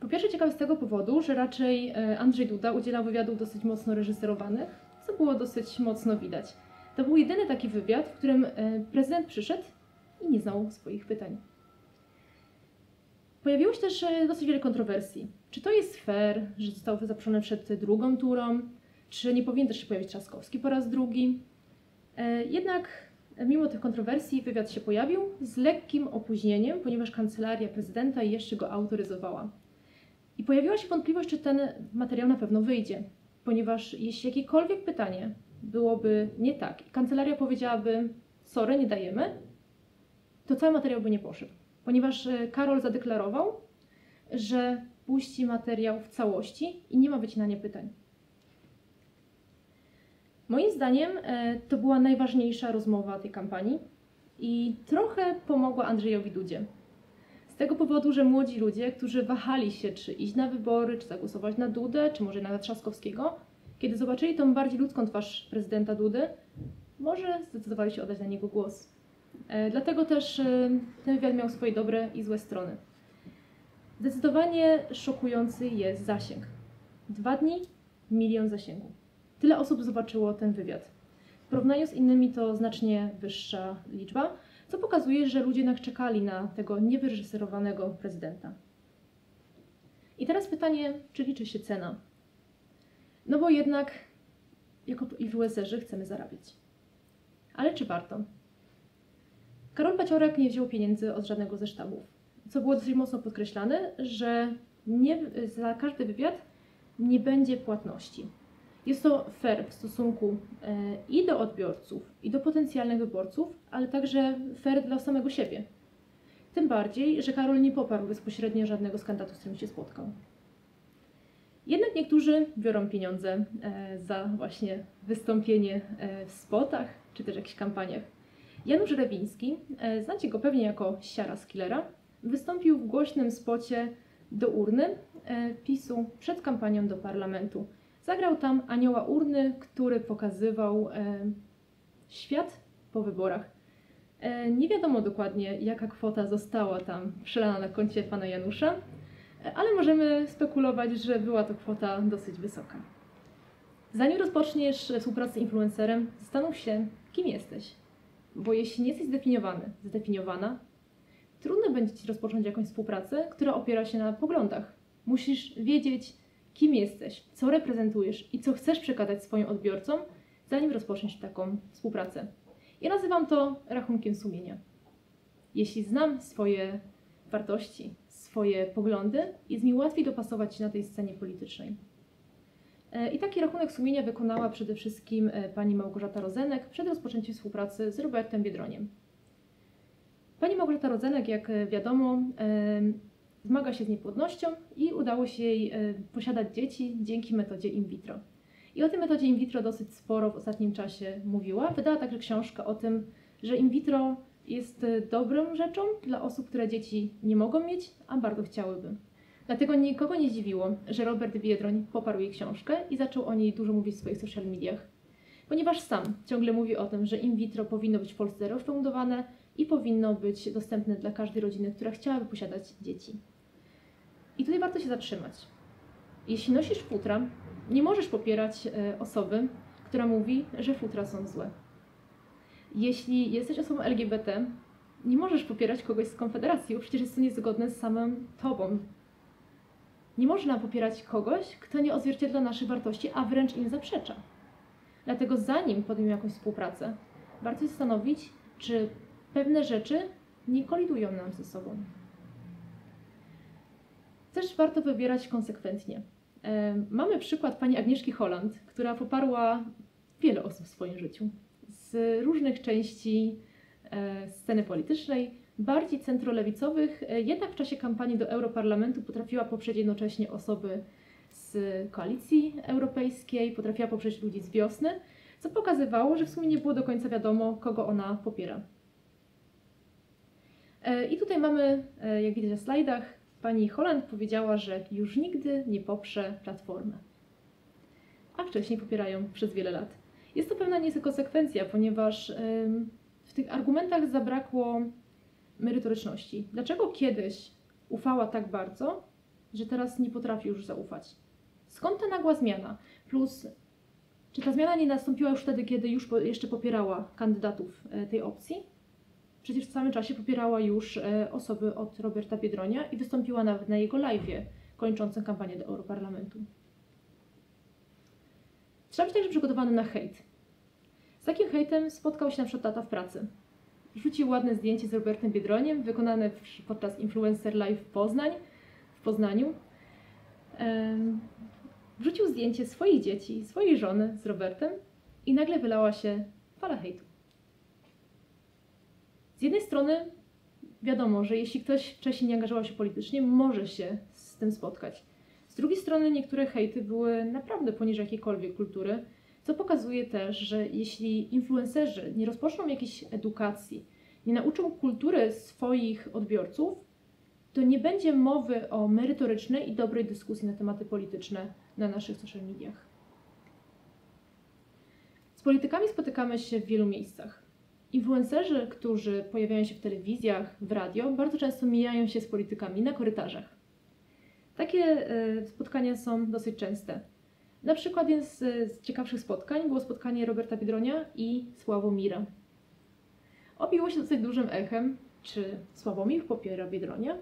Po pierwsze ciekawy z tego powodu, że raczej Andrzej Duda udzielał wywiadów dosyć mocno reżyserowanych, co było dosyć mocno widać. To był jedyny taki wywiad, w którym prezydent przyszedł i nie znał swoich pytań. Pojawiło się też e, dosyć wiele kontrowersji. Czy to jest fair, że został zaproszony przed drugą turą? Czy nie powinien też się pojawić Trzaskowski po raz drugi? E, jednak Mimo tych kontrowersji wywiad się pojawił z lekkim opóźnieniem, ponieważ kancelaria prezydenta jeszcze go autoryzowała. I pojawiła się wątpliwość, czy ten materiał na pewno wyjdzie, ponieważ jeśli jakiekolwiek pytanie byłoby nie tak i kancelaria powiedziałaby sorry, nie dajemy, to cały materiał by nie poszedł, ponieważ e, Karol zadeklarował, że puści materiał w całości i nie ma wycinania pytań. Moim zdaniem e, to była najważniejsza rozmowa tej kampanii i trochę pomogła Andrzejowi Dudzie. Tego powodu, że młodzi ludzie, którzy wahali się, czy iść na wybory, czy zagłosować na Dudę, czy może na Trzaskowskiego, kiedy zobaczyli tą bardziej ludzką twarz prezydenta Dudy, może zdecydowali się oddać na niego głos. E, Dlatego też e, ten wywiad miał swoje dobre i złe strony. Zdecydowanie szokujący jest zasięg. Dwa dni, milion zasięgu. Tyle osób zobaczyło ten wywiad. W porównaniu z innymi to znacznie wyższa liczba, co pokazuje, że ludzie jednak czekali na tego niewyreżyserowanego prezydenta. I teraz pytanie, czy liczy się cena? No bo jednak jako influencerzy chcemy zarabiać. Ale czy warto? Karol Paciorek nie wziął pieniędzy od żadnego ze sztabów, co było dosyć mocno podkreślane, że nie, za każdy wywiad nie będzie płatności. Jest to fair w stosunku e, i do odbiorców, i do potencjalnych wyborców, ale także fair dla samego siebie. Tym bardziej, że Karol nie poparł bezpośrednio żadnego z kandydatów, z którym się spotkał. Jednak niektórzy biorą pieniądze e, za właśnie wystąpienie e, w spotach czy też jakichś kampaniach. Janusz Rewiński, znacie go pewnie jako siara z Killera, wystąpił w głośnym spocie do urny PiSu przed kampanią do parlamentu. Zagrał tam anioła urny, który pokazywał e, świat po wyborach. E, Nie wiadomo dokładnie, jaka kwota została tam przelana na koncie pana Janusza, e, ale możemy spekulować, że była to kwota dosyć wysoka. Zanim rozpoczniesz współpracę z influencerem, zastanów się, kim jesteś. Bo jeśli nie jesteś zdefiniowany, zdefiniowana, trudno będzie ci rozpocząć jakąś współpracę, która opiera się na poglądach. Musisz wiedzieć, kim jesteś, co reprezentujesz i co chcesz przekazać swoim odbiorcom, zanim rozpoczniesz taką współpracę. Ja nazywam to rachunkiem sumienia. Jeśli znam swoje wartości, swoje poglądy, jest mi łatwiej dopasować się na tej scenie politycznej. E, I taki rachunek sumienia wykonała przede wszystkim e, pani Małgorzata Rozenek przed rozpoczęciem współpracy z Robertem Biedroniem. Pani Małgorzata Rodzenek, jak e, wiadomo, zmaga się z niepłodnością i udało się jej e, posiadać dzieci dzięki metodzie in vitro. I o tej metodzie in vitro dosyć sporo w ostatnim czasie mówiła. Wydała także książkę o tym, że in vitro jest e, dobrą rzeczą dla osób, które dzieci nie mogą mieć, a bardzo chciałyby. Dlatego nikogo nie zdziwiło, że Robert Biedroń poparł jej książkę i zaczął o niej dużo mówić w swoich social mediach. Ponieważ sam ciągle mówi o tym, że in vitro powinno być w Polsce refundowane i powinno być dostępne dla każdej rodziny, która chciałaby posiadać dzieci. I tutaj warto się zatrzymać. Jeśli nosisz futra, nie możesz popierać e, osoby, która mówi, że futra są złe. Jeśli jesteś osobą LGBT, nie możesz popierać kogoś z Konfederacji, bo przecież jest to niezgodne z samym tobą. Nie można popierać kogoś, kto nie odzwierciedla naszych wartości, a wręcz im zaprzecza. Dlatego zanim podejmiemy jakąś współpracę, warto się zastanowić, czy pewne rzeczy nie kolidują nam ze sobą. Też warto wybierać konsekwentnie. E, Mamy przykład pani Agnieszki Holland, która poparła wiele osób w swoim życiu z różnych części e, sceny politycznej, bardziej centrolewicowych, e, jednak w czasie kampanii do Europarlamentu potrafiła poprzeć jednocześnie osoby z koalicji europejskiej, potrafiła poprzeć ludzi z wiosny, co pokazywało, że w sumie nie było do końca wiadomo, kogo ona popiera. E, I tutaj mamy, e, jak widać na slajdach, pani Holland powiedziała, że już nigdy nie poprze Platformy. A wcześniej popierają przez wiele lat. Jest to pewna niekonsekwencja, ponieważ w tych argumentach zabrakło merytoryczności. Dlaczego kiedyś ufała tak bardzo, że teraz nie potrafi już zaufać? Skąd ta nagła zmiana? Plus, czy ta zmiana nie nastąpiła już wtedy, kiedy już jeszcze popierała kandydatów e, tej opcji? Przecież w samym czasie popierała już e, osoby od Roberta Biedronia i wystąpiła nawet na jego live'ie kończącym kampanię do Europarlamentu. Trzeba być także przygotowany na hejt. Z takim hejtem spotkał się na przykład tata w pracy. Wrzucił ładne zdjęcie z Robertem Biedroniem, wykonane podczas Influencer Live Poznań, w Poznaniu. Wrzucił zdjęcie swoich dzieci, swojej żony z Robertem i nagle wylała się fala hejtu. Z jednej strony wiadomo, że jeśli ktoś wcześniej nie angażował się politycznie, może się z tym spotkać. Z drugiej strony niektóre hejty były naprawdę poniżej jakiejkolwiek kultury, co pokazuje też, że jeśli influencerzy nie rozpoczną jakiejś edukacji, nie nauczą kultury swoich odbiorców, to nie będzie mowy o merytorycznej i dobrej dyskusji na tematy polityczne na naszych social mediach. Z politykami spotykamy się w wielu miejscach. Influencerzy, którzy pojawiają się w telewizjach, w radio, bardzo często mijają się z politykami na korytarzach. Takie e, spotkania są dosyć częste. Na przykład więc z ciekawszych spotkań było spotkanie Roberta Biedronia i Sławomira. Obiło się dosyć dużym echem, czy Sławomir popiera Biedronia.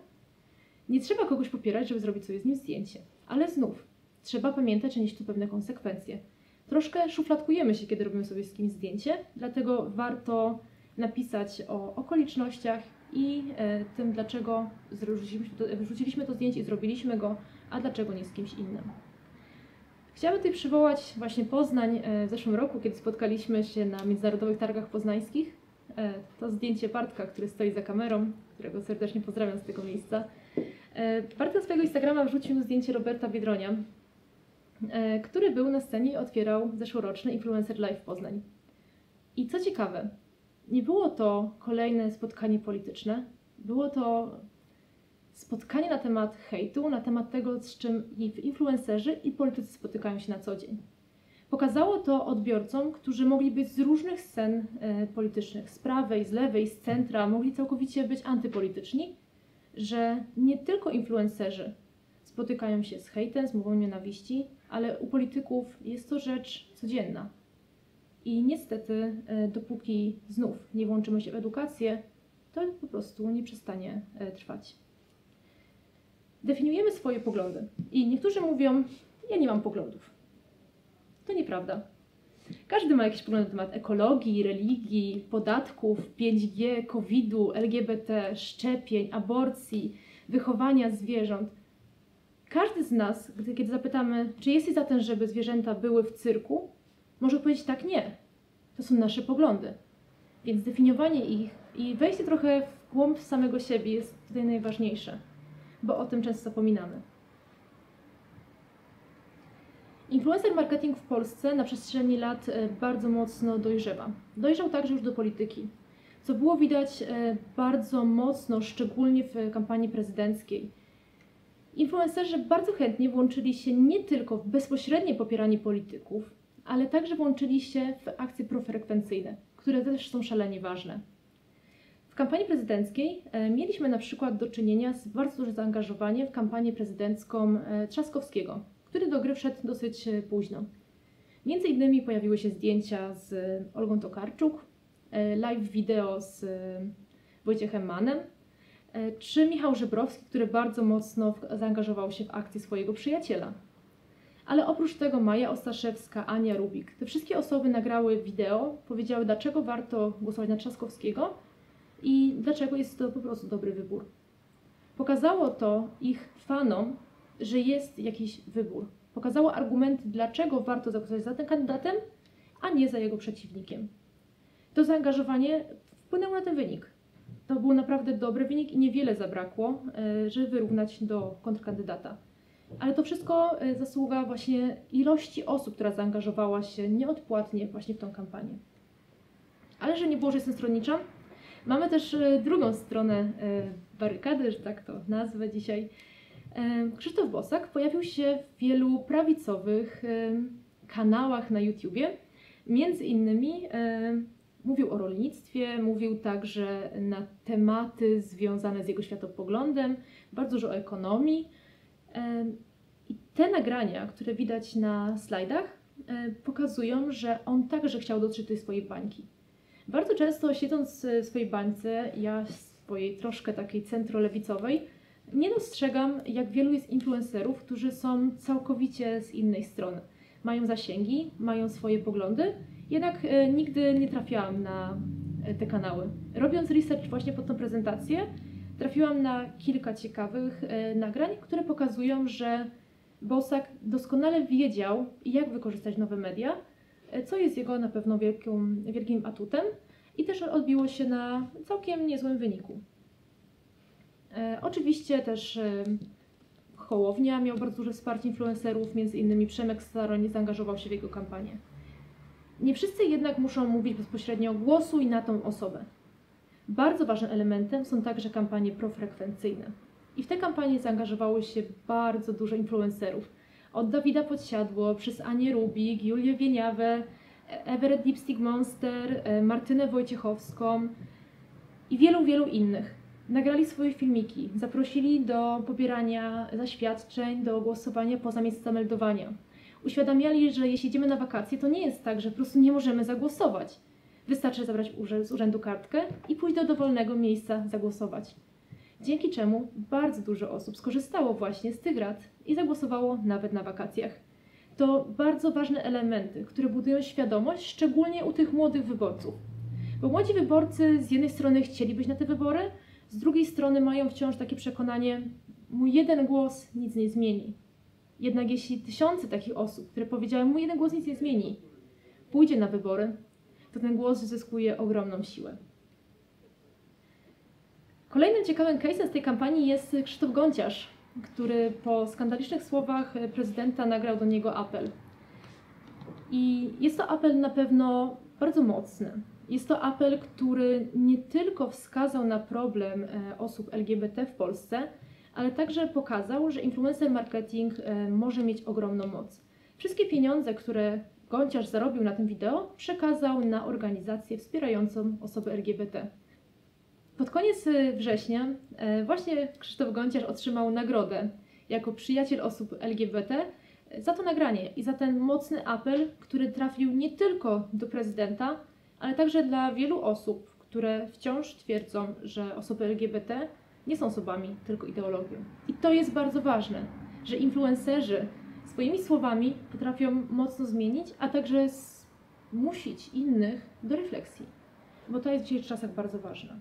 Nie trzeba kogoś popierać, żeby zrobić sobie z nim zdjęcie. Ale znów, trzeba pamiętać, że nieść tu pewne konsekwencje. Troszkę szufladkujemy się, kiedy robimy sobie z kimś zdjęcie, dlatego warto napisać o okolicznościach i e, tym, dlaczego zrzuciliśmy to, zdjęcie i zrobiliśmy go, a dlaczego nie z kimś innym. Chciałabym tutaj przywołać właśnie Poznań e, w zeszłym roku, kiedy spotkaliśmy się na Międzynarodowych Targach Poznańskich. E, To zdjęcie Bartka, który stoi za kamerą, którego serdecznie pozdrawiam z tego miejsca. Bartek swojego Instagrama wrzucił zdjęcie Roberta Biedronia, który był na scenie i otwierał zeszłoroczny Influencer Live Poznań. I co ciekawe, nie było to kolejne spotkanie polityczne, było to spotkanie na temat hejtu, na temat tego, z czym i influencerzy i politycy spotykają się na co dzień. Pokazało to odbiorcom, którzy mogli być z różnych scen e, politycznych, z prawej, z lewej, z centra, mogli całkowicie być antypolityczni, że nie tylko influencerzy spotykają się z hejtem, z mową nienawiści, ale u polityków jest to rzecz codzienna. I niestety, e, dopóki znów nie włączymy się w edukację, to po prostu nie przestanie e, trwać. Definiujemy swoje poglądy. I niektórzy mówią, ja nie mam poglądów. To nieprawda. Każdy ma jakieś poglądy na temat ekologii, religii, podatków, 5G, COVID-u, LGBT, szczepień, aborcji, wychowania zwierząt. Każdy z nas, gdy, kiedy zapytamy, czy jesteś za tym, żeby zwierzęta były w cyrku, może powiedzieć tak, nie. To są nasze poglądy. Więc definiowanie ich i wejście trochę w głąb samego siebie jest tutaj najważniejsze, bo o tym często zapominamy. Influencer marketing w Polsce na przestrzeni lat e, bardzo mocno dojrzewa. Dojrzał także już do polityki, co było widać e, bardzo mocno, szczególnie w kampanii prezydenckiej. Influencerzy bardzo chętnie włączyli się nie tylko w bezpośrednie popieranie polityków, ale także włączyli się w akcje profrekwencyjne, które też są szalenie ważne. W kampanii prezydenckiej e, mieliśmy na przykład do czynienia z bardzo dużym zaangażowaniem w kampanię prezydencką e, Trzaskowskiego, który do gry wszedł dosyć e, późno. Między innymi pojawiły się zdjęcia z Olgą Tokarczuk, live wideo z Wojciechem Manem, czy Michał Żebrowski, który bardzo mocno zaangażował się w akcję swojego przyjaciela. Ale oprócz tego Maja Ostaszewska, Ania Rubik, te wszystkie osoby nagrały wideo, powiedziały dlaczego warto głosować na Trzaskowskiego i dlaczego jest to po prostu dobry wybór. Pokazało to ich fanom, że jest jakiś wybór. Pokazało argumenty, dlaczego warto zagłosować za tym kandydatem, a nie za jego przeciwnikiem. To zaangażowanie wpłynęło na ten wynik. To był naprawdę dobry wynik i niewiele zabrakło, e, żeby wyrównać do kontrkandydata. Ale to wszystko e, zasługa właśnie ilości osób, która zaangażowała się nieodpłatnie właśnie w tą kampanię. Ale że nie było, że jestem stronnicza, mamy też e, drugą stronę barykady, że tak to nazwę dzisiaj. Krzysztof Bosak pojawił się w wielu prawicowych kanałach na YouTubie. Między innymi mówił o rolnictwie, mówił także na tematy związane z jego światopoglądem, bardzo dużo o ekonomii. I te nagrania, które widać na slajdach, e, pokazują, że on także chciał dotrzeć do tej swojej bańki. Bardzo często siedząc w swojej bańce, ja swojej troszkę takiej centrolewicowej, nie dostrzegam, jak wielu jest influencerów, którzy są całkowicie z innej strony. Mają zasięgi, mają swoje poglądy Jednak e, nigdy nie trafiałam na e, te kanały. Robiąc research właśnie pod tą prezentację, trafiłam na kilka ciekawych e, nagrań, które pokazują, że Bosak doskonale wiedział, jak wykorzystać nowe media, co jest jego na pewno wielką, wielkim atutem i też odbiło się na całkiem niezłym wyniku. Oczywiście też Hołownia miał bardzo duże wsparcie influencerów, między innymi Przemek Staroń zaangażował się w jego kampanię. Nie wszyscy jednak muszą mówić bezpośrednio głosu i na tą osobę. Bardzo ważnym elementem są także kampanie profrekwencyjne. I w te kampanie zaangażowało się bardzo dużo influencerów. Od Dawida Podsiadło, przez Anię Rubik, Julię Wieniawę, Everett Lipstick Monster, e, Martynę Wojciechowską i wielu, wielu innych. Nagrali swoje filmiki, zaprosili do pobierania zaświadczeń, do głosowania poza miejscem meldowania. Uświadamiali, że jeśli idziemy na wakacje, to nie jest tak, że po prostu nie możemy zagłosować. Wystarczy zabrać z urzędu kartkę i pójść do dowolnego miejsca zagłosować. Dzięki czemu bardzo dużo osób skorzystało właśnie z tych rad i zagłosowało nawet na wakacjach. To bardzo ważne elementy, które budują świadomość, szczególnie u tych młodych wyborców. Bo młodzi wyborcy z jednej strony chcieli być na te wybory, z drugiej strony mają wciąż takie przekonanie, mój jeden głos nic nie zmieni. Jednak jeśli tysiące takich osób, które powiedziały, mój jeden głos nic nie zmieni, pójdzie na wybory, to ten głos zyskuje ogromną siłę. Kolejnym ciekawym case'em z tej kampanii jest Krzysztof Gąciarz, który po skandalicznych słowach prezydenta nagrał do niego apel. I jest to apel na pewno bardzo mocny. Jest to apel, który nie tylko wskazał na problem e, osób LGBT w Polsce, ale także pokazał, że influencer marketing e, może mieć ogromną moc. Wszystkie pieniądze, które Gąciarz zarobił na tym wideo, przekazał na organizację wspierającą osoby LGBT. Pod koniec e, września e, właśnie Krzysztof Gąciarz otrzymał nagrodę jako przyjaciel osób LGBT za to nagranie i za ten mocny apel, który trafił nie tylko do prezydenta, ale także dla wielu osób, które wciąż twierdzą, że osoby LGBT nie są osobami, tylko ideologią. I to jest bardzo ważne, że influencerzy swoimi słowami potrafią mocno zmienić, a także zmusić innych do refleksji, bo to jest w dzisiejszych czasach bardzo ważne.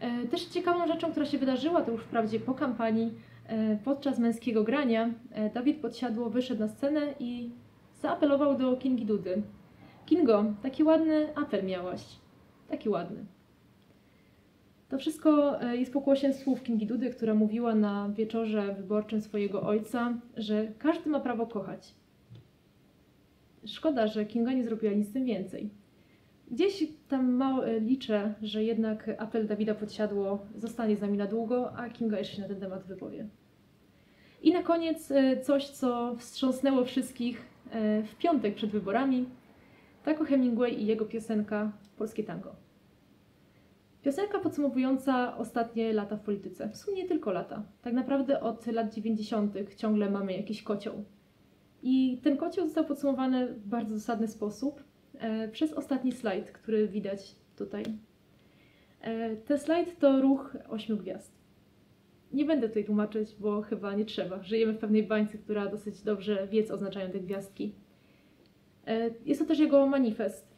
E, Też ciekawą rzeczą, która się wydarzyła, to już wprawdzie po kampanii, e, podczas męskiego grania, e, Dawid Podsiadło wyszedł na scenę i zaapelował do Kingi Dudy. Kingo, taki ładny apel miałaś. Taki ładny. To wszystko e, jest pokłosiem słów Kingi Dudy, która mówiła na wieczorze wyborczym swojego ojca, że każdy ma prawo kochać. Szkoda, że Kinga nie zrobiła nic z tym więcej. Gdzieś tam mało e, liczę, że jednak apel Dawida Podsiadło zostanie z nami na długo, a Kinga jeszcze się na ten temat wypowie. I na koniec e, coś, co wstrząsnęło wszystkich w piątek przed wyborami. Taco Hemingway i jego piosenka Polskie Tango. Piosenka podsumowująca ostatnie lata w polityce. W sumie nie tylko lata. Tak naprawdę od lat 90. ciągle mamy jakiś kocioł. I ten kocioł został podsumowany w bardzo zasadny sposób e, przez ostatni slajd, który widać tutaj. E, ten slajd to ruch ośmiu gwiazd. Nie będę tutaj tłumaczyć, bo chyba nie trzeba. Żyjemy w pewnej bańce, która dosyć dobrze wie, co oznaczają te gwiazdki. E, Jest to też jego manifest.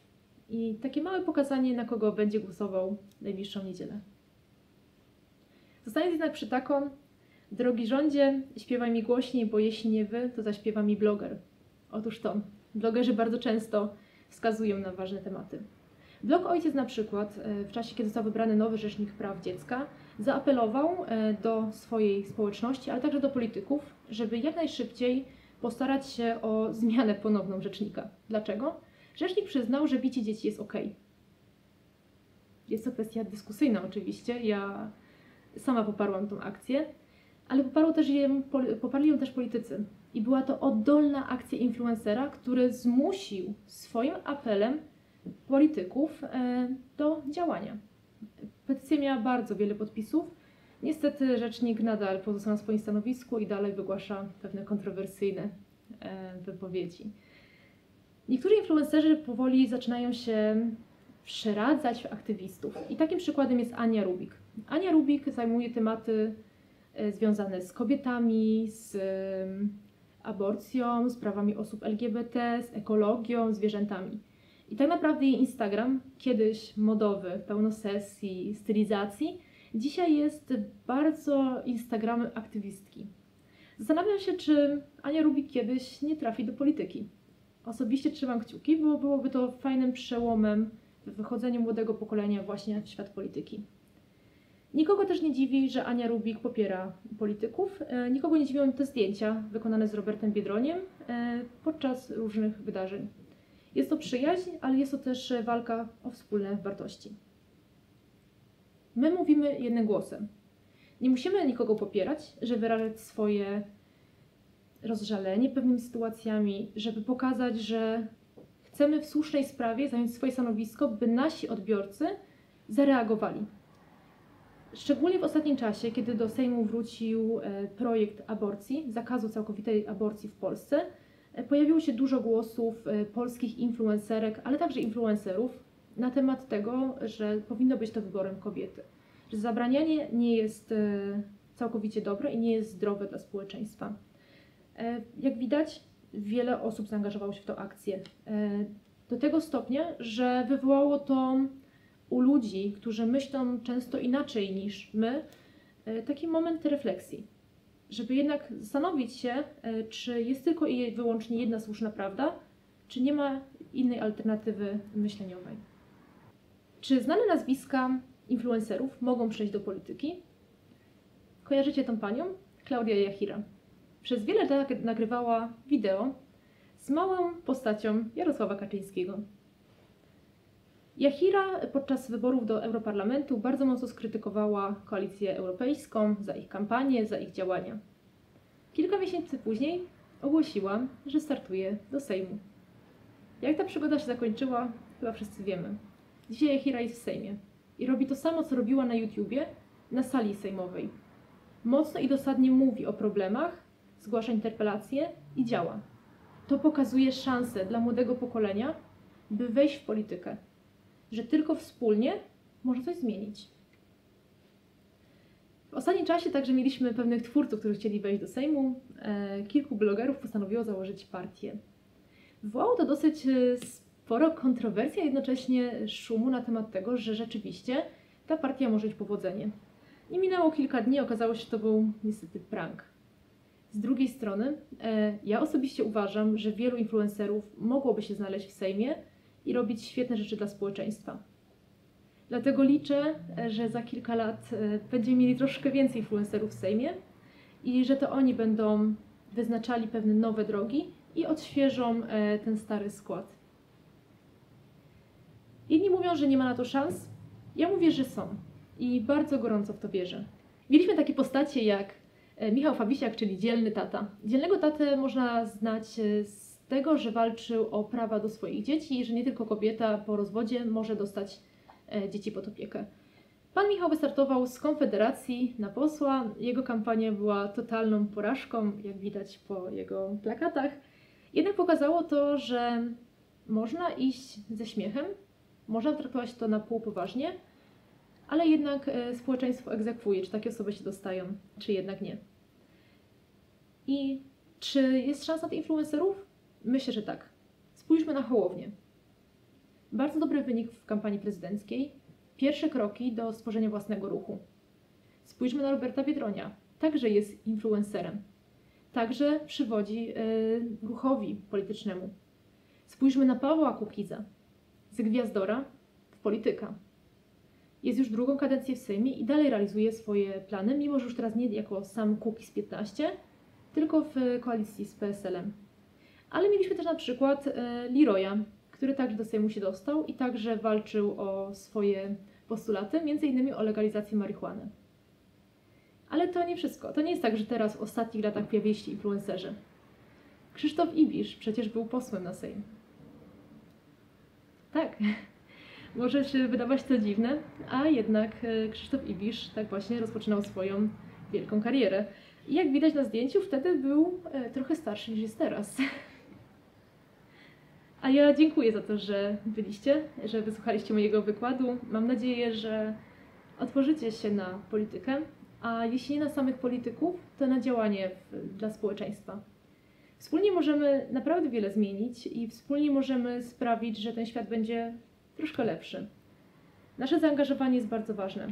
I takie małe pokazanie, na kogo będzie głosował najbliższą niedzielę. Zostając jednak przy taką, drogi rządzie, śpiewaj mi głośniej, bo jeśli nie wy, to zaśpiewa mi bloger. Otóż to, blogerzy bardzo często wskazują na ważne tematy. Blog Ojciec na przykład, e, w czasie kiedy został wybrany nowy Rzecznik Praw Dziecka, zaapelował e, do swojej społeczności, ale także do polityków, żeby jak najszybciej postarać się o zmianę ponowną rzecznika. Dlaczego? Rzecznik przyznał, że bicie dzieci jest ok. Jest to kwestia dyskusyjna oczywiście. Ja sama poparłam tą akcję, ale poparł też ją, poparli ją też politycy. I była to oddolna akcja influencera, który zmusił swoim apelem polityków e, do działania. Petycja miała bardzo wiele podpisów. Niestety rzecznik nadal pozostał na swoim stanowisku i dalej wygłasza pewne kontrowersyjne e, wypowiedzi. Niektórzy influencerzy powoli zaczynają się przeradzać w aktywistów. I takim przykładem jest Ania Rubik. Ania Rubik zajmuje tematy e, związane z kobietami, z aborcją, sprawami osób LGBT, z ekologią, zwierzętami. I tak naprawdę jej Instagram, kiedyś modowy, pełno sesji, stylizacji, dzisiaj jest bardzo Instagramem aktywistki. Zastanawiam się, czy Ania Rubik kiedyś nie trafi do polityki. Osobiście trzymam kciuki, bo byłoby to fajnym przełomem w wychodzeniu młodego pokolenia właśnie w świat polityki. Nikogo też nie dziwi, że Ania Rubik popiera polityków. E, Nikogo nie dziwią te zdjęcia wykonane z Robertem Biedroniem e, podczas różnych wydarzeń. Jest to przyjaźń, ale jest to też walka o wspólne wartości. My mówimy jednym głosem. Nie musimy nikogo popierać, żeby wyrażać swoje rozżalenie pewnymi sytuacjami, żeby pokazać, że chcemy w słusznej sprawie zająć swoje stanowisko, by nasi odbiorcy zareagowali. Szczególnie w ostatnim czasie, kiedy do Sejmu wrócił e, projekt aborcji, zakazu całkowitej aborcji w Polsce, e, pojawiło się dużo głosów e, polskich influencerek, ale także influencerów na temat tego, że powinno być to wyborem kobiety. Że zabranianie nie jest całkowicie dobre i nie jest zdrowe dla społeczeństwa. Jak widać, wiele osób zaangażowało się w tę akcję. Do tego stopnia, że wywołało to u ludzi, którzy myślą często inaczej niż my, e, taki moment refleksji. Żeby jednak zastanowić się, e, czy jest tylko i wyłącznie jedna słuszna prawda, czy nie ma innej alternatywy myśleniowej. Czy znane nazwiska influencerów mogą przejść do polityki? Kojarzycie tą panią? Klaudia Jachira. Przez wiele lat nagrywała wideo z małą postacią Jarosława Kaczyńskiego. Jahira podczas wyborów do Europarlamentu bardzo mocno skrytykowała koalicję europejską za ich kampanię, za ich działania. Kilka miesięcy później ogłosiła, że startuje do Sejmu. Jak ta przygoda się zakończyła, chyba wszyscy wiemy. Dzisiaj Jahira jest w Sejmie i robi to samo, co robiła na YouTubie, na sali sejmowej. Mocno i dosadnie mówi o problemach, zgłasza interpelacje i działa. To pokazuje szansę dla młodego pokolenia, by wejść w politykę że tylko wspólnie można coś zmienić. W ostatnim czasie także mieliśmy pewnych twórców, którzy chcieli wejść do Sejmu. E, kilku blogerów postanowiło założyć partię. Wywołało to dosyć e, sporo kontrowersji, a jednocześnie szumu na temat tego, że rzeczywiście ta partia może mieć powodzenie. Nie minęło kilka dni, okazało się, że to był niestety prank. Z drugiej strony, e, ja osobiście uważam, że wielu influencerów mogłoby się znaleźć w Sejmie, i robić świetne rzeczy dla społeczeństwa. Dlatego liczę, że za kilka lat e, będziemy mieli troszkę więcej influencerów w Sejmie i że to oni będą wyznaczali pewne nowe drogi i odświeżą e, ten stary skład. Inni mówią, że nie ma na to szans. Ja mówię, że są i bardzo gorąco w to wierzę. Mieliśmy takie postacie jak Michał Fabisiak, czyli dzielny tata. Dzielnego tatę można znać z tego, że walczył o prawa do swoich dzieci i że nie tylko kobieta po rozwodzie może dostać e, dzieci pod opiekę. Pan Michał wystartował z Konfederacji na posła. Jego kampania była totalną porażką, jak widać po jego plakatach. Jednak pokazało to, że można iść ze śmiechem, można traktować to na pół poważnie, ale jednak e, społeczeństwo egzekwuje, czy takie osoby się dostają, czy jednak nie. I czy jest szansa na influencerów? Myślę, że tak. Spójrzmy na Hołownię. Bardzo dobry wynik w kampanii prezydenckiej. Pierwsze kroki do stworzenia własnego ruchu. Spójrzmy na Roberta Biedronia. Także jest influencerem. Także przywodzi yy, ruchowi politycznemu. Spójrzmy na Pawła Kukiza. Z gwiazdora w polityka. Jest już drugą kadencję w Sejmie i dalej realizuje swoje plany, mimo że już teraz nie jako sam Kukiz 15, tylko w koalicji z PSL-em. Ale mieliśmy też na przykład e, Leroya, który także do Sejmu się dostał i także walczył o swoje postulaty, innymi o legalizację marihuany. Ale to nie wszystko. To nie jest tak, że teraz w ostatnich latach pojawili się influencerzy. Krzysztof Ibisz przecież był posłem na Sejm. Tak. Może się wydawać to dziwne, a jednak e, Krzysztof Ibisz tak właśnie rozpoczynał swoją wielką karierę. I jak widać na zdjęciu, wtedy był e, trochę starszy niż jest teraz. A ja dziękuję za to, że byliście, że wysłuchaliście mojego wykładu. Mam nadzieję, że otworzycie się na politykę, a jeśli nie na samych polityków, to na działanie w, dla społeczeństwa. Wspólnie możemy naprawdę wiele zmienić i wspólnie możemy sprawić, że ten świat będzie troszkę lepszy. Nasze zaangażowanie jest bardzo ważne.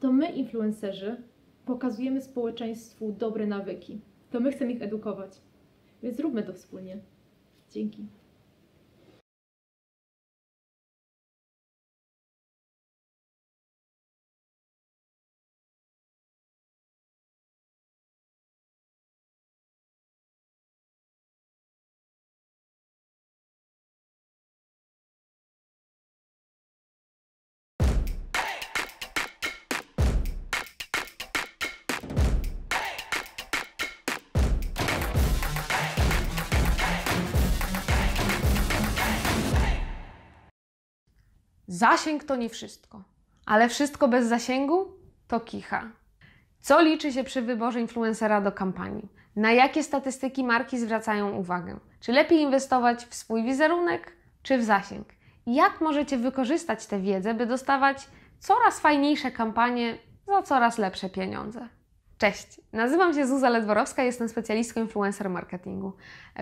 To my, influencerzy, pokazujemy społeczeństwu dobre nawyki. To my chcemy ich edukować. Więc zróbmy to wspólnie. Dzięki. Zasięg to nie wszystko, ale wszystko bez zasięgu to kicha. Co liczy się przy wyborze influencera do kampanii? Na jakie statystyki marki zwracają uwagę? Czy lepiej inwestować w swój wizerunek, czy w zasięg? Jak możecie wykorzystać tę wiedzę, by dostawać coraz fajniejsze kampanie za coraz lepsze pieniądze? Cześć, nazywam się Zuza Ledworowska, jestem specjalistką influencer marketingu.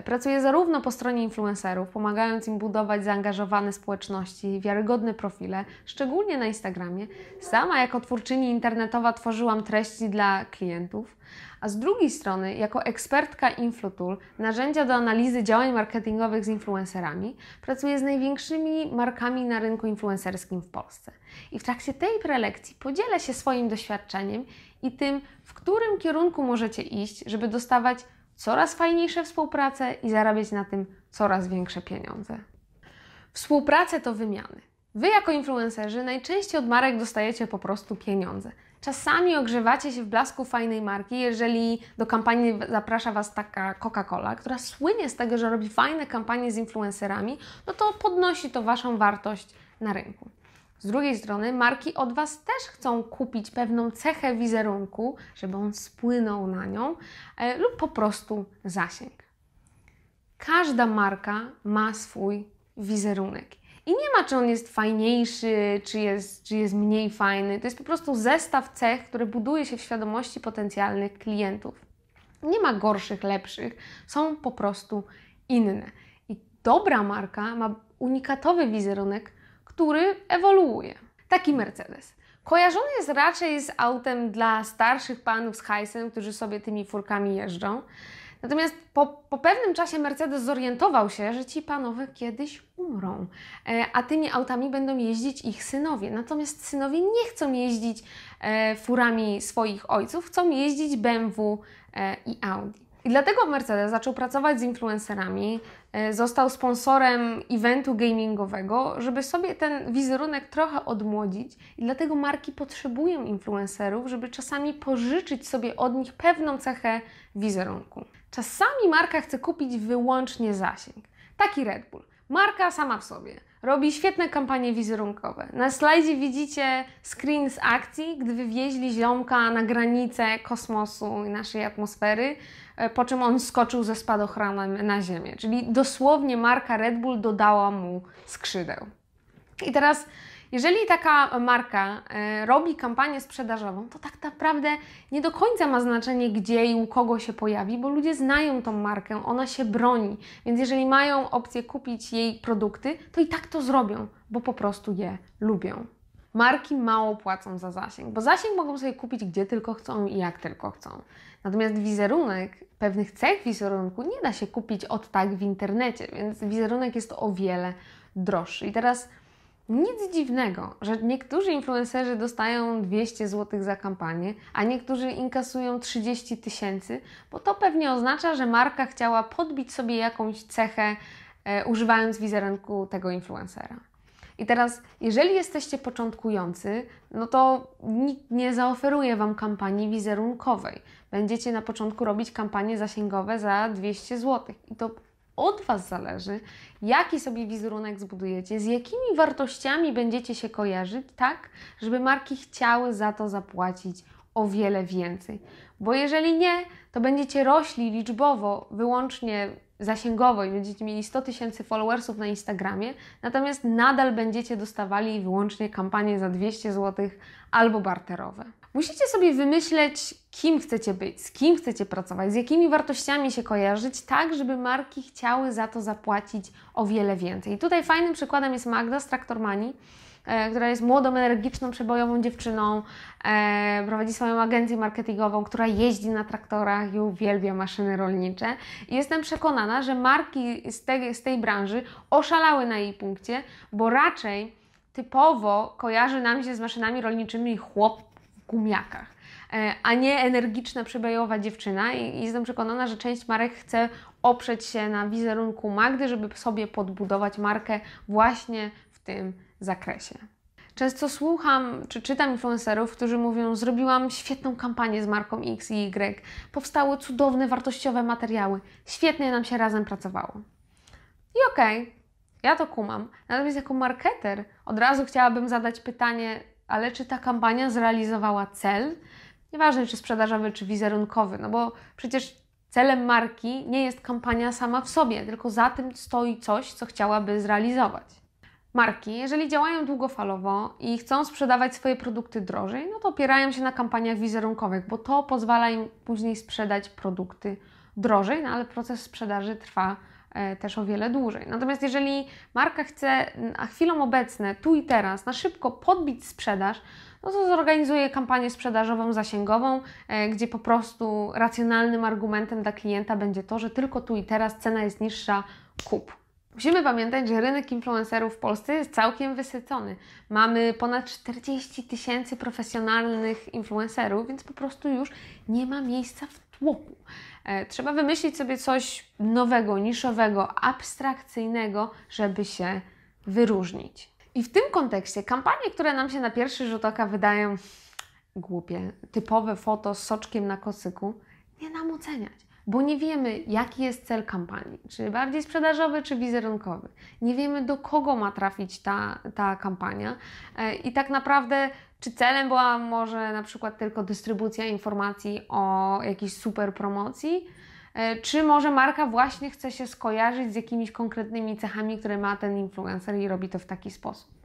Pracuję zarówno po stronie influencerów, pomagając im budować zaangażowane społeczności, wiarygodne profile, szczególnie na Instagramie. Sama jako twórczyni internetowa tworzyłam treści dla klientów, a z drugiej strony jako ekspertka InfluTool, narzędzia do analizy działań marketingowych z influencerami, pracuję z największymi markami na rynku influencerskim w Polsce. I w trakcie tej prelekcji podzielę się swoim doświadczeniem i tym, w którym kierunku możecie iść, żeby dostawać coraz fajniejsze współprace i zarabiać na tym coraz większe pieniądze. Współprace to wymiany. Wy jako influencerzy najczęściej od marek dostajecie po prostu pieniądze. Czasami ogrzewacie się w blasku fajnej marki, jeżeli do kampanii zaprasza Was taka Coca-Cola, która słynie z tego, że robi fajne kampanie z influencerami, no to podnosi to Waszą wartość na rynku. Z drugiej strony, marki od Was też chcą kupić pewną cechę wizerunku, żeby on spłynął na nią, e, lub po prostu zasięg. Każda marka ma swój wizerunek. I nie ma, czy on jest fajniejszy, czy jest, czy jest mniej fajny. To jest po prostu zestaw cech, które buduje się w świadomości potencjalnych klientów. Nie ma gorszych, lepszych, są po prostu inne. I dobra marka ma unikatowy wizerunek, który ewoluuje. Taki Mercedes. Kojarzony jest raczej z autem dla starszych panów z hajsem, którzy sobie tymi furkami jeżdżą. Natomiast po, po pewnym czasie Mercedes zorientował się, że ci panowie kiedyś umrą, e, a tymi autami będą jeździć ich synowie. Natomiast synowie nie chcą jeździć e, furami swoich ojców, chcą jeździć BMW e, i Audi. I dlatego Mercedes zaczął pracować z influencerami, e, został sponsorem eventu gamingowego, żeby sobie ten wizerunek trochę odmłodzić. I dlatego marki potrzebują influencerów, żeby czasami pożyczyć sobie od nich pewną cechę wizerunku. Czasami marka chce kupić wyłącznie zasięg. Taki Red Bull. Marka sama w sobie robi świetne kampanie wizerunkowe. Na slajdzie widzicie screen z akcji, gdy wywieźli ziomka na granicę kosmosu i naszej atmosfery, po czym on skoczył ze spadochronem na Ziemię. Czyli dosłownie marka Red Bull dodała mu skrzydeł. I teraz jeżeli taka marka e, robi kampanię sprzedażową, to tak naprawdę nie do końca ma znaczenie, gdzie i u kogo się pojawi, bo ludzie znają tą markę, ona się broni. Więc jeżeli mają opcję kupić jej produkty, to i tak to zrobią, bo po prostu je lubią. Marki mało płacą za zasięg, bo zasięg mogą sobie kupić gdzie tylko chcą i jak tylko chcą. Natomiast wizerunek, pewnych cech wizerunku nie da się kupić od tak w internecie, więc wizerunek jest o wiele droższy. I teraz nic dziwnego, że niektórzy influencerzy dostają 200 zł za kampanię, a niektórzy inkasują 30 tysięcy, bo to pewnie oznacza, że marka chciała podbić sobie jakąś cechę, e, używając wizerunku tego influencera. I teraz, jeżeli jesteście początkujący, no to nikt nie zaoferuje Wam kampanii wizerunkowej. Będziecie na początku robić kampanie zasięgowe za 200 zł. I to od Was zależy, jaki sobie wizerunek zbudujecie, z jakimi wartościami będziecie się kojarzyć, tak, żeby marki chciały za to zapłacić o wiele więcej. Bo jeżeli nie, to będziecie rośli liczbowo wyłącznie zasięgowo i będziecie mieli 100 tysięcy followersów na Instagramie, natomiast nadal będziecie dostawali wyłącznie kampanie za 200 zł albo barterowe. Musicie sobie wymyśleć, kim chcecie być, z kim chcecie pracować, z jakimi wartościami się kojarzyć, tak żeby marki chciały za to zapłacić o wiele więcej. I tutaj fajnym przykładem jest Magda z Traktormanii, e, która jest młodą, energiczną, przebojową dziewczyną, e, prowadzi swoją agencję marketingową, która jeździ na traktorach i uwielbia maszyny rolnicze. I jestem przekonana, że marki z tej, z tej branży oszalały na jej punkcie, bo raczej typowo kojarzy nam się z maszynami rolniczymi chłop w gumiakach, e, a nie energiczna, przebojowa dziewczyna. I jestem przekonana, że część marek chce oprzeć się na wizerunku Magdy, żeby sobie podbudować markę właśnie w tym zakresie. Często słucham czy czytam influencerów, którzy mówią: Zrobiłam świetną kampanię z marką X i Y, powstały cudowne, wartościowe materiały, świetnie nam się razem pracowało. I okej, okay, ja to kumam. Natomiast jako marketer od razu chciałabym zadać pytanie: ale czy ta kampania zrealizowała cel? Nieważne, czy sprzedażowy, czy wizerunkowy, no bo przecież celem marki nie jest kampania sama w sobie, tylko za tym stoi coś, co chciałaby zrealizować. Marki, jeżeli działają długofalowo i chcą sprzedawać swoje produkty drożej, no to opierają się na kampaniach wizerunkowych, bo to pozwala im później sprzedać produkty drożej, no ale proces sprzedaży trwa e, też o wiele dłużej. Natomiast jeżeli marka chce na chwilą obecną, tu i teraz, na szybko podbić sprzedaż, no to zorganizuje kampanię sprzedażową zasięgową, e, gdzie po prostu racjonalnym argumentem dla klienta będzie to, że tylko tu i teraz cena jest niższa, kup. Musimy pamiętać, że rynek influencerów w Polsce jest całkiem wysycony. Mamy ponad 40 tysięcy profesjonalnych influencerów, więc po prostu już nie ma miejsca w tłoku. E, trzeba wymyślić sobie coś nowego, niszowego, abstrakcyjnego, żeby się wyróżnić. I w tym kontekście kampanie, które nam się na pierwszy rzut oka wydają głupie, typowe foto z soczkiem na kocyku, nie nam oceniać bo nie wiemy, jaki jest cel kampanii, czy bardziej sprzedażowy, czy wizerunkowy. Nie wiemy, do kogo ma trafić ta, ta kampania e, i tak naprawdę, czy celem była może na przykład tylko dystrybucja informacji o jakiejś super promocji, e, czy może marka właśnie chce się skojarzyć z jakimiś konkretnymi cechami, które ma ten influencer i robi to w taki sposób.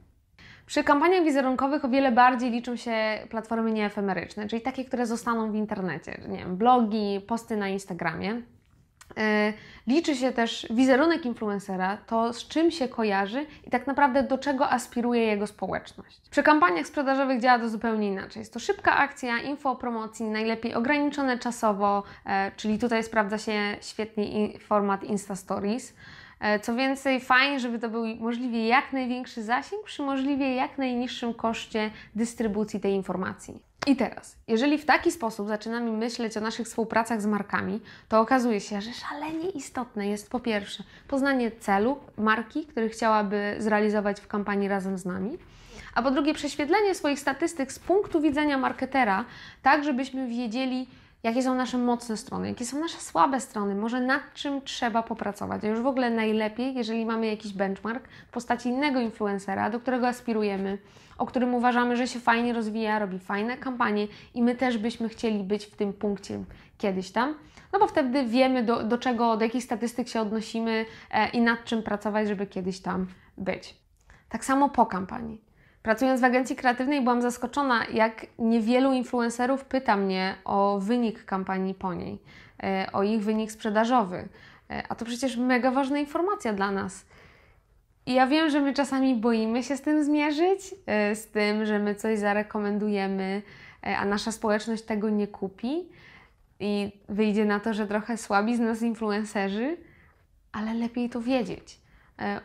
Przy kampaniach wizerunkowych o wiele bardziej liczą się platformy nieefemeryczne, czyli takie, które zostaną w internecie, nie wiem, blogi, posty na Instagramie. E, liczy się też wizerunek influencera, to z czym się kojarzy i tak naprawdę do czego aspiruje jego społeczność. Przy kampaniach sprzedażowych działa to zupełnie inaczej. Jest to szybka akcja, info o promocji, najlepiej ograniczone czasowo, e, czyli tutaj sprawdza się świetnie format Insta Stories. E, co więcej, fajnie, żeby to był możliwie jak największy zasięg przy możliwie jak najniższym koszcie dystrybucji tej informacji. I teraz, jeżeli w taki sposób zaczynamy myśleć o naszych współpracach z markami, to okazuje się, że szalenie istotne jest po pierwsze poznanie celu marki, który chciałaby zrealizować w kampanii razem z nami, a po drugie prześwietlenie swoich statystyk z punktu widzenia marketera, tak żebyśmy wiedzieli, jakie są nasze mocne strony, jakie są nasze słabe strony, może nad czym trzeba popracować. A już w ogóle najlepiej, jeżeli mamy jakiś benchmark w postaci innego influencera, do którego aspirujemy, o którym uważamy, że się fajnie rozwija, robi fajne kampanie i my też byśmy chcieli być w tym punkcie kiedyś tam. No bo wtedy wiemy, do, do czego, do jakich statystyk się odnosimy e, i nad czym pracować, żeby kiedyś tam być. Tak samo po kampanii. Pracując w agencji kreatywnej byłam zaskoczona, jak niewielu influencerów pyta mnie o wynik kampanii po niej, e, o ich wynik sprzedażowy. E, a to przecież mega ważna informacja dla nas. I ja wiem, że my czasami boimy się z tym zmierzyć, e, z tym, że my coś zarekomendujemy, a nasza społeczność tego nie kupi i wyjdzie na to, że trochę słabi z nas influencerzy, ale lepiej to wiedzieć,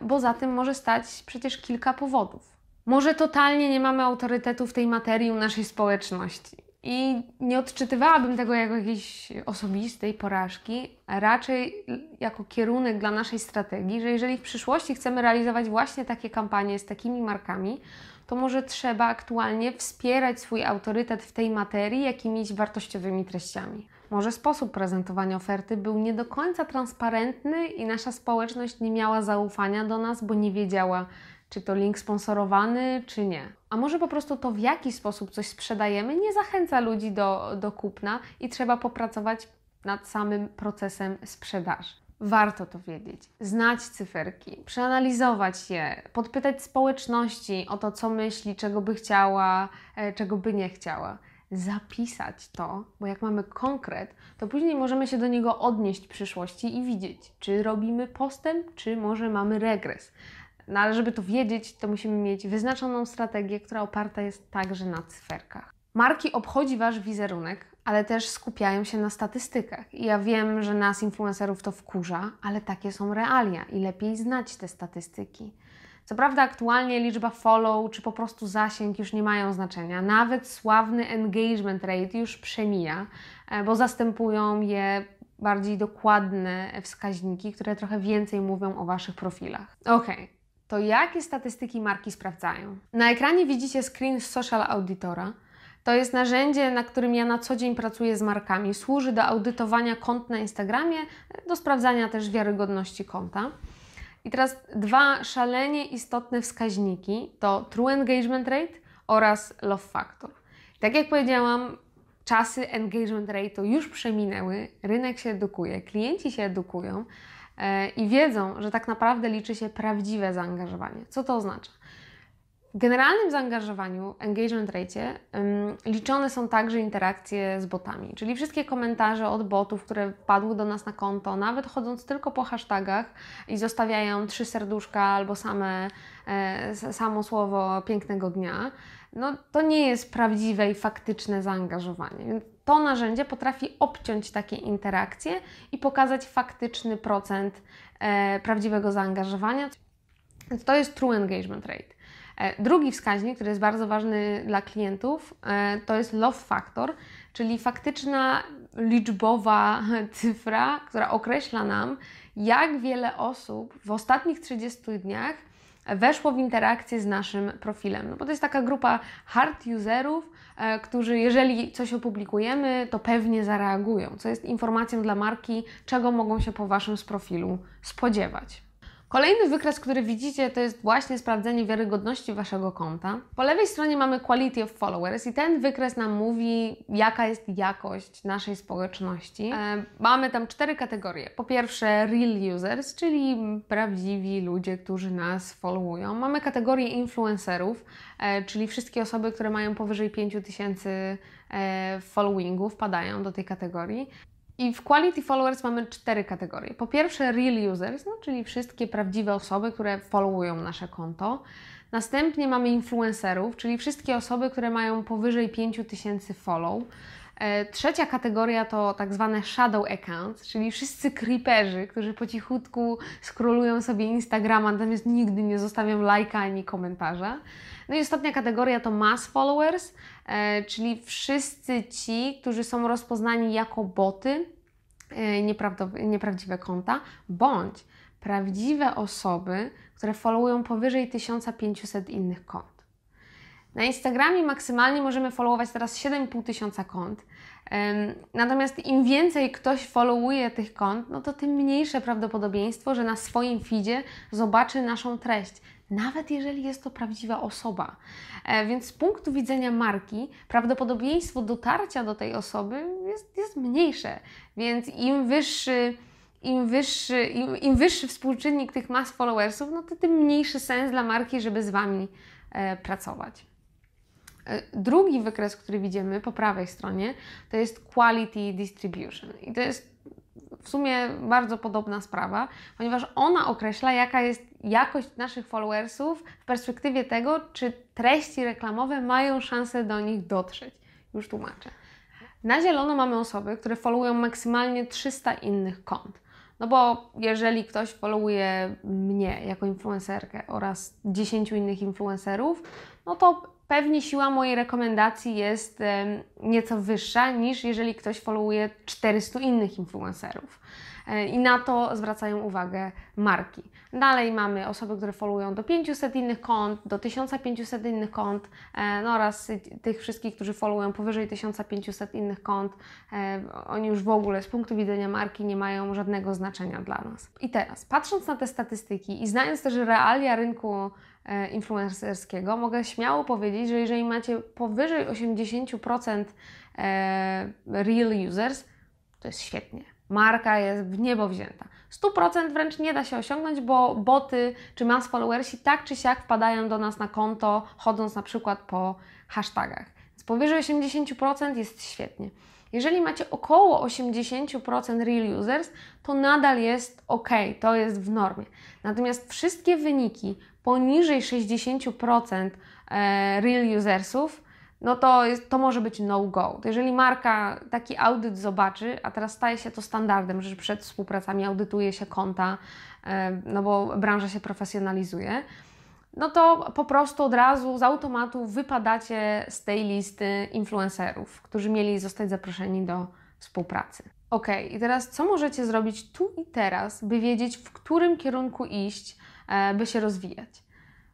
bo za tym może stać przecież kilka powodów. Może totalnie nie mamy autorytetu w tej materii u naszej społeczności. I nie odczytywałabym tego jako jakiejś osobistej porażki, a raczej jako kierunek dla naszej strategii, że jeżeli w przyszłości chcemy realizować właśnie takie kampanie z takimi markami, to może trzeba aktualnie wspierać swój autorytet w tej materii jakimiś wartościowymi treściami. Może sposób prezentowania oferty był nie do końca transparentny i nasza społeczność nie miała zaufania do nas, bo nie wiedziała, czy to link sponsorowany, czy nie. A może po prostu to, w jaki sposób coś sprzedajemy, nie zachęca ludzi do, do kupna i trzeba popracować nad samym procesem sprzedaży. warto to wiedzieć, znać cyferki, przeanalizować je, podpytać społeczności o to, co myśli, czego by chciała, e, czego by nie chciała. Zapisać to, bo jak mamy konkret, to później możemy się do niego odnieść w przyszłości i widzieć, czy robimy postęp, czy może mamy regres. No ale żeby to wiedzieć, to musimy mieć wyznaczoną strategię, która oparta jest także na cyferkach. Marki obchodzi Wasz wizerunek, ale też skupiają się na statystykach. I ja wiem, że nas, influencerów, to wkurza, ale takie są realia i lepiej znać te statystyki. Co prawda, aktualnie liczba follow czy po prostu zasięg już nie mają znaczenia. Nawet sławny engagement rate już przemija, e, bo zastępują je bardziej dokładne wskaźniki, które trochę więcej mówią o Waszych profilach. Ok, to jakie statystyki marki sprawdzają? Na ekranie widzicie screen z Social Auditora. To jest narzędzie, na którym ja na co dzień pracuję z markami. Służy do audytowania kont na Instagramie, do sprawdzania też wiarygodności konta. I teraz dwa szalenie istotne wskaźniki to True Engagement Rate oraz Love Factor. Tak jak powiedziałam, czasy engagement rate już przeminęły, rynek się edukuje, klienci się edukują i wiedzą, że tak naprawdę liczy się prawdziwe zaangażowanie. Co to oznacza? W generalnym zaangażowaniu, engagement rate, liczone są także interakcje z botami, czyli wszystkie komentarze od botów, które wpadły do nas na konto, nawet chodząc tylko po hashtagach i zostawiają trzy serduszka albo same, e, samo słowo pięknego dnia, no to nie jest prawdziwe i faktyczne zaangażowanie. To narzędzie potrafi obciąć takie interakcje i pokazać faktyczny procent e, prawdziwego zaangażowania. Więc to jest true engagement rate. E, drugi wskaźnik, który jest bardzo ważny dla klientów, e, to jest love factor, czyli faktyczna liczbowa *laughs* cyfra, która określa nam, jak wiele osób w ostatnich 30 dniach weszło w interakcję z naszym profilem. No bo to jest taka grupa hard userów, e, którzy jeżeli coś opublikujemy, to pewnie zareagują, co jest informacją dla marki, czego mogą się po Waszym profilu spodziewać. Kolejny wykres, który widzicie, to jest właśnie sprawdzenie wiarygodności Waszego konta. Po lewej stronie mamy Quality of Followers i ten wykres nam mówi, jaka jest jakość naszej społeczności. E, mamy tam cztery kategorie. Po pierwsze Real Users, czyli prawdziwi ludzie, którzy nas followują. Mamy kategorię influencerów, e, czyli wszystkie osoby, które mają powyżej 5000 e, followingów, wpadają do tej kategorii. I w Quality Followers mamy cztery kategorie. Po pierwsze, real users, no, czyli wszystkie prawdziwe osoby, które followują nasze konto. Następnie mamy influencerów, czyli wszystkie osoby, które mają powyżej 5000 follow. E, trzecia kategoria to tak zwane shadow accounts, czyli wszyscy creeperzy, którzy po cichutku scrollują sobie Instagrama, natomiast nigdy nie zostawią lajka ani komentarza. No i ostatnia kategoria to mass followers, czyli wszyscy ci, którzy są rozpoznani jako boty, e, nieprawdziwe konta, bądź prawdziwe osoby, które followują powyżej 1500 innych kont. Na Instagramie maksymalnie możemy followować teraz 7,5 tysiąca kont. Natomiast im więcej ktoś followuje tych kont, no to tym mniejsze prawdopodobieństwo, że na swoim feedzie zobaczy naszą treść. Nawet jeżeli jest to prawdziwa osoba. E, więc z punktu widzenia marki, prawdopodobieństwo dotarcia do tej osoby jest, jest mniejsze. Więc im wyższy im wyższy, im, im, wyższy współczynnik tych mass followersów, no to tym mniejszy sens dla marki, żeby z Wami e, pracować. E, drugi wykres, który widzimy po prawej stronie, to jest quality distribution. I to jest w sumie bardzo podobna sprawa, ponieważ ona określa, jaka jest jakość naszych followersów w perspektywie tego, czy treści reklamowe mają szansę do nich dotrzeć. Już tłumaczę. Na zielono mamy osoby, które followują maksymalnie 300 innych kont. No bo jeżeli ktoś followuje mnie jako influencerkę oraz 10 innych influencerów, no to pewnie siła mojej rekomendacji jest nieco wyższa niż jeżeli ktoś followuje 400 innych influencerów. E, I na to zwracają uwagę marki. Dalej mamy osoby, które followują do 500 innych kont, do 1500 innych kont e, no oraz tych wszystkich, którzy followują powyżej 1500 innych kont. E, oni już w ogóle z punktu widzenia marki nie mają żadnego znaczenia dla nas. I teraz, patrząc na te statystyki i znając też realia rynku influencerskiego, mogę śmiało powiedzieć, że jeżeli macie powyżej 80% real users, to jest świetnie marka jest w niebo wzięta. 100% wręcz nie da się osiągnąć, bo boty czy mass followersi tak czy siak wpadają do nas na konto, chodząc na przykład po hashtagach. Więc powyżej 80% jest świetnie. Jeżeli macie około 80% real users, to nadal jest ok, to jest w normie. Natomiast wszystkie wyniki poniżej 60% e, real usersów, no to, jest, to może być no-go. Jeżeli marka taki audyt zobaczy, a teraz staje się to standardem, że przed współpracami audytuje się konta, e, no bo branża się profesjonalizuje, no to po prostu od razu z automatu wypadacie z tej listy influencerów, którzy mieli zostać zaproszeni do współpracy. Ok, i teraz co możecie zrobić tu i teraz, by wiedzieć, w którym kierunku iść, by się rozwijać?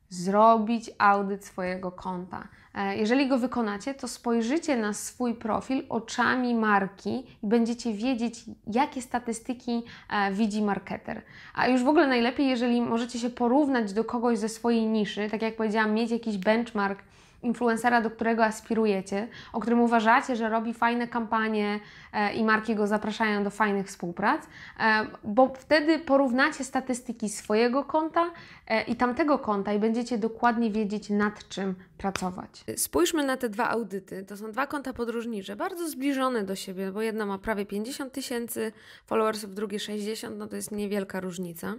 Zrobić audyt swojego konta. E, jeżeli go wykonacie, to spojrzycie na swój profil oczami marki i będziecie wiedzieć, jakie statystyki e, widzi marketer. A już w ogóle najlepiej, jeżeli możecie się porównać do kogoś ze swojej niszy, tak jak powiedziałam, mieć jakiś benchmark influencera, do którego aspirujecie, o którym uważacie, że robi fajne kampanie e, i marki go zapraszają do fajnych współprac, e, bo wtedy porównacie statystyki swojego konta e, i tamtego konta i będziecie dokładnie wiedzieć, nad czym pracować. Spójrzmy na te dwa audyty. To są dwa konta podróżnicze, bardzo zbliżone do siebie, bo jedna ma prawie 50 tysięcy followersów, drugie 60, no to jest niewielka różnica.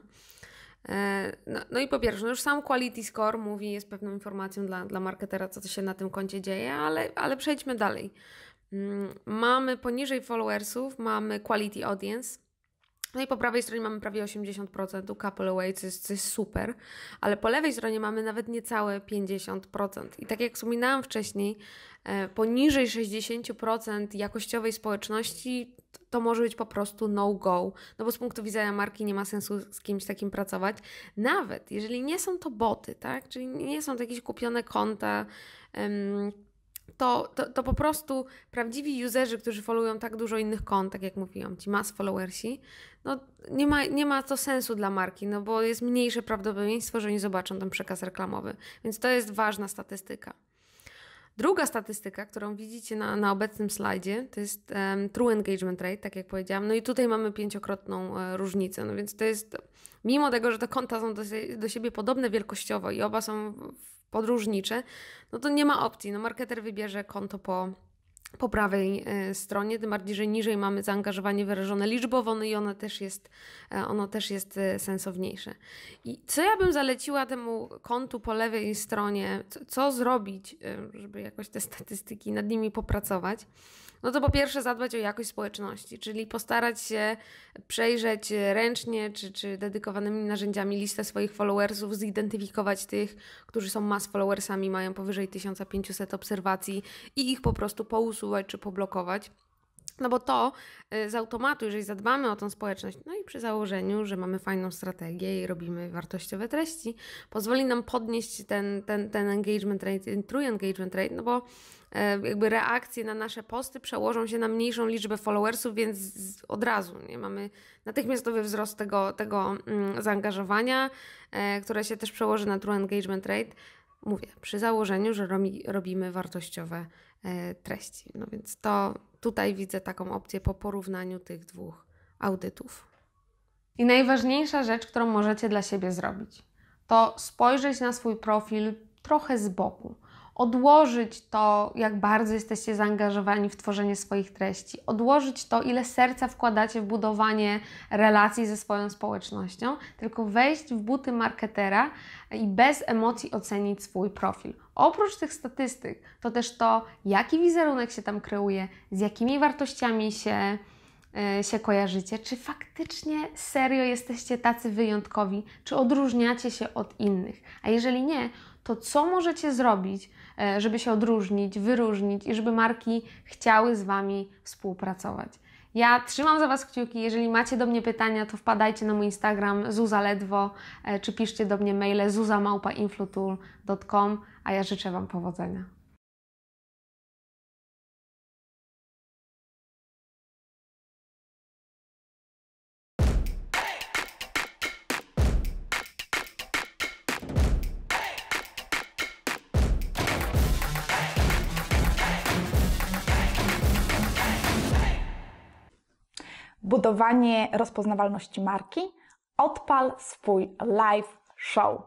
E, no, no, i po pierwsze, no już sam quality score mówi, jest pewną informacją dla, dla marketera, co to się na tym koncie dzieje, ale, ale przejdźmy dalej. Mm, mamy poniżej followersów, mamy quality audience, no i po prawej stronie mamy prawie 80% couple away, co jest, co jest super, ale po lewej stronie mamy nawet niecałe 50%. I tak jak wspominałam wcześniej, e, poniżej 60% jakościowej społeczności to może być po prostu no-go, no bo z punktu widzenia marki nie ma sensu z kimś takim pracować. Nawet jeżeli nie są to boty, tak, czyli nie są to jakieś kupione konta, to, to, to po prostu prawdziwi userzy, którzy followują tak dużo innych kont, tak jak mówiłam, ci mass followersi, no nie ma, nie ma to sensu dla marki, no bo jest mniejsze prawdopodobieństwo, że oni zobaczą ten przekaz reklamowy. Więc to jest ważna statystyka. Druga statystyka, którą widzicie na, na obecnym slajdzie, to jest um, true engagement rate, tak jak powiedziałam. No i tutaj mamy pięciokrotną e, różnicę. No więc to jest, mimo tego, że te konta są do, do siebie podobne wielkościowo i oba są podróżnicze, no to nie ma opcji. No marketer wybierze konto po po prawej e, stronie, tym bardziej, że niżej mamy zaangażowanie wyrażone liczbowo, no i ono też jest, e, ono też jest e, sensowniejsze. I co ja bym zaleciła temu kontu po lewej stronie, co, co zrobić, żeby jakoś te statystyki nad nimi popracować? No to po pierwsze zadbać o jakość społeczności, czyli postarać się przejrzeć ręcznie czy, czy dedykowanymi narzędziami listę swoich followersów, zidentyfikować tych, którzy są mass followersami, mają powyżej 1500 obserwacji i ich po prostu pousuwać czy poblokować. No bo to y, z automatu, jeżeli zadbamy o tą społeczność, no i przy założeniu, że mamy fajną strategię i robimy wartościowe treści, pozwoli nam podnieść ten, ten, ten engagement rate, ten true engagement rate, no bo e, jakby reakcje na nasze posty przełożą się na mniejszą liczbę followersów, więc od razu nie mamy natychmiastowy wzrost tego, tego mm, zaangażowania, e, które się też przełoży na true engagement rate. Mówię, przy założeniu, że robi, robimy wartościowe e, treści. No więc to tutaj widzę taką opcję po porównaniu tych dwóch audytów. I najważniejsza rzecz, którą możecie dla siebie zrobić, to spojrzeć na swój profil trochę z boku odłożyć to, jak bardzo jesteście zaangażowani w tworzenie swoich treści, odłożyć to, ile serca wkładacie w budowanie relacji ze swoją społecznością, tylko wejść w buty marketera i bez emocji ocenić swój profil. Oprócz tych statystyk, to też to, jaki wizerunek się tam kreuje, z jakimi wartościami się e, się kojarzycie, czy faktycznie serio jesteście tacy wyjątkowi, czy odróżniacie się od innych. A jeżeli nie, to co możecie zrobić, żeby się odróżnić, wyróżnić i żeby marki chciały z Wami współpracować. Ja trzymam za Was kciuki. Jeżeli macie do mnie pytania, to wpadajcie na mój Instagram zuzaledwo, e, czy piszcie do mnie maile zuzamałpainflutool.com, a ja życzę Wam powodzenia. Budowanie rozpoznawalności marki, odpal swój live show.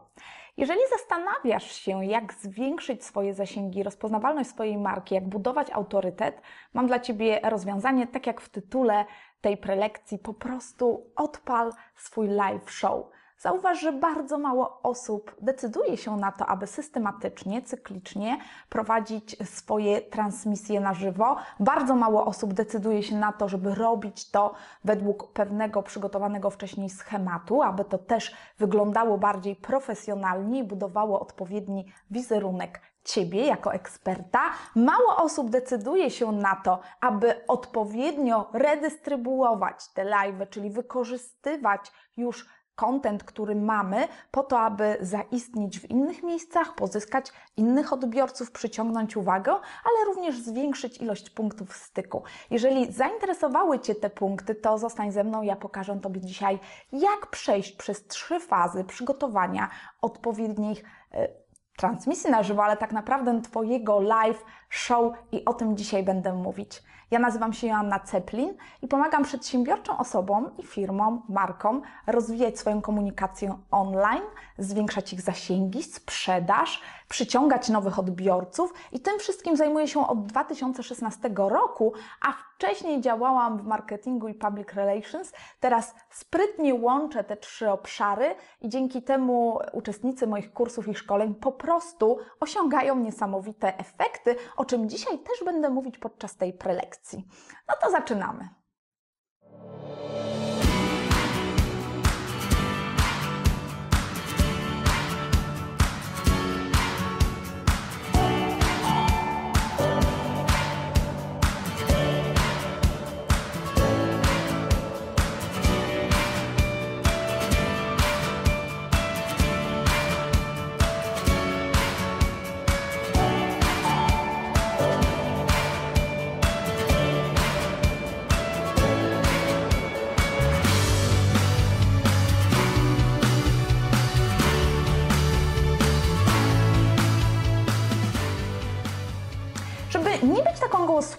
Jeżeli zastanawiasz się, jak zwiększyć swoje zasięgi, rozpoznawalność swojej marki, jak budować autorytet, mam dla Ciebie rozwiązanie, tak jak w tytule tej prelekcji, po prostu odpal swój live show. Zauważ, że bardzo mało osób decyduje się na to, aby systematycznie, cyklicznie prowadzić swoje transmisje na żywo. Bardzo mało osób decyduje się na to, żeby robić to według pewnego przygotowanego wcześniej schematu, aby to też wyglądało bardziej profesjonalnie i budowało odpowiedni wizerunek Ciebie jako eksperta. Mało osób decyduje się na to, aby odpowiednio redystrybuować te live, czyli wykorzystywać już content, który mamy, po to, aby zaistnieć w innych miejscach, pozyskać innych odbiorców, przyciągnąć uwagę, ale również zwiększyć ilość punktów styku. Jeżeli zainteresowały Cię te punkty, to zostań ze mną, ja pokażę Tobie dzisiaj, jak przejść przez trzy fazy przygotowania odpowiednich y, transmisji na żywo, ale tak naprawdę Twojego live show i o tym dzisiaj będę mówić. Ja nazywam się Joanna Ceplin i pomagam przedsiębiorczym osobom i firmom, markom rozwijać swoją komunikację online, zwiększać ich zasięgi, sprzedaż, przyciągać nowych odbiorców i tym wszystkim zajmuję się od 2016 roku, a wcześniej działałam w marketingu i public relations. Teraz sprytnie łączę te trzy obszary i dzięki temu uczestnicy moich kursów i szkoleń po prostu osiągają niesamowite efekty, o czym dzisiaj też będę mówić podczas tej prelekcji. No to zaczynamy.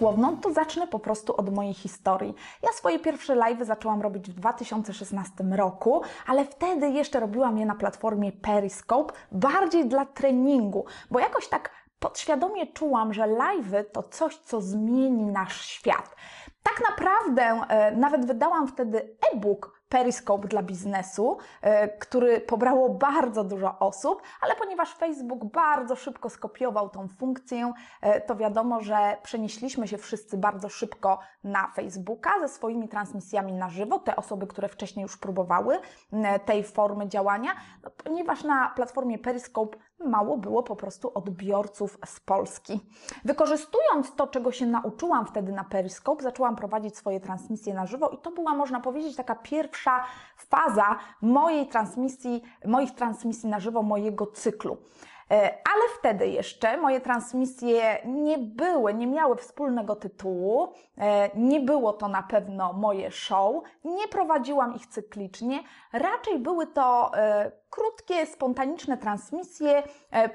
Gołosłowną, to zacznę po prostu od mojej historii. Ja swoje pierwsze live zaczęłam robić w 2016 roku, ale wtedy jeszcze robiłam je na platformie Periscope, bardziej dla treningu, bo jakoś tak podświadomie czułam, że live'y to coś, co zmieni nasz świat. Tak naprawdę e, nawet wydałam wtedy e-book Periscope dla biznesu, e, który pobrało bardzo dużo osób, ale ponieważ Facebook bardzo szybko skopiował tą funkcję, e, to wiadomo, że przenieśliśmy się wszyscy bardzo szybko na Facebooka ze swoimi transmisjami na żywo, te osoby, które wcześniej już próbowały m, tej formy działania, no, ponieważ na platformie Periscope mało było po prostu odbiorców z Polski. Wykorzystując to, czego się nauczyłam wtedy na Periscope, zaczęłam prowadzić swoje transmisje na żywo i to była, można powiedzieć, taka pierwsza faza mojej transmisji, moich transmisji na żywo, mojego cyklu. E, Ale wtedy jeszcze moje transmisje nie były, nie miały wspólnego tytułu, e, nie było to na pewno moje show, nie prowadziłam ich cyklicznie, raczej były to e, krótkie, spontaniczne transmisje,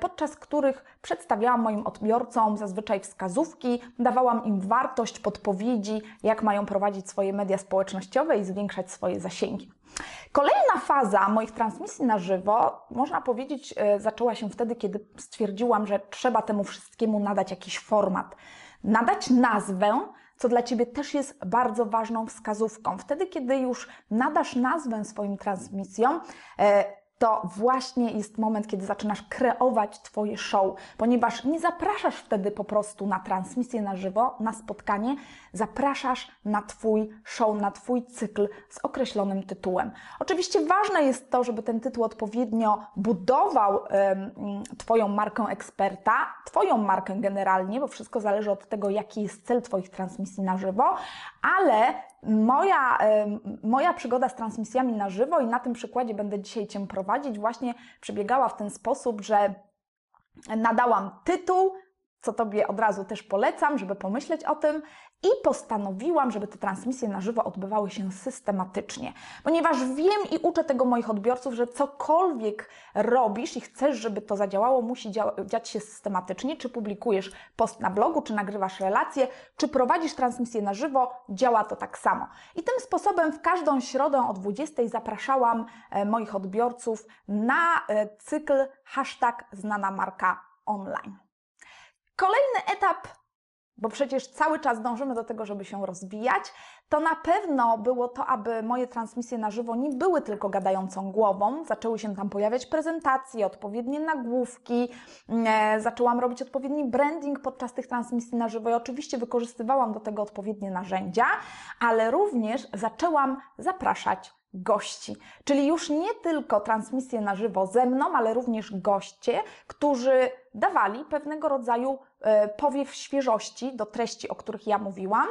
podczas których przedstawiałam moim odbiorcom zazwyczaj wskazówki, dawałam im wartość, podpowiedzi, jak mają prowadzić swoje media społecznościowe i zwiększać swoje zasięgi. Kolejna faza moich transmisji na żywo, można powiedzieć, e, zaczęła się wtedy, kiedy stwierdziłam, że trzeba temu wszystkiemu nadać jakiś format, nadać nazwę, co dla Ciebie też jest bardzo ważną wskazówką. Wtedy, kiedy już nadasz nazwę swoim transmisjom, e, to właśnie jest moment, kiedy zaczynasz kreować Twoje show, ponieważ nie zapraszasz wtedy po prostu na transmisję na żywo, na spotkanie, zapraszasz na Twój show, na Twój cykl z określonym tytułem. Oczywiście ważne jest to, żeby ten tytuł odpowiednio budował Twoją markę eksperta, Twoją markę generalnie, bo wszystko zależy od tego, jaki jest cel Twoich transmisji na żywo, ale moja, moja przygoda z transmisjami na żywo i na tym przykładzie będę dzisiaj Cię prowadzić, właśnie przebiegała w ten sposób, że nadałam tytuł, co Tobie od razu też polecam, żeby pomyśleć o tym. I postanowiłam, żeby te transmisje na żywo odbywały się systematycznie, ponieważ wiem i uczę tego moich odbiorców, że cokolwiek robisz i chcesz, żeby to zadziałało, musi dziać się systematycznie. Czy publikujesz post na blogu, czy nagrywasz relacje, czy prowadzisz transmisję na żywo, działa to tak samo. I tym sposobem w każdą środę o 20 zapraszałam e, moich odbiorców na e, cykl hashtag znana marka online. Kolejny etap, bo przecież cały czas dążymy do tego, żeby się rozwijać, to na pewno było to, aby moje transmisje na żywo nie były tylko gadającą głową. Zaczęły się tam pojawiać prezentacje, odpowiednie nagłówki, e, zaczęłam robić odpowiedni branding podczas tych transmisji na żywo i oczywiście wykorzystywałam do tego odpowiednie narzędzia, ale również zaczęłam zapraszać gości, czyli już nie tylko transmisje na żywo ze mną, ale również goście, którzy dawali pewnego rodzaju e, powiew świeżości do treści, o których ja mówiłam,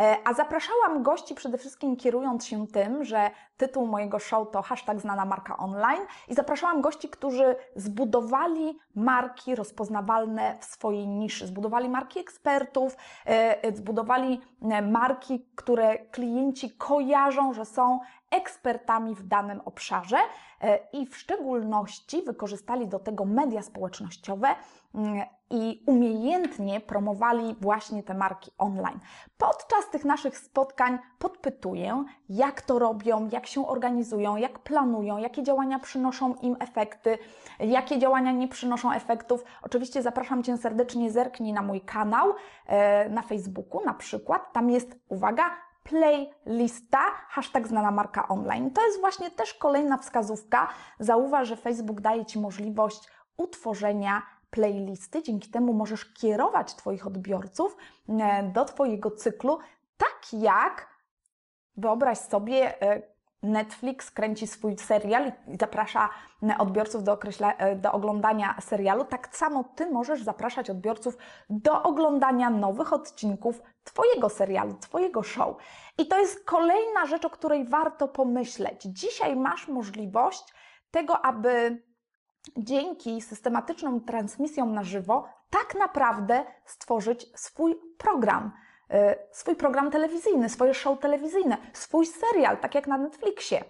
e, a zapraszałam gości przede wszystkim kierując się tym, że tytuł mojego show to hashtag znana marka online i zapraszałam gości, którzy zbudowali marki rozpoznawalne w swojej niszy, zbudowali marki ekspertów, e, zbudowali marki, które klienci kojarzą, że są ekspertami w danym obszarze i w szczególności wykorzystali do tego media społecznościowe, Mm, i umiejętnie promowali właśnie te marki online. Podczas tych naszych spotkań podpytuję, jak to robią, jak się organizują, jak planują, jakie działania przynoszą im efekty, jakie działania nie przynoszą efektów. Oczywiście zapraszam Cię serdecznie, zerknij na mój kanał e, na Facebooku na przykład. Tam jest, uwaga, playlista, hashtag znana marka online. To jest właśnie też kolejna wskazówka. Zauważ, że Facebook daje Ci możliwość utworzenia playlisty. Dzięki temu możesz kierować Twoich odbiorców e, do Twojego cyklu, tak jak wyobraź sobie, e, Netflix kręci swój serial i zaprasza e, odbiorców do, określa, do oglądania serialu, tak samo Ty możesz zapraszać odbiorców do oglądania nowych odcinków Twojego serialu, Twojego show. I to jest kolejna rzecz, o której warto pomyśleć. Dzisiaj masz możliwość tego, aby dzięki systematycznym transmisjom na żywo tak naprawdę stworzyć swój program, swój program telewizyjny, swoje show telewizyjne, swój serial, tak jak na Netflixie.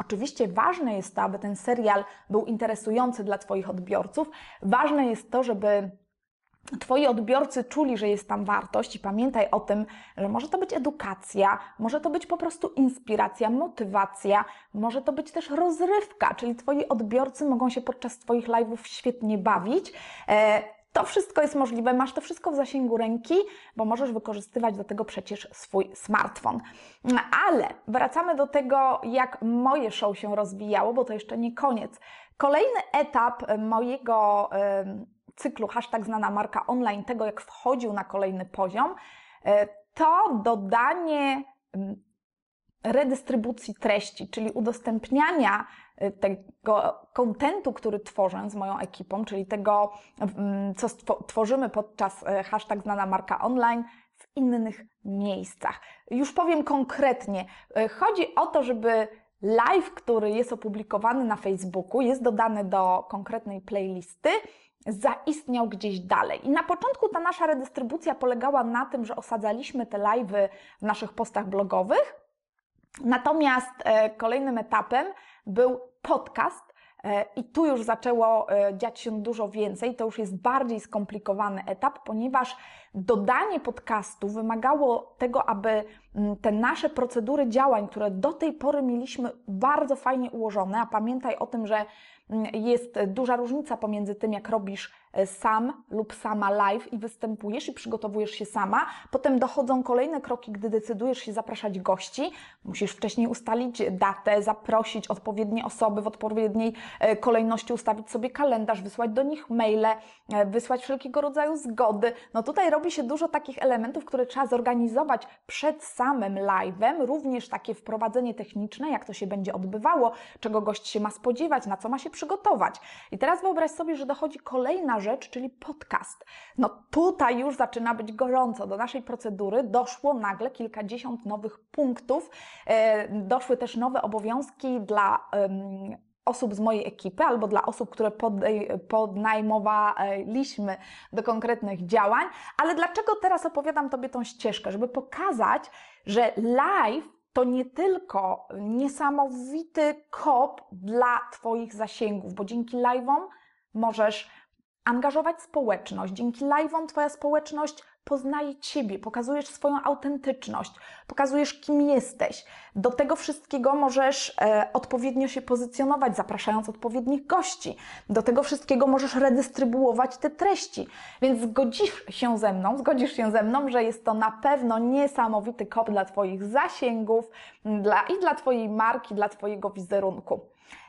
Oczywiście ważne jest to, aby ten serial był interesujący dla Twoich odbiorców. Ważne jest to, żeby Twoi odbiorcy czuli, że jest tam wartość i pamiętaj o tym, że może to być edukacja, może to być po prostu inspiracja, motywacja, może to być też rozrywka, czyli Twoi odbiorcy mogą się podczas Twoich live'ów świetnie bawić. E, to wszystko jest możliwe, masz to wszystko w zasięgu ręki, bo możesz wykorzystywać do tego przecież swój smartfon. Ale wracamy do tego, jak moje show się rozwijało, bo to jeszcze nie koniec. Kolejny etap mojego cyklu hashtag znana marka online, tego jak wchodził na kolejny poziom, e, to dodanie mm, redystrybucji treści, czyli udostępniania e, tego kontentu, który tworzę z moją ekipą, czyli tego, mm, co tworzymy podczas e, hashtag znana marka online w innych miejscach. Już powiem konkretnie. Chodzi o to, żeby live, który jest opublikowany na Facebooku, jest dodany do konkretnej playlisty zaistniał gdzieś dalej. I na początku ta nasza redystrybucja polegała na tym, że osadzaliśmy te live'y w naszych postach blogowych. Natomiast e, kolejnym etapem był podcast, e, i tu już zaczęło e, dziać się dużo więcej. To już jest bardziej skomplikowany etap, ponieważ dodanie podcastu wymagało tego, aby mm, te nasze procedury działań, które do tej pory mieliśmy bardzo fajnie ułożone, a pamiętaj o tym, że jest duża różnica pomiędzy tym, jak robisz e, sam lub sama live i występujesz i przygotowujesz się sama. Potem dochodzą kolejne kroki, gdy decydujesz się zapraszać gości. Musisz wcześniej ustalić datę, zaprosić odpowiednie osoby w odpowiedniej e, kolejności, ustawić sobie kalendarz, wysłać do nich maile, e, wysłać wszelkiego rodzaju zgody. No tutaj robi się dużo takich elementów, które trzeba zorganizować przed samym live'em, również takie wprowadzenie techniczne, jak to się będzie odbywało, czego gość się ma spodziewać, na co ma się przygotować. I teraz wyobraź sobie, że dochodzi kolejna rzecz, czyli podcast. No tutaj już zaczyna być gorąco. Do naszej procedury doszło nagle kilkadziesiąt nowych punktów. E, doszły też nowe obowiązki dla osób z mojej ekipy albo dla osób, które podnajmowaliśmy do konkretnych działań. Ale dlaczego teraz opowiadam Tobie tą ścieżkę? Żeby pokazać, że live to nie tylko niesamowity kop dla Twoich zasięgów, bo dzięki live'om możesz angażować społeczność. Dzięki live'om Twoja społeczność poznaje Ciebie, pokazujesz swoją autentyczność, pokazujesz kim jesteś. Do tego wszystkiego możesz e, odpowiednio się pozycjonować, zapraszając odpowiednich gości. Do tego wszystkiego możesz redystrybuować te treści. Więc zgodzisz się ze mną, zgodzisz się ze mną, że jest to na pewno niesamowity kop dla Twoich zasięgów dla, i dla Twojej marki, dla Twojego wizerunku.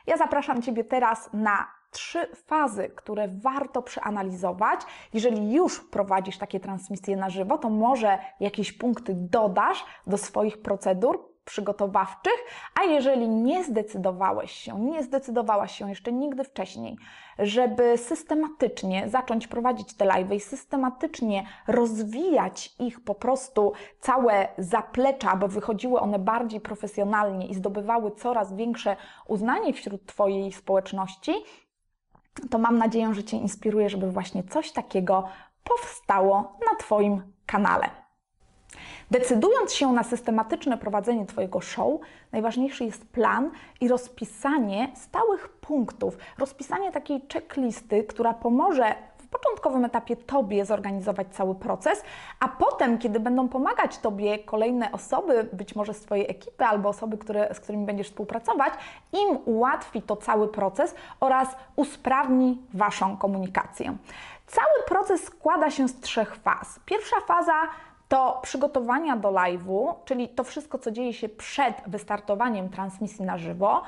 Ja zapraszam Ciebie teraz na trzy fazy, które warto przeanalizować. Jeżeli już prowadzisz takie transmisje na żywo, to może jakieś punkty dodasz do swoich procedur przygotowawczych, a jeżeli nie zdecydowałeś się, nie zdecydowałaś się jeszcze nigdy wcześniej, żeby systematycznie zacząć prowadzić te live i systematycznie rozwijać ich po prostu całe zaplecza, aby wychodziły one bardziej profesjonalnie i zdobywały coraz większe uznanie wśród Twojej społeczności, to mam nadzieję, że Cię inspiruje, żeby właśnie coś takiego powstało na Twoim kanale. Decydując się na systematyczne prowadzenie Twojego show, najważniejszy jest plan i rozpisanie stałych punktów, rozpisanie takiej checklisty, która pomoże początkowym etapie Tobie zorganizować cały proces, a potem, kiedy będą pomagać Tobie kolejne osoby, być może z Twojej ekipy albo osoby, które, z którymi będziesz współpracować, im ułatwi to cały proces oraz usprawni Waszą komunikację. Cały proces składa się z trzech faz. Pierwsza faza to przygotowania do live'u, czyli to wszystko, co dzieje się przed wystartowaniem transmisji na żywo.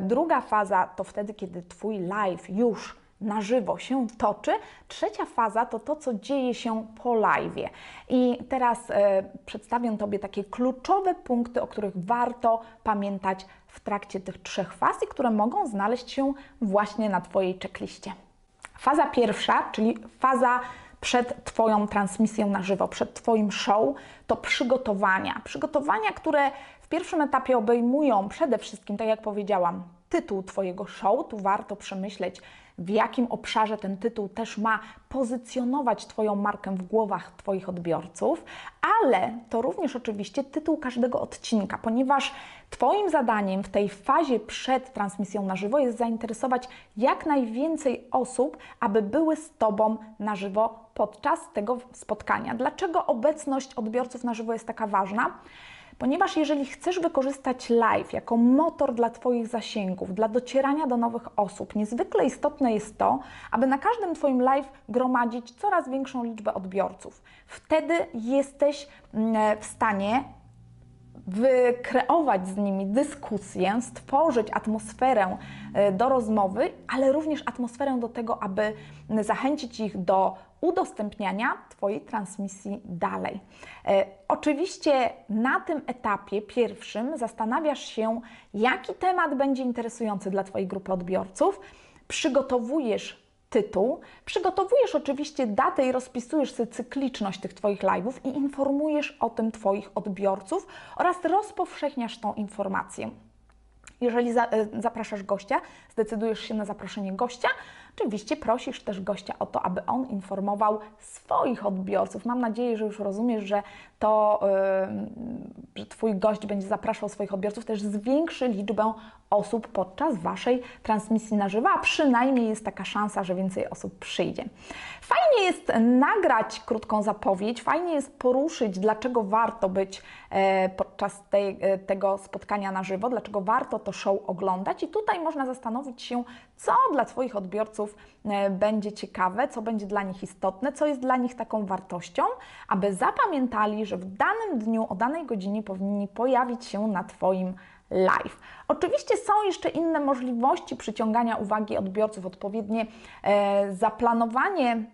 Druga faza to wtedy, kiedy Twój live już na żywo się toczy. Trzecia faza to to, co dzieje się po live'ie. I teraz e, przedstawię Tobie takie kluczowe punkty, o których warto pamiętać w trakcie tych trzech faz i które mogą znaleźć się właśnie na Twojej checkliście. Faza pierwsza, czyli faza przed Twoją transmisją na żywo, przed Twoim show, to przygotowania. Przygotowania, które w pierwszym etapie obejmują przede wszystkim, tak jak powiedziałam, tytuł Twojego show. Tu warto przemyśleć, w jakim obszarze ten tytuł też ma pozycjonować Twoją markę w głowach Twoich odbiorców, ale to również oczywiście tytuł każdego odcinka, ponieważ Twoim zadaniem w tej fazie przed transmisją na żywo jest zainteresować jak najwięcej osób, aby były z Tobą na żywo podczas tego spotkania. Dlaczego obecność odbiorców na żywo jest taka ważna? Ponieważ jeżeli chcesz wykorzystać live jako motor dla Twoich zasięgów, dla docierania do nowych osób, niezwykle istotne jest to, aby na każdym Twoim live gromadzić coraz większą liczbę odbiorców. Wtedy jesteś mm, w stanie wykreować z nimi dyskusję, stworzyć atmosferę e, do rozmowy, ale również atmosferę do tego, aby zachęcić ich do udostępniania Twojej transmisji dalej. E, oczywiście na tym etapie pierwszym zastanawiasz się, jaki temat będzie interesujący dla Twojej grupy odbiorców, przygotowujesz tytuł, przygotowujesz oczywiście datę i rozpisujesz sobie cykliczność tych Twoich live'ów i informujesz o tym Twoich odbiorców oraz rozpowszechniasz tą informację. Jeżeli za, e, zapraszasz gościa, zdecydujesz się na zaproszenie gościa, oczywiście prosisz też gościa o to, aby on informował swoich odbiorców. Mam nadzieję, że już rozumiesz, że to, yy, że Twój gość będzie zapraszał swoich odbiorców, też zwiększy liczbę osób podczas Waszej transmisji na żywo, a przynajmniej jest taka szansa, że więcej osób przyjdzie. Fajnie jest nagrać krótką zapowiedź, fajnie jest poruszyć, dlaczego warto być e, podczas tej, e, tego spotkania na żywo, dlaczego warto to show oglądać i tutaj można zastanowić się, co dla Twoich odbiorców e, będzie ciekawe, co będzie dla nich istotne, co jest dla nich taką wartością, aby zapamiętali, że w danym dniu o danej godzinie powinni pojawić się na Twoim live. Oczywiście są jeszcze inne możliwości przyciągania uwagi odbiorców, odpowiednie e, zaplanowanie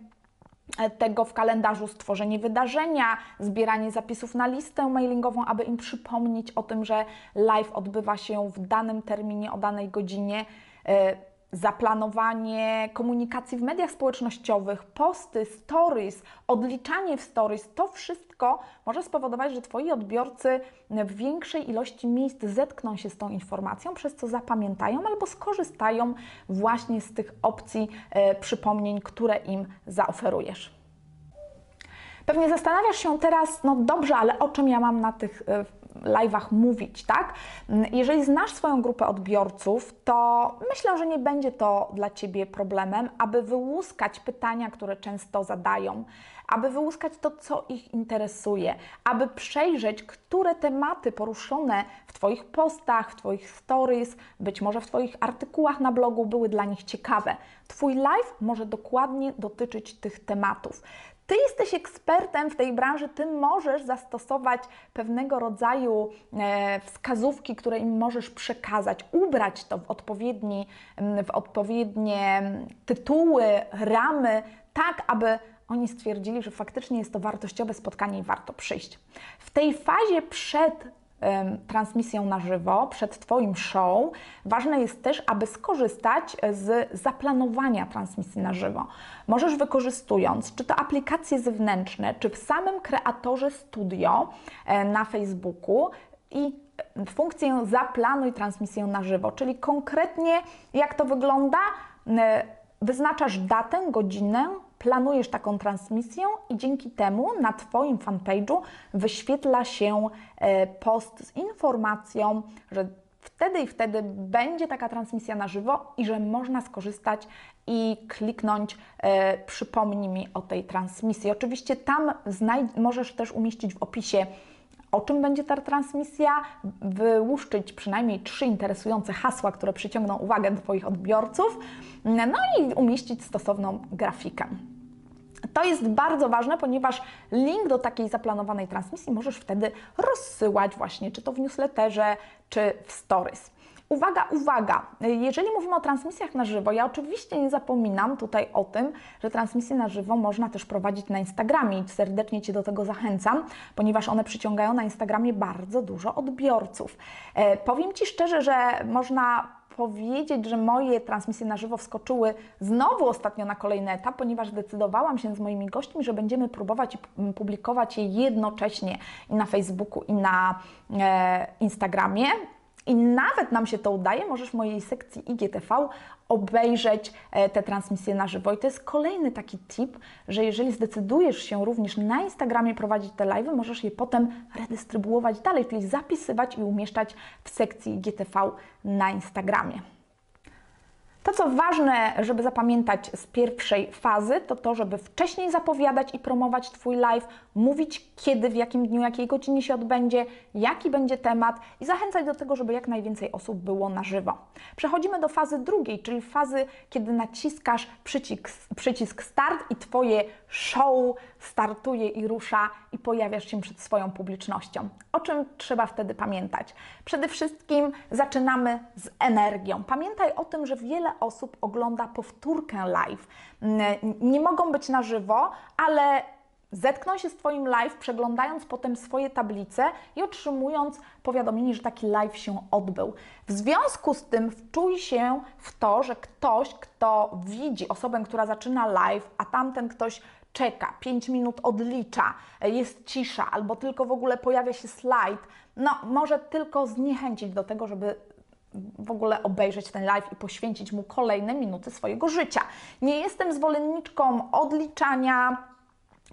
e, tego w kalendarzu, stworzenie wydarzenia, zbieranie zapisów na listę mailingową, aby im przypomnieć o tym, że live odbywa się w danym terminie, o danej godzinie. Zaplanowanie komunikacji w mediach społecznościowych, posty, stories, odliczanie w stories, to wszystko może spowodować, że Twoi odbiorcy w większej ilości miejsc zetkną się z tą informacją, przez co zapamiętają albo skorzystają właśnie z tych opcji e, przypomnień, które im zaoferujesz. Pewnie zastanawiasz się teraz, no dobrze, ale o czym ja mam na tych e, live'ach mówić, tak? Jeżeli znasz swoją grupę odbiorców, to myślę, że nie będzie to dla Ciebie problemem, aby wyłuskać pytania, które często zadają, aby wyłuskać to, co ich interesuje, aby przejrzeć, które tematy poruszone w Twoich postach, w Twoich stories, być może w Twoich artykułach na blogu były dla nich ciekawe. Twój live może dokładnie dotyczyć tych tematów. Ty jesteś ekspertem w tej branży, ty możesz zastosować pewnego rodzaju e, wskazówki, które im możesz przekazać, ubrać to w, odpowiedni, w odpowiednie tytuły, ramy, tak aby oni stwierdzili, że faktycznie jest to wartościowe spotkanie i warto przyjść. W tej fazie przed transmisją na żywo, przed Twoim show, ważne jest też, aby skorzystać z zaplanowania transmisji na żywo. Możesz wykorzystując czy to aplikacje zewnętrzne, czy w samym kreatorze studio e, na Facebooku i funkcję zaplanuj transmisję na żywo, czyli konkretnie jak to wygląda, e, wyznaczasz datę, godzinę, planujesz taką transmisję i dzięki temu na Twoim fanpage'u wyświetla się e, post z informacją, że wtedy i wtedy będzie taka transmisja na żywo i że można skorzystać i kliknąć e, przypomnij mi o tej transmisji. Oczywiście tam możesz też umieścić w opisie o czym będzie ta transmisja, wyłuszczyć przynajmniej trzy interesujące hasła, które przyciągną uwagę Twoich odbiorców, no i umieścić stosowną grafikę. To jest bardzo ważne, ponieważ link do takiej zaplanowanej transmisji możesz wtedy rozsyłać właśnie, czy to w newsletterze, czy w stories. Uwaga, uwaga! Jeżeli mówimy o transmisjach na żywo, ja oczywiście nie zapominam tutaj o tym, że transmisje na żywo można też prowadzić na Instagramie i serdecznie Cię do tego zachęcam, ponieważ one przyciągają na Instagramie bardzo dużo odbiorców. E, powiem Ci szczerze, że można powiedzieć, że moje transmisje na żywo wskoczyły znowu ostatnio na kolejny etap, ponieważ zdecydowałam się z moimi gośćmi, że będziemy próbować publikować je jednocześnie i na Facebooku, i na e, Instagramie. I nawet nam się to udaje, możesz w mojej sekcji IGTV obejrzeć e, te transmisje na żywo. I to jest kolejny taki tip, że jeżeli zdecydujesz się również na Instagramie prowadzić te live, możesz je potem redystrybuować dalej, czyli zapisywać i umieszczać w sekcji IGTV na Instagramie. To, co ważne, żeby zapamiętać z pierwszej fazy, to to, żeby wcześniej zapowiadać i promować Twój live, mówić kiedy, w jakim dniu, jakiej godzinie się odbędzie, jaki będzie temat i zachęcać do tego, żeby jak najwięcej osób było na żywo. Przechodzimy do fazy drugiej, czyli fazy, kiedy naciskasz przycisk, przycisk start i Twoje show startuje i rusza i pojawiasz się przed swoją publicznością. O czym trzeba wtedy pamiętać? Przede wszystkim zaczynamy z energią. Pamiętaj o tym, że wiele osób ogląda powtórkę live. Nie mogą być na żywo, ale zetkną się z Twoim live, przeglądając potem swoje tablice i otrzymując powiadomienie, że taki live się odbył. W związku z tym wczuj się w to, że ktoś, kto widzi osobę, która zaczyna live, a tamten ktoś czeka, 5 minut odlicza, jest cisza, albo tylko w ogóle pojawia się slajd, no może tylko zniechęcić do tego, żeby w ogóle obejrzeć ten live i poświęcić mu kolejne minuty swojego życia. Nie jestem zwolenniczką odliczania,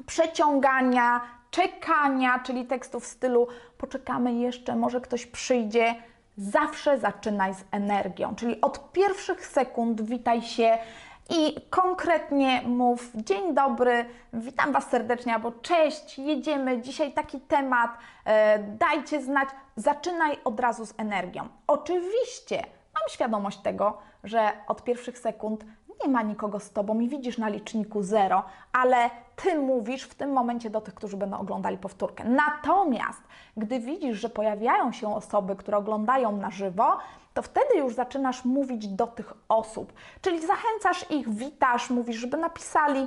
przeciągania, czekania, czyli tekstów w stylu poczekamy jeszcze, może ktoś przyjdzie. Zawsze zaczynaj z energią, czyli od pierwszych sekund witaj się i konkretnie mów dzień dobry, witam Was serdecznie albo cześć, jedziemy, dzisiaj taki temat, e, dajcie znać, zaczynaj od razu z energią. Oczywiście mam świadomość tego, że od pierwszych sekund nie ma nikogo z Tobą i widzisz na liczniku zero, ale Ty mówisz w tym momencie do tych, którzy będą oglądali powtórkę. Natomiast, gdy widzisz, że pojawiają się osoby, które oglądają na żywo, to wtedy już zaczynasz mówić do tych osób. Czyli zachęcasz ich, witasz, mówisz, żeby napisali.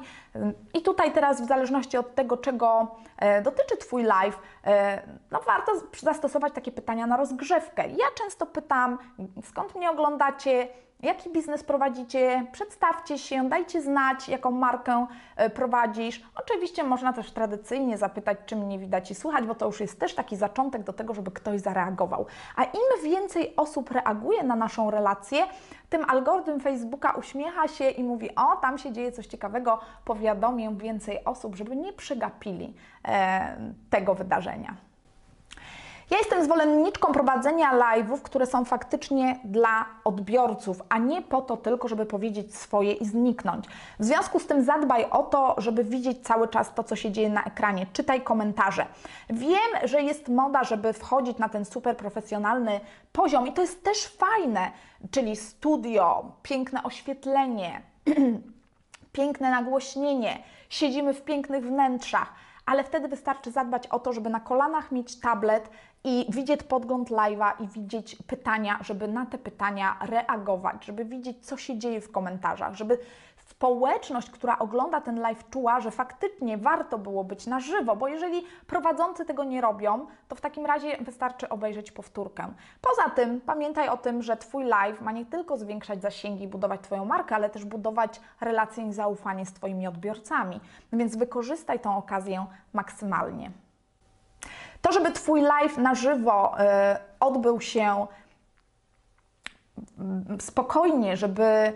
I tutaj teraz, w zależności od tego, czego e, dotyczy Twój live, e, no warto zastosować takie pytania na rozgrzewkę. Ja często pytam, skąd mnie oglądacie, Jaki biznes prowadzicie? Przedstawcie się, dajcie znać, jaką markę e, prowadzisz. Oczywiście można też tradycyjnie zapytać, czy mnie widać i słychać, bo to już jest też taki zaczątek do tego, żeby ktoś zareagował. A im więcej osób reaguje na naszą relację, tym algorytm Facebooka uśmiecha się i mówi: O, tam się dzieje coś ciekawego, powiadomię więcej osób, żeby nie przegapili e, tego wydarzenia. Ja jestem zwolenniczką prowadzenia live'ów, które są faktycznie dla odbiorców, a nie po to tylko, żeby powiedzieć swoje i zniknąć. W związku z tym zadbaj o to, żeby widzieć cały czas to, co się dzieje na ekranie. Czytaj komentarze. Wiem, że jest moda, żeby wchodzić na ten super profesjonalny poziom i to jest też fajne, czyli studio, piękne oświetlenie, *clears throat* piękne nagłośnienie, siedzimy w pięknych wnętrzach ale wtedy wystarczy zadbać o to, żeby na kolanach mieć tablet i widzieć podgląd live'a i widzieć pytania, żeby na te pytania reagować, żeby widzieć, co się dzieje w komentarzach, żeby społeczność, która ogląda ten live, czuła, że faktycznie warto było być na żywo, bo jeżeli prowadzący tego nie robią, to w takim razie wystarczy obejrzeć powtórkę. Poza tym pamiętaj o tym, że Twój live ma nie tylko zwiększać zasięgi i budować Twoją markę, ale też budować relacje i zaufanie z Twoimi odbiorcami. Więc wykorzystaj tą okazję maksymalnie. To, żeby Twój live na żywo y, odbył się mm, spokojnie, żeby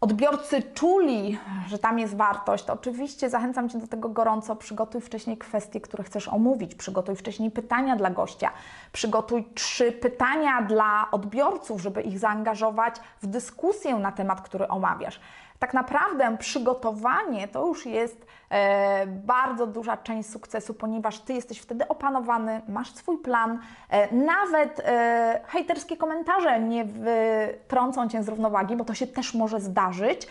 odbiorcy czuli, że tam jest wartość, to oczywiście zachęcam Cię do tego gorąco. Przygotuj wcześniej kwestie, które chcesz omówić, przygotuj wcześniej pytania dla gościa, przygotuj trzy pytania dla odbiorców, żeby ich zaangażować w dyskusję na temat, który omawiasz tak naprawdę przygotowanie to już jest e, bardzo duża część sukcesu, ponieważ Ty jesteś wtedy opanowany, masz swój plan, e, nawet e, hejterskie komentarze nie wytrącą Cię z równowagi, bo to się też może zdarzyć,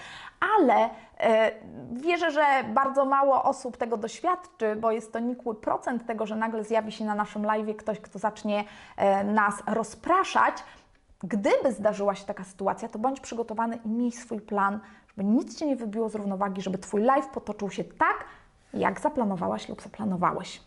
ale e, wierzę, że bardzo mało osób tego doświadczy, bo jest to nikły procent tego, że nagle zjawi się na naszym live ktoś, kto zacznie e, nas rozpraszać. Gdyby zdarzyła się taka sytuacja, to bądź przygotowany i miej swój plan, żeby nic Cię nie wybiło z równowagi, żeby Twój live potoczył się tak, jak zaplanowałaś lub zaplanowałeś.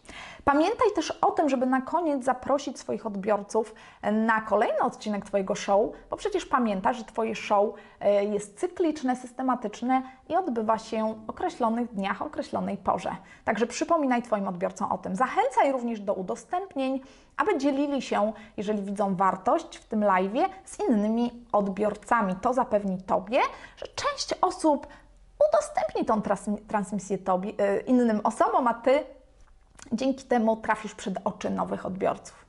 Pamiętaj też o tym, żeby na koniec zaprosić swoich odbiorców na kolejny odcinek Twojego show, bo przecież pamiętasz, że Twoje show e, jest cykliczne, systematyczne i odbywa się w określonych dniach, określonej porze. Także przypominaj Twoim odbiorcom o tym. Zachęcaj również do udostępnień, aby dzielili się, jeżeli widzą wartość w tym live, z innymi odbiorcami. To zapewni Tobie, że część osób udostępnij tą transmisję tobie, e, innym osobom, a Ty dzięki temu trafisz przed oczy nowych odbiorców.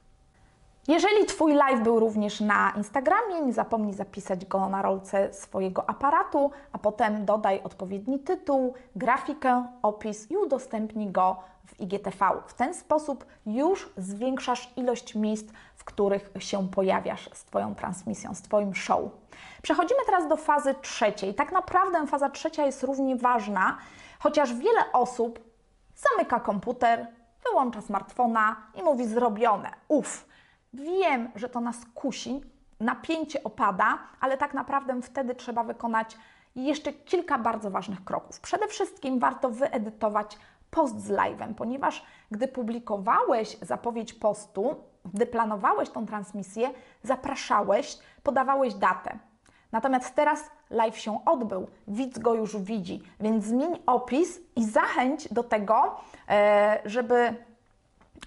Jeżeli Twój live był również na Instagramie, nie zapomnij zapisać go na rolce swojego aparatu, a potem dodaj odpowiedni tytuł, grafikę, opis i udostępnij go w IGTV. W ten sposób już zwiększasz ilość miejsc, w których się pojawiasz z Twoją transmisją, z Twoim show. Przechodzimy teraz do fazy trzeciej. Tak naprawdę faza trzecia jest równie ważna, chociaż wiele osób zamyka komputer, wyłącza smartfona i mówi zrobione. Uf, wiem, że to nas kusi, napięcie opada, ale tak naprawdę wtedy trzeba wykonać jeszcze kilka bardzo ważnych kroków. Przede wszystkim warto wyedytować post z live'em, ponieważ gdy publikowałeś zapowiedź postu, gdy planowałeś tą transmisję, zapraszałeś, podawałeś datę. Natomiast teraz live się odbył, widz go już widzi, więc zmień opis i zachęć do tego, e, żeby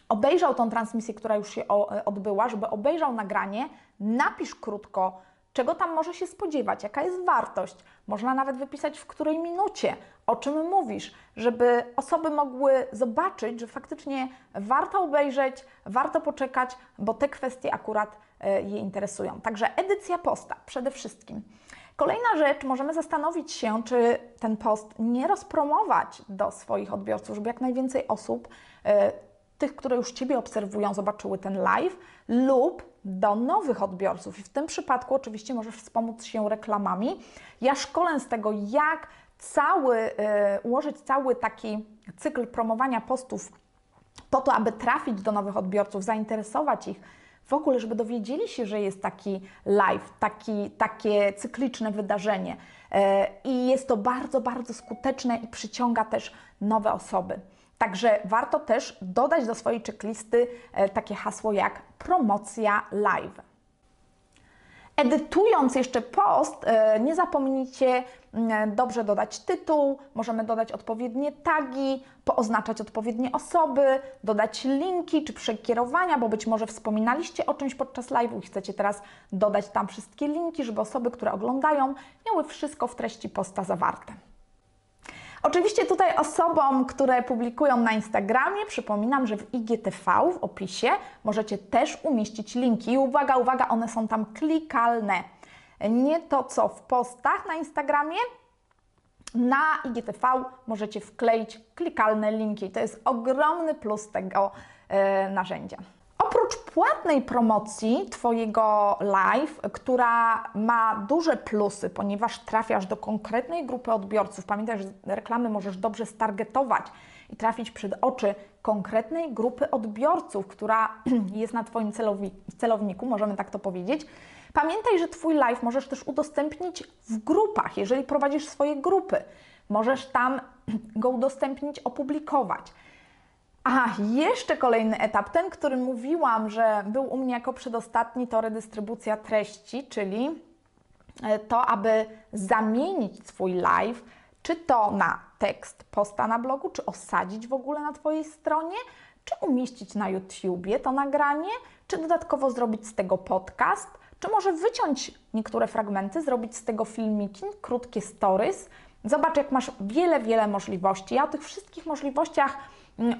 obejrzał tą transmisję, która już się e, odbyła, żeby obejrzał nagranie, napisz krótko, czego tam może się spodziewać, jaka jest wartość. Można nawet wypisać w której minucie, o czym mówisz, żeby osoby mogły zobaczyć, że faktycznie warto obejrzeć, warto poczekać, bo te kwestie akurat e, je interesują. Także edycja posta przede wszystkim. Kolejna rzecz, możemy zastanowić się, czy ten post nie rozpromować do swoich odbiorców, żeby jak najwięcej osób, e, tych, które już Ciebie obserwują, zobaczyły ten live, lub do nowych odbiorców. I w tym przypadku oczywiście możesz wspomóc się reklamami. Ja szkolę z tego, jak cały, y, ułożyć cały taki cykl promowania postów po to, aby trafić do nowych odbiorców, zainteresować ich, w ogóle, żeby dowiedzieli się, że jest taki live, taki, takie cykliczne wydarzenie. E, I jest to bardzo, bardzo skuteczne i przyciąga też nowe osoby. Także warto też dodać do swojej checklisty e, takie hasło jak promocja live. Edytując jeszcze post, e, nie zapomnijcie mm, dobrze dodać tytuł, możemy dodać odpowiednie tagi, pooznaczać odpowiednie osoby, dodać linki czy przekierowania, bo być może wspominaliście o czymś podczas live'u i chcecie teraz dodać tam wszystkie linki, żeby osoby, które oglądają, miały wszystko w treści posta zawarte. Oczywiście tutaj osobom, które publikują na Instagramie, przypominam, że w IGTV w opisie możecie też umieścić linki. I uwaga, uwaga, one są tam klikalne. Nie to co w postach na Instagramie, na IGTV możecie wkleić klikalne linki. To jest ogromny plus tego e, narzędzia. Oprócz płatnej promocji Twojego live, która ma duże plusy, ponieważ trafiasz do konkretnej grupy odbiorców, pamiętaj, że reklamy możesz dobrze stargetować i trafić przed oczy konkretnej grupy odbiorców, która *clears throat* jest na Twoim celowniku, możemy tak to powiedzieć. Pamiętaj, że Twój live możesz też udostępnić w grupach, jeżeli prowadzisz swoje grupy. Możesz tam *clears throat* go udostępnić, opublikować. Aha, jeszcze kolejny etap, ten, który mówiłam, że był u mnie jako przedostatni, to redystrybucja treści, czyli e, to, aby zamienić swój live, czy to na tekst posta na blogu, czy osadzić w ogóle na Twojej stronie, czy umieścić na YouTubie to nagranie, czy dodatkowo zrobić z tego podcast, czy może wyciąć niektóre fragmenty, zrobić z tego filmiki, krótkie stories. Zobacz, jak masz wiele, wiele możliwości. Ja o tych wszystkich możliwościach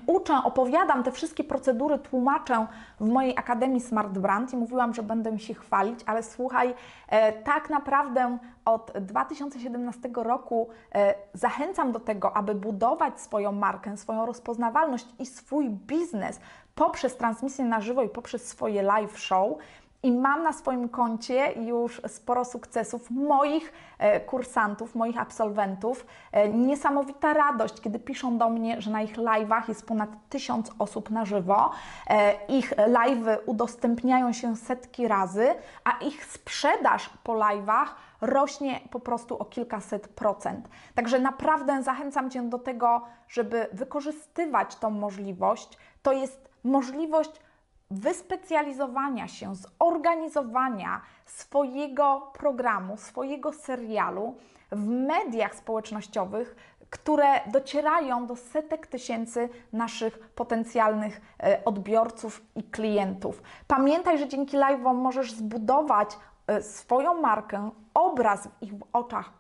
uczę, opowiadam te wszystkie procedury, tłumaczę w mojej Akademii Smart Brand i mówiłam, że będę się chwalić, ale słuchaj, e, tak naprawdę od 2017 roku e, zachęcam do tego, aby budować swoją markę, swoją rozpoznawalność i swój biznes poprzez transmisję na żywo i poprzez swoje live show. I mam na swoim koncie już sporo sukcesów moich e, kursantów, moich absolwentów. E, niesamowita radość, kiedy piszą do mnie, że na ich live'ach jest ponad tysiąc osób na żywo. E, ich live'y udostępniają się setki razy, a ich sprzedaż po live'ach rośnie po prostu o kilkaset procent. Także naprawdę zachęcam Cię do tego, żeby wykorzystywać tą możliwość. To jest możliwość wyspecjalizowania się, zorganizowania swojego programu, swojego serialu w mediach społecznościowych, które docierają do setek tysięcy naszych potencjalnych e, odbiorców i klientów. Pamiętaj, że dzięki live'om możesz zbudować e, swoją markę, obraz w ich oczach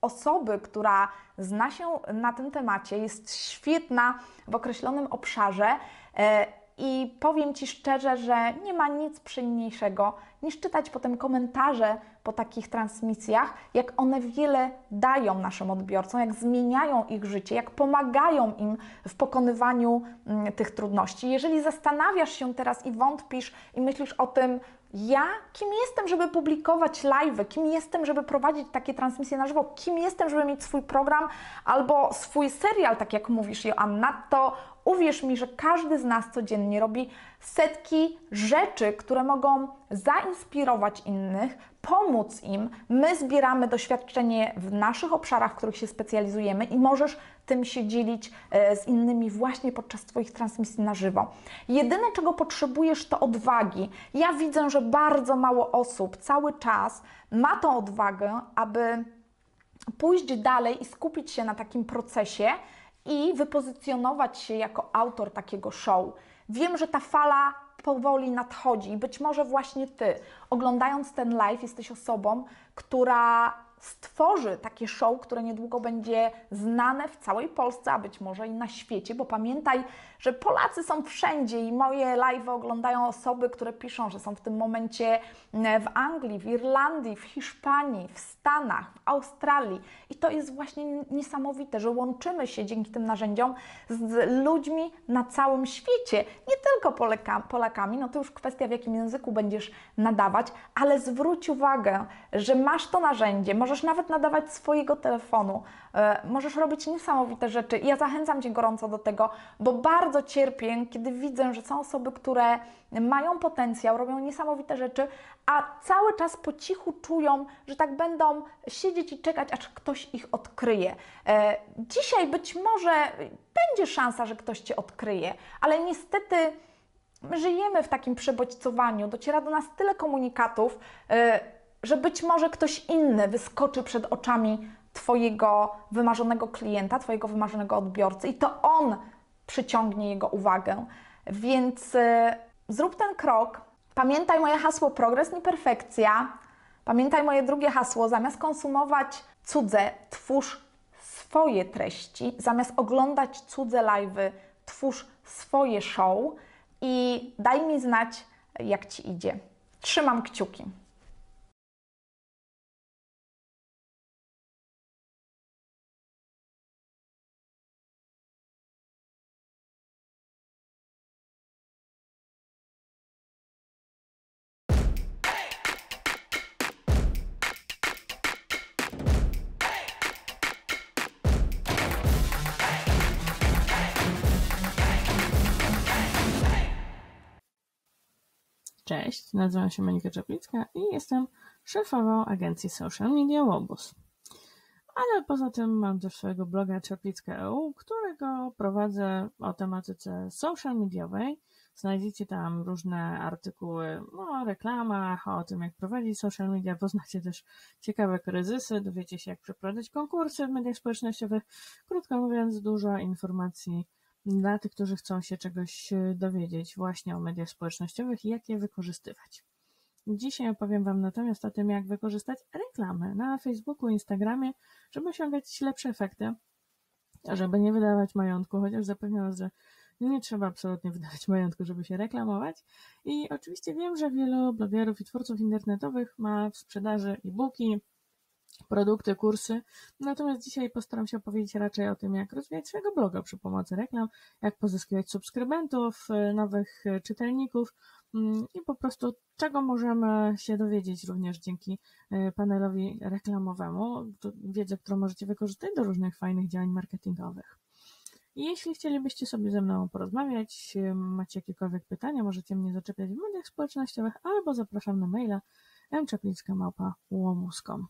osoby, która zna się na tym temacie, jest świetna w określonym obszarze e, i powiem Ci szczerze, że nie ma nic przyjemniejszego niż czytać potem komentarze po takich transmisjach, jak one wiele dają naszym odbiorcom, jak zmieniają ich życie, jak pomagają im w pokonywaniu mm, tych trudności. Jeżeli zastanawiasz się teraz i wątpisz i myślisz o tym, ja kim jestem, żeby publikować live, kim jestem, żeby prowadzić takie transmisje na żywo, kim jestem, żeby mieć swój program albo swój serial, tak jak mówisz, Joanna, to uwierz mi, że każdy z nas codziennie robi setki rzeczy, które mogą zainspirować innych, pomóc im. My zbieramy doświadczenie w naszych obszarach, w których się specjalizujemy i możesz tym się dzielić e, z innymi właśnie podczas Twoich transmisji na żywo. Jedyne, czego potrzebujesz, to odwagi. Ja widzę, że bardzo mało osób cały czas ma tą odwagę, aby pójść dalej i skupić się na takim procesie i wypozycjonować się jako autor takiego show. Wiem, że ta fala powoli nadchodzi i być może właśnie Ty, oglądając ten live, jesteś osobą, która stworzy takie show, które niedługo będzie znane w całej Polsce, a być może i na świecie, bo pamiętaj, że Polacy są wszędzie i moje live oglądają osoby, które piszą, że są w tym momencie e, w Anglii, w Irlandii, w Hiszpanii, w Stanach, w Australii. I to jest właśnie niesamowite, że łączymy się dzięki tym narzędziom z ludźmi na całym świecie. Nie tylko Polaka, Polakami, no to już kwestia w jakim języku będziesz nadawać, ale zwróć uwagę, że masz to narzędzie, możesz nawet nadawać swojego telefonu, możesz robić niesamowite rzeczy. Ja zachęcam Cię gorąco do tego, bo bardzo cierpię, kiedy widzę, że są osoby, które mają potencjał, robią niesamowite rzeczy, a cały czas po cichu czują, że tak będą siedzieć i czekać, aż ktoś ich odkryje. E, dzisiaj być może będzie szansa, że ktoś Cię odkryje, ale niestety żyjemy w takim przebodźcowaniu. Dociera do nas tyle komunikatów, e, że być może ktoś inny wyskoczy przed oczami Twojego wymarzonego klienta, Twojego wymarzonego odbiorcy i to on przyciągnie jego uwagę. Więc y, zrób ten krok. Pamiętaj moje hasło progres, nie perfekcja. Pamiętaj moje drugie hasło, zamiast konsumować cudze, twórz swoje treści, zamiast oglądać cudze live'y, twórz swoje show i daj mi znać, jak Ci idzie. Trzymam kciuki. Cześć, nazywam się Monika Czaplicka i jestem szefową agencji social media Łobuz. Ale poza tym mam też swojego bloga Czaplicka.eu, którego prowadzę o tematyce social mediowej. Znajdziecie tam różne artykuły o reklamach, o tym jak prowadzić social media, poznacie też ciekawe kryzysy, dowiecie się jak przeprowadzać konkursy w mediach społecznościowych. Krótko mówiąc, dużo informacji dla tych, którzy chcą się czegoś e, dowiedzieć właśnie o mediach społecznościowych i jak je wykorzystywać. Dzisiaj opowiem Wam natomiast o tym, jak wykorzystać reklamy na Facebooku, Instagramie, żeby osiągać lepsze efekty, żeby nie wydawać majątku, chociaż zapewniam Was, że nie trzeba absolutnie *laughs* wydawać majątku, żeby się reklamować. I oczywiście wiem, że wielu blogerów i twórców internetowych ma w sprzedaży e-booki, produkty, kursy. Natomiast dzisiaj postaram się opowiedzieć raczej o tym, jak rozwijać swojego bloga przy pomocy reklam, jak pozyskiwać subskrybentów, y, nowych y, czytelników mm, i po prostu czego możemy się dowiedzieć również dzięki y, panelowi reklamowemu, wiedzę, którą możecie wykorzystać do różnych fajnych działań marketingowych. Jeśli chcielibyście sobie ze mną porozmawiać, macie jakiekolwiek pytania, możecie mnie zaczepiać w mediach społecznościowych albo zapraszam na maila mczaplicka.łomuskom.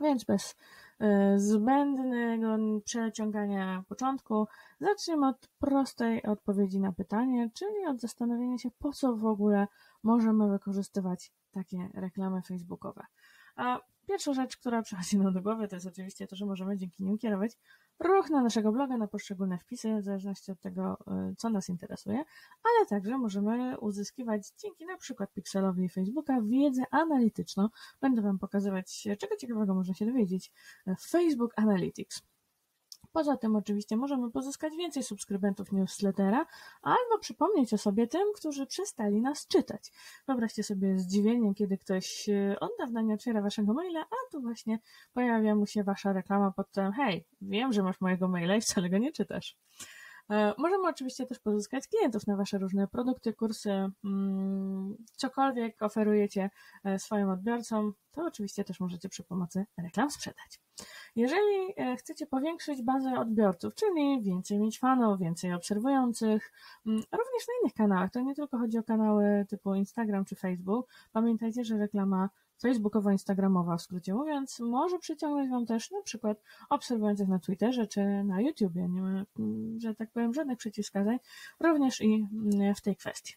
Więc bez e, zbędnego przeciągania początku zacznijmy od prostej odpowiedzi na pytanie, czyli od zastanowienia się, po co w ogóle możemy wykorzystywać takie reklamy facebookowe. A pierwsza rzecz, która przychodzi nam do głowy, to jest oczywiście to, że możemy dzięki nim kierować ruch na naszego bloga, na poszczególne wpisy, w zależności od tego, y, co nas interesuje, ale także możemy uzyskiwać dzięki na przykład pikselowi Facebooka wiedzę analityczną. Będę Wam pokazywać, czego ciekawego można się dowiedzieć w Facebook Analytics. Poza tym oczywiście możemy pozyskać więcej subskrybentów newslettera albo przypomnieć o sobie tym, którzy przestali nas czytać. Wyobraźcie sobie zdziwienie, kiedy ktoś e, od dawna nie otwiera waszego maila, a tu właśnie pojawia mu się wasza reklama pod tym hej, wiem, że masz mojego maila i wcale go nie czytasz. E, możemy oczywiście też pozyskać klientów na Wasze różne produkty, kursy, mm, cokolwiek oferujecie e, swoim odbiorcom, to oczywiście też możecie przy pomocy reklam sprzedać. Jeżeli e, chcecie powiększyć bazę odbiorców, czyli więcej mieć fanów, więcej obserwujących, mm, również na innych kanałach, to nie tylko chodzi o kanały typu Instagram czy Facebook, pamiętajcie, że reklama facebookowo-instagramowa w skrócie mówiąc, może przyciągnąć Wam też na przykład obserwujących na Twitterze czy na YouTubie. Nie ma, mm, że tak powiem, żadnych przeciwwskazań, również i mm, w tej kwestii.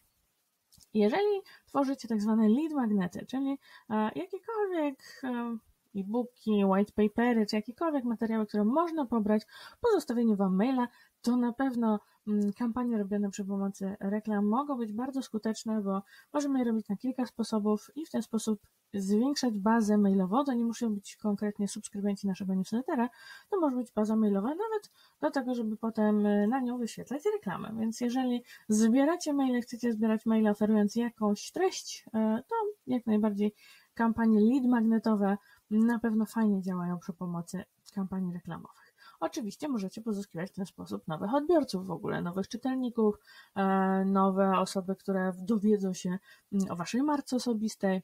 Jeżeli tworzycie tak zwane lead magnety, czyli e, jakiekolwiek e, e-booki, white papery, czy jakiekolwiek materiały, które można pobrać po zostawieniu Wam maila, to na pewno mm, kampanie robione przy pomocy reklam mogą być bardzo skuteczne, bo możemy je robić na kilka sposobów i w ten sposób zwiększać bazę mailową, to nie muszą być konkretnie subskrybenci naszego newslettera, to może być baza mailowa nawet do tego, żeby potem e, na nią wyświetlać reklamę. Więc jeżeli zbieracie maile, chcecie zbierać maile oferując jakąś treść, e, to jak najbardziej kampanie lead magnetowe na pewno fajnie działają przy pomocy kampanii reklamowych. Oczywiście możecie pozyskiwać w ten sposób nowych odbiorców w ogóle, nowych czytelników, e, nowe osoby, które dowiedzą się mm, o waszej marce osobistej,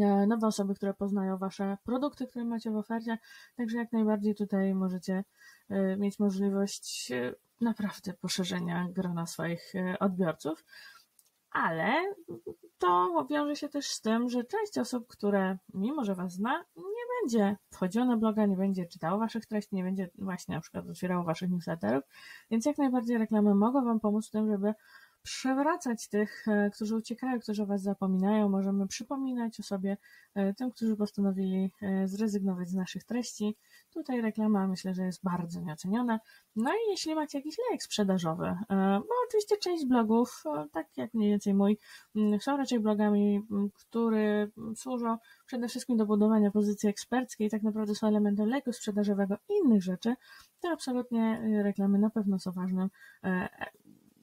e, nowe osoby, które poznają wasze produkty, które macie w ofercie, także jak najbardziej tutaj możecie e, mieć możliwość naprawdę poszerzenia grona swoich odbiorców ale to wiąże się też z tym, że część osób, które mimo, że Was zna, nie będzie wchodziło na bloga, nie będzie czytało Waszych treści, nie będzie właśnie na przykład otwierało Waszych newsletterów, więc jak najbardziej reklamy mogą Wam pomóc w tym, żeby przewracać tych, e, którzy uciekają, którzy o Was zapominają. Możemy przypominać o sobie e, tym, którzy postanowili e, zrezygnować z naszych treści. Tutaj reklama myślę, że jest bardzo nieoceniona. No i jeśli macie jakiś lejek sprzedażowy, bo oczywiście część blogów, tak jak mniej więcej mój, mm, są raczej blogami, mm, które służą przede wszystkim do budowania pozycji eksperckiej, tak naprawdę są elementem lejku sprzedażowego i innych rzeczy, to absolutnie reklamy na pewno są ważnym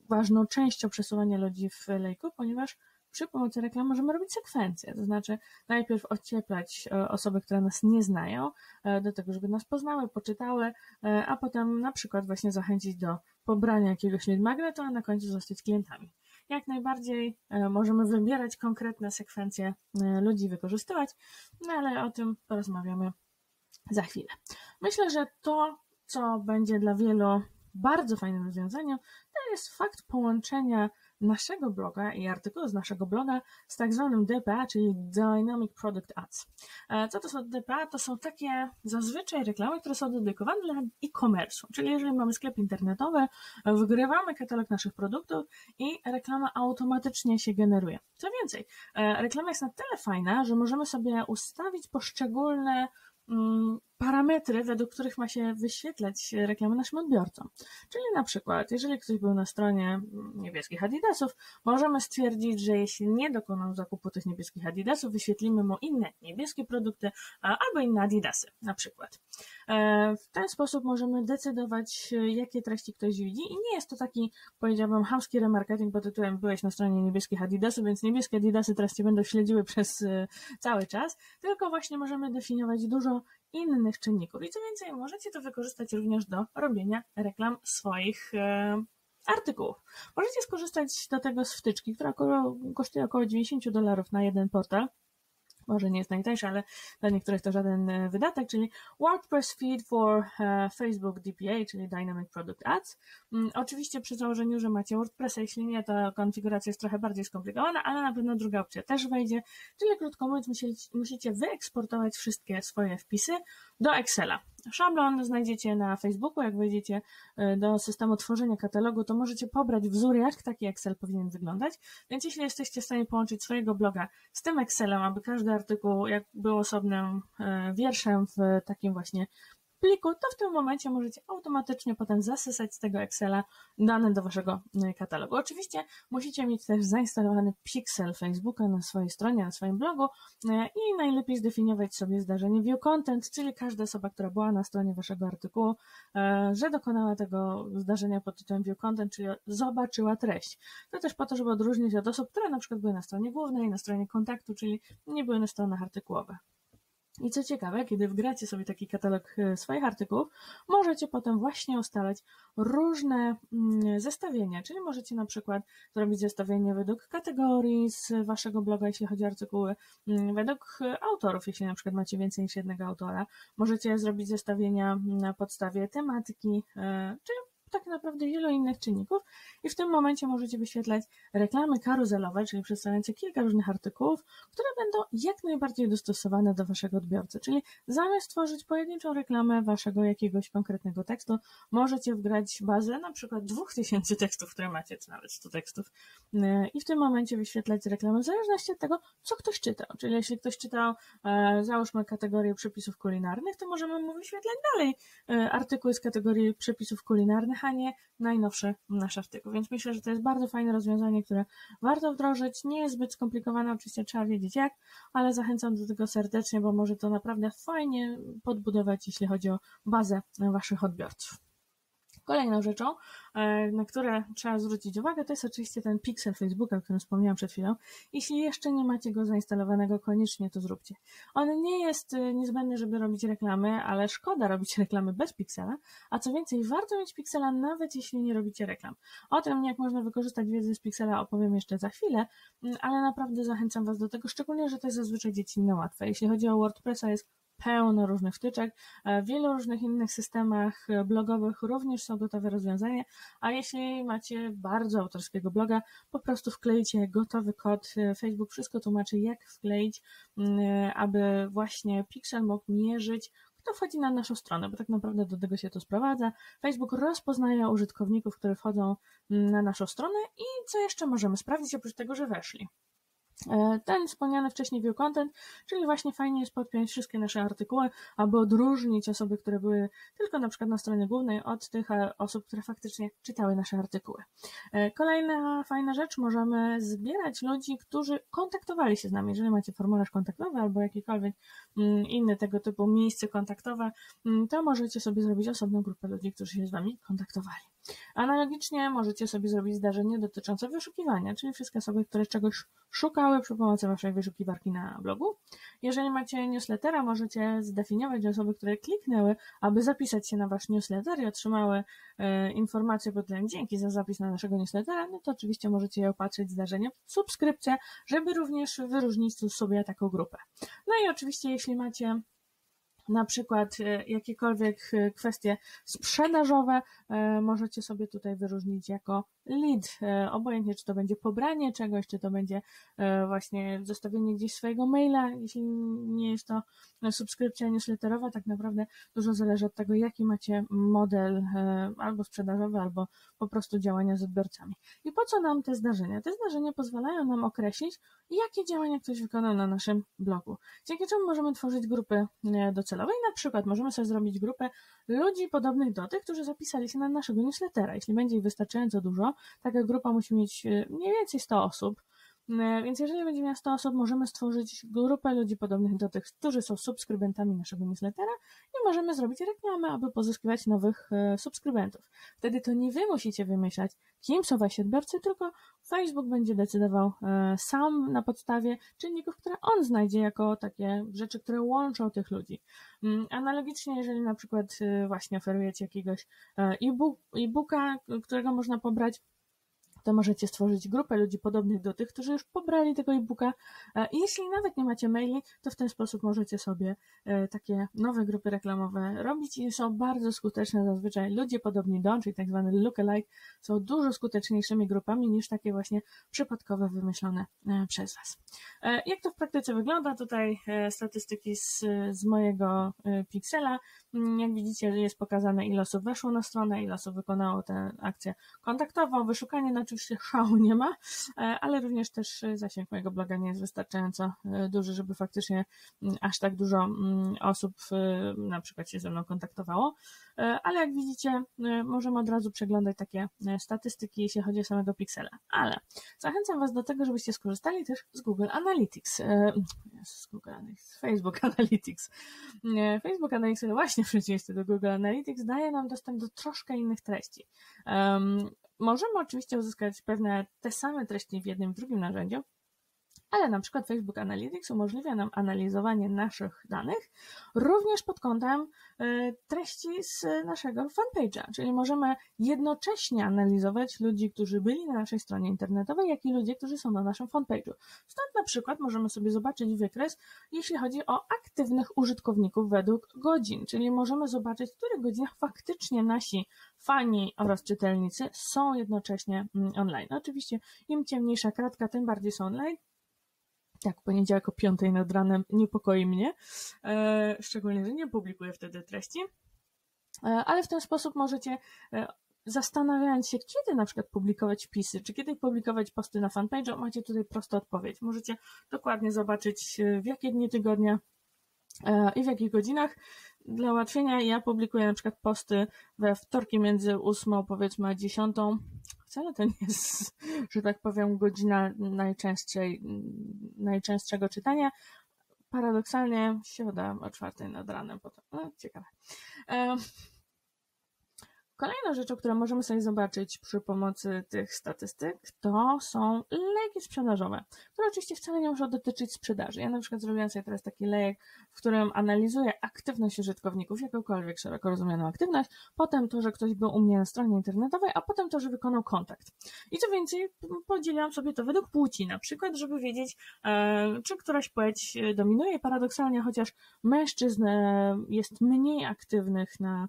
ważną częścią przesuwania ludzi w lejku, ponieważ przy pomocy reklam możemy robić sekwencję, to znaczy najpierw ocieplać e, osoby, które nas nie znają, e, do tego, żeby nas poznały, poczytały, e, a potem na przykład właśnie zachęcić do pobrania jakiegoś lead magnetu, a na końcu zostać klientami. Jak najbardziej możemy wybierać konkretne sekwencje ludzi, wykorzystywać, no ale o tym porozmawiamy za chwilę. Myślę, że to, co będzie dla wielu bardzo fajnym rozwiązaniem, to jest fakt połączenia naszego bloga i artykułu z naszego bloga z tak zwanym DPA, czyli Dynamic Product Ads. E, co to są DPA? To są takie zazwyczaj reklamy, które są dedykowane dla e-commerce, czyli jeżeli mamy sklep internetowy, wgrywamy katalog naszych produktów i reklama automatycznie się generuje. Co więcej, e, reklama jest na tyle fajna, że możemy sobie ustawić poszczególne mm, parametry, według których ma się wyświetlać reklamy naszym odbiorcom. Czyli na przykład, jeżeli ktoś był na stronie niebieskich Adidasów, możemy stwierdzić, że jeśli nie dokonał zakupu tych niebieskich Adidasów, wyświetlimy mu inne niebieskie produkty albo inne Adidasy na przykład. E, w ten sposób możemy decydować, jakie treści ktoś widzi i nie jest to taki, powiedziałbym, hamski remarketing pod tytułem byłeś na stronie niebieskich Adidasów, więc niebieskie Adidasy teraz cię będą śledziły *laughs* przez e, cały czas, tylko właśnie możemy definiować dużo innych czynników. I co więcej, możecie to wykorzystać również do robienia reklam swoich e, artykułów. Możecie skorzystać do tego z wtyczki, która kosztuje około 90 dolarów na jeden portal może nie jest najtańszy, ale dla niektórych to żaden e, wydatek, czyli WordPress Feed for e, Facebook DPA, czyli Dynamic Product Ads. Mm, oczywiście przy założeniu, że macie WordPressa, jeśli nie, to konfiguracja jest trochę bardziej skomplikowana, ale na pewno druga opcja też wejdzie, czyli krótko mówiąc musicie wyeksportować wszystkie swoje wpisy do Excela. Szablon znajdziecie na Facebooku, jak wejdziecie e, do systemu tworzenia katalogu, to możecie pobrać wzór, jak taki Excel powinien wyglądać. Więc jeśli jesteście w stanie połączyć swojego bloga z tym Excelem, aby każdy artykuł jak był osobnym e, wierszem w takim właśnie pliku, to w tym momencie możecie automatycznie potem zasysać z tego Excela dane do waszego e, katalogu. Oczywiście musicie mieć też zainstalowany pixel Facebooka na swojej stronie, na swoim blogu e, i najlepiej zdefiniować sobie zdarzenie view content, czyli każda osoba, która była na stronie waszego artykułu, e, że dokonała tego zdarzenia pod tytułem view content, czyli zobaczyła treść. To też po to, żeby odróżnić od osób, które na przykład były na stronie głównej, na stronie kontaktu, czyli nie były na stronach artykułowych. I co ciekawe, kiedy wgracie sobie taki katalog e, swoich artykułów, możecie potem właśnie ustalać różne mm, zestawienia, czyli możecie na przykład zrobić zestawienie według kategorii z waszego bloga, jeśli chodzi o artykuły, mm, według autorów, jeśli na przykład macie więcej niż jednego autora. Możecie zrobić zestawienia na podstawie tematyki, e, czyli tak naprawdę wielu innych czynników i w tym momencie możecie wyświetlać reklamy karuzelowe, czyli przedstawiające kilka różnych artykułów, które będą jak najbardziej dostosowane do waszego odbiorcy. Czyli zamiast tworzyć pojedynczą reklamę waszego jakiegoś konkretnego tekstu, możecie wgrać bazę na przykład 2000 tekstów, które macie, czy nawet 100 tekstów e, i w tym momencie wyświetlać reklamę w zależności od tego, co ktoś czytał. Czyli jeśli ktoś czytał, e, załóżmy kategorię przepisów kulinarnych, to możemy mu wyświetlać dalej e, artykuły z kategorii przepisów kulinarnych, a nie najnowszy nasz artykuł. Więc myślę, że to jest bardzo fajne rozwiązanie, które warto wdrożyć. Nie jest zbyt skomplikowane, oczywiście trzeba wiedzieć jak, ale zachęcam do tego serdecznie, bo może to naprawdę fajnie podbudować, jeśli chodzi o bazę Waszych odbiorców. Kolejną rzeczą, e, na które trzeba zwrócić uwagę, to jest oczywiście ten pixel Facebooka, o którym wspomniałam przed chwilą. Jeśli jeszcze nie macie go zainstalowanego, koniecznie to zróbcie. On nie jest e, niezbędny, żeby robić reklamy, ale szkoda robić *laughs* reklamy bez pixela, a co więcej, warto mieć pixela nawet jeśli nie robicie reklam. O tym, jak można wykorzystać wiedzę z pixela opowiem jeszcze za chwilę, mm, ale naprawdę zachęcam Was do tego, szczególnie, że to jest zazwyczaj dziecinne łatwe. Jeśli chodzi o WordPressa, jest pełno różnych wtyczek. E, w wielu różnych innych systemach e, blogowych również są gotowe rozwiązania, a jeśli macie bardzo autorskiego bloga, po prostu wklejcie gotowy kod. E, Facebook wszystko tłumaczy, jak wkleić, mm, aby właśnie Pixel mógł mierzyć, kto wchodzi na naszą stronę, bo tak naprawdę do tego się to sprowadza. Facebook rozpoznaje użytkowników, które wchodzą mm, na naszą stronę i co jeszcze możemy sprawdzić, oprócz tego, że weszli. E, ten wspomniany wcześniej view content, czyli właśnie fajnie jest podpiąć wszystkie nasze artykuły, aby odróżnić osoby, które były tylko na przykład na stronie głównej od tych e, osób, które faktycznie czytały nasze artykuły. E, kolejna fajna rzecz, możemy zbierać ludzi, którzy kontaktowali się z nami. Jeżeli macie formularz kontaktowy albo jakikolwiek mm, inny tego typu miejsce kontaktowe, mm, to możecie sobie zrobić osobną grupę ludzi, którzy się z wami kontaktowali. Analogicznie możecie sobie zrobić zdarzenie dotyczące wyszukiwania, czyli wszystkie osoby, które czegoś szukały przy pomocy waszej wyszukiwarki na blogu. Jeżeli macie newslettera, możecie zdefiniować osoby, które kliknęły, aby zapisać się na wasz newsletter i otrzymały e, informacje pod tym dzięki za zapis na naszego newslettera, no to oczywiście możecie je opatrzyć zdarzeniem subskrypcję, żeby również wyróżnić sobie taką grupę. No i oczywiście, jeśli macie na przykład e, jakiekolwiek e, kwestie sprzedażowe e, możecie sobie tutaj wyróżnić jako lead, obojętnie czy to będzie pobranie czegoś, czy to będzie właśnie zostawienie gdzieś swojego maila, jeśli nie jest to subskrypcja newsletterowa, tak naprawdę dużo zależy od tego, jaki macie model albo sprzedażowy, albo po prostu działania z odbiorcami. I po co nam te zdarzenia? Te zdarzenia pozwalają nam określić, jakie działania ktoś wykonał na naszym blogu. Dzięki czemu możemy tworzyć grupy docelowe i na przykład możemy sobie zrobić grupę ludzi podobnych do tych, którzy zapisali się na naszego newslettera. Jeśli będzie ich wystarczająco dużo, taka grupa musi mieć e, mniej więcej 100 osób, więc jeżeli będzie miała 100 osób, możemy stworzyć grupę ludzi podobnych do tych, którzy są subskrybentami naszego newslettera i możemy zrobić reklamę, aby pozyskiwać nowych e, subskrybentów. Wtedy to nie wy musicie wymyślać, kim są wasi odbiorcy, tylko Facebook będzie decydował e, sam na podstawie czynników, które on znajdzie jako takie rzeczy, które łączą tych ludzi. Mm, analogicznie, jeżeli na przykład właśnie oferujecie jakiegoś e-booka, którego można pobrać to możecie stworzyć grupę ludzi podobnych do tych, którzy już pobrali tego e-booka. E, I jeśli nawet nie macie maili, to w ten sposób możecie sobie e, takie nowe grupy reklamowe robić i są bardzo skuteczne. Zazwyczaj ludzie podobni do, czyli tak zwany lookalike, są dużo skuteczniejszymi grupami niż takie właśnie przypadkowe, wymyślone e, przez Was. Jak to w praktyce wygląda? Tutaj statystyki z, z mojego Pixela. Mm, jak widzicie, jest pokazane, ile osób weszło na stronę, ile osób wykonało tę akcję kontaktową, wyszukanie na oczywiście *laughs* szału nie ma, e, ale również też zasięg mojego bloga nie jest wystarczająco e, duży, żeby faktycznie mm, aż tak dużo mm, osób e, na przykład się ze mną kontaktowało. Ale jak widzicie, możemy od razu przeglądać takie statystyki, jeśli chodzi o samego Pixela. Ale zachęcam Was do tego, żebyście skorzystali też z Google Analytics. Z Google Analytics, Facebook Analytics. Facebook Analytics, właśnie *laughs* w przeciwieństwie do Google Analytics, daje nam dostęp do troszkę innych treści. Możemy oczywiście uzyskać pewne te same treści w jednym drugim narzędziu, ale na przykład Facebook Analytics umożliwia nam analizowanie naszych danych również pod kątem e, treści z naszego fanpage'a, czyli możemy jednocześnie analizować ludzi, którzy byli na naszej stronie internetowej, jak i ludzi, którzy są na naszym fanpage'u. Stąd na przykład możemy sobie zobaczyć wykres, jeśli chodzi o aktywnych użytkowników według godzin, czyli możemy zobaczyć, w których godzinach faktycznie nasi fani oraz czytelnicy są jednocześnie mm, online. Oczywiście im ciemniejsza kratka, tym bardziej są online, tak, poniedziałek o 5 nad ranem niepokoi mnie, e, szczególnie, że nie publikuję wtedy treści, e, ale w ten sposób możecie e, zastanawiając się, kiedy na przykład publikować wpisy, czy kiedy publikować posty na fanpage'u, macie tutaj prostą odpowiedź. Możecie dokładnie zobaczyć, w jakie dni tygodnia i w jakich godzinach. Dla ułatwienia ja publikuję na przykład posty we wtorki między 8 powiedzmy a 10 wcale to nie jest, że tak powiem, godzina najczęstszej, najczęstszego czytania. Paradoksalnie uda o czwartej nad ranem potem. No, ciekawe. Kolejną rzeczą, którą możemy sobie zobaczyć przy pomocy tych statystyk, to są lejki sprzedażowe, które oczywiście wcale nie muszą dotyczyć sprzedaży. Ja na przykład zrobiłam sobie teraz taki lejek, w którym analizuję aktywność użytkowników, jakąkolwiek szeroko rozumianą aktywność, potem to, że ktoś był u mnie na stronie internetowej, a potem to, że wykonał kontakt. I co więcej, podzieliłam sobie to według płci, na przykład, żeby wiedzieć, e, czy któraś płeć dominuje. Paradoksalnie, chociaż mężczyzn e, jest mniej aktywnych na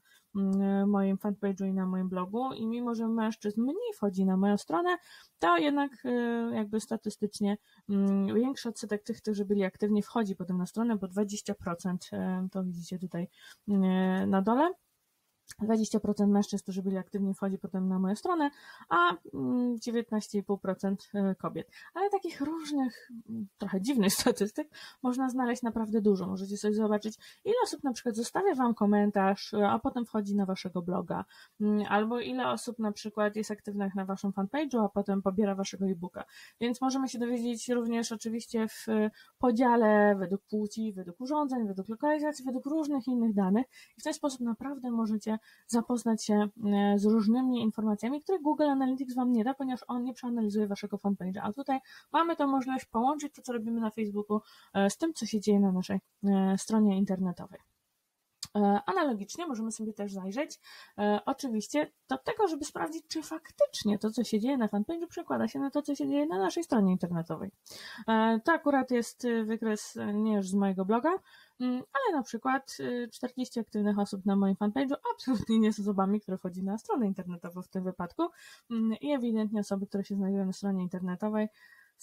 moim fanpage'u i na moim blogu i mimo, że mężczyzn mniej wchodzi na moją stronę, to jednak e, jakby statystycznie mm, większy odsetek tych, którzy byli aktywni wchodzi potem na stronę, bo 20% e, to widzicie tutaj e, na dole. 20% mężczyzn, którzy byli aktywni, wchodzi potem na moją stronę, a 19,5% mm, kobiet. Ale takich różnych, mm, trochę dziwnych *laughs* statystyk można znaleźć naprawdę dużo. Możecie sobie zobaczyć, ile osób na przykład zostawia Wam komentarz, a potem wchodzi na Waszego bloga, mm, albo ile osób na przykład jest aktywnych na Waszym fanpage'u, a potem pobiera Waszego e-booka. Więc możemy się dowiedzieć również oczywiście w podziale według płci, według urządzeń, według lokalizacji, według różnych innych danych i w ten sposób naprawdę możecie zapoznać się e, z różnymi informacjami, które Google Analytics Wam nie da, ponieważ on nie przeanalizuje Waszego fanpage'a. A tutaj mamy tę możliwość połączyć to, co robimy na Facebooku e, z tym, co się dzieje na naszej e, stronie internetowej. Analogicznie możemy sobie też zajrzeć oczywiście do tego, żeby sprawdzić, czy faktycznie to, co się dzieje na fanpage'u przekłada się na to, co się dzieje na naszej stronie internetowej. To akurat jest wykres nie już z mojego bloga, ale na przykład 40 y, aktywnych osób na moim fanpage'u absolutnie nie są osobami, które wchodzi na stronę internetową w tym wypadku. Mm, i ewidentnie osoby, które się znajdują na stronie internetowej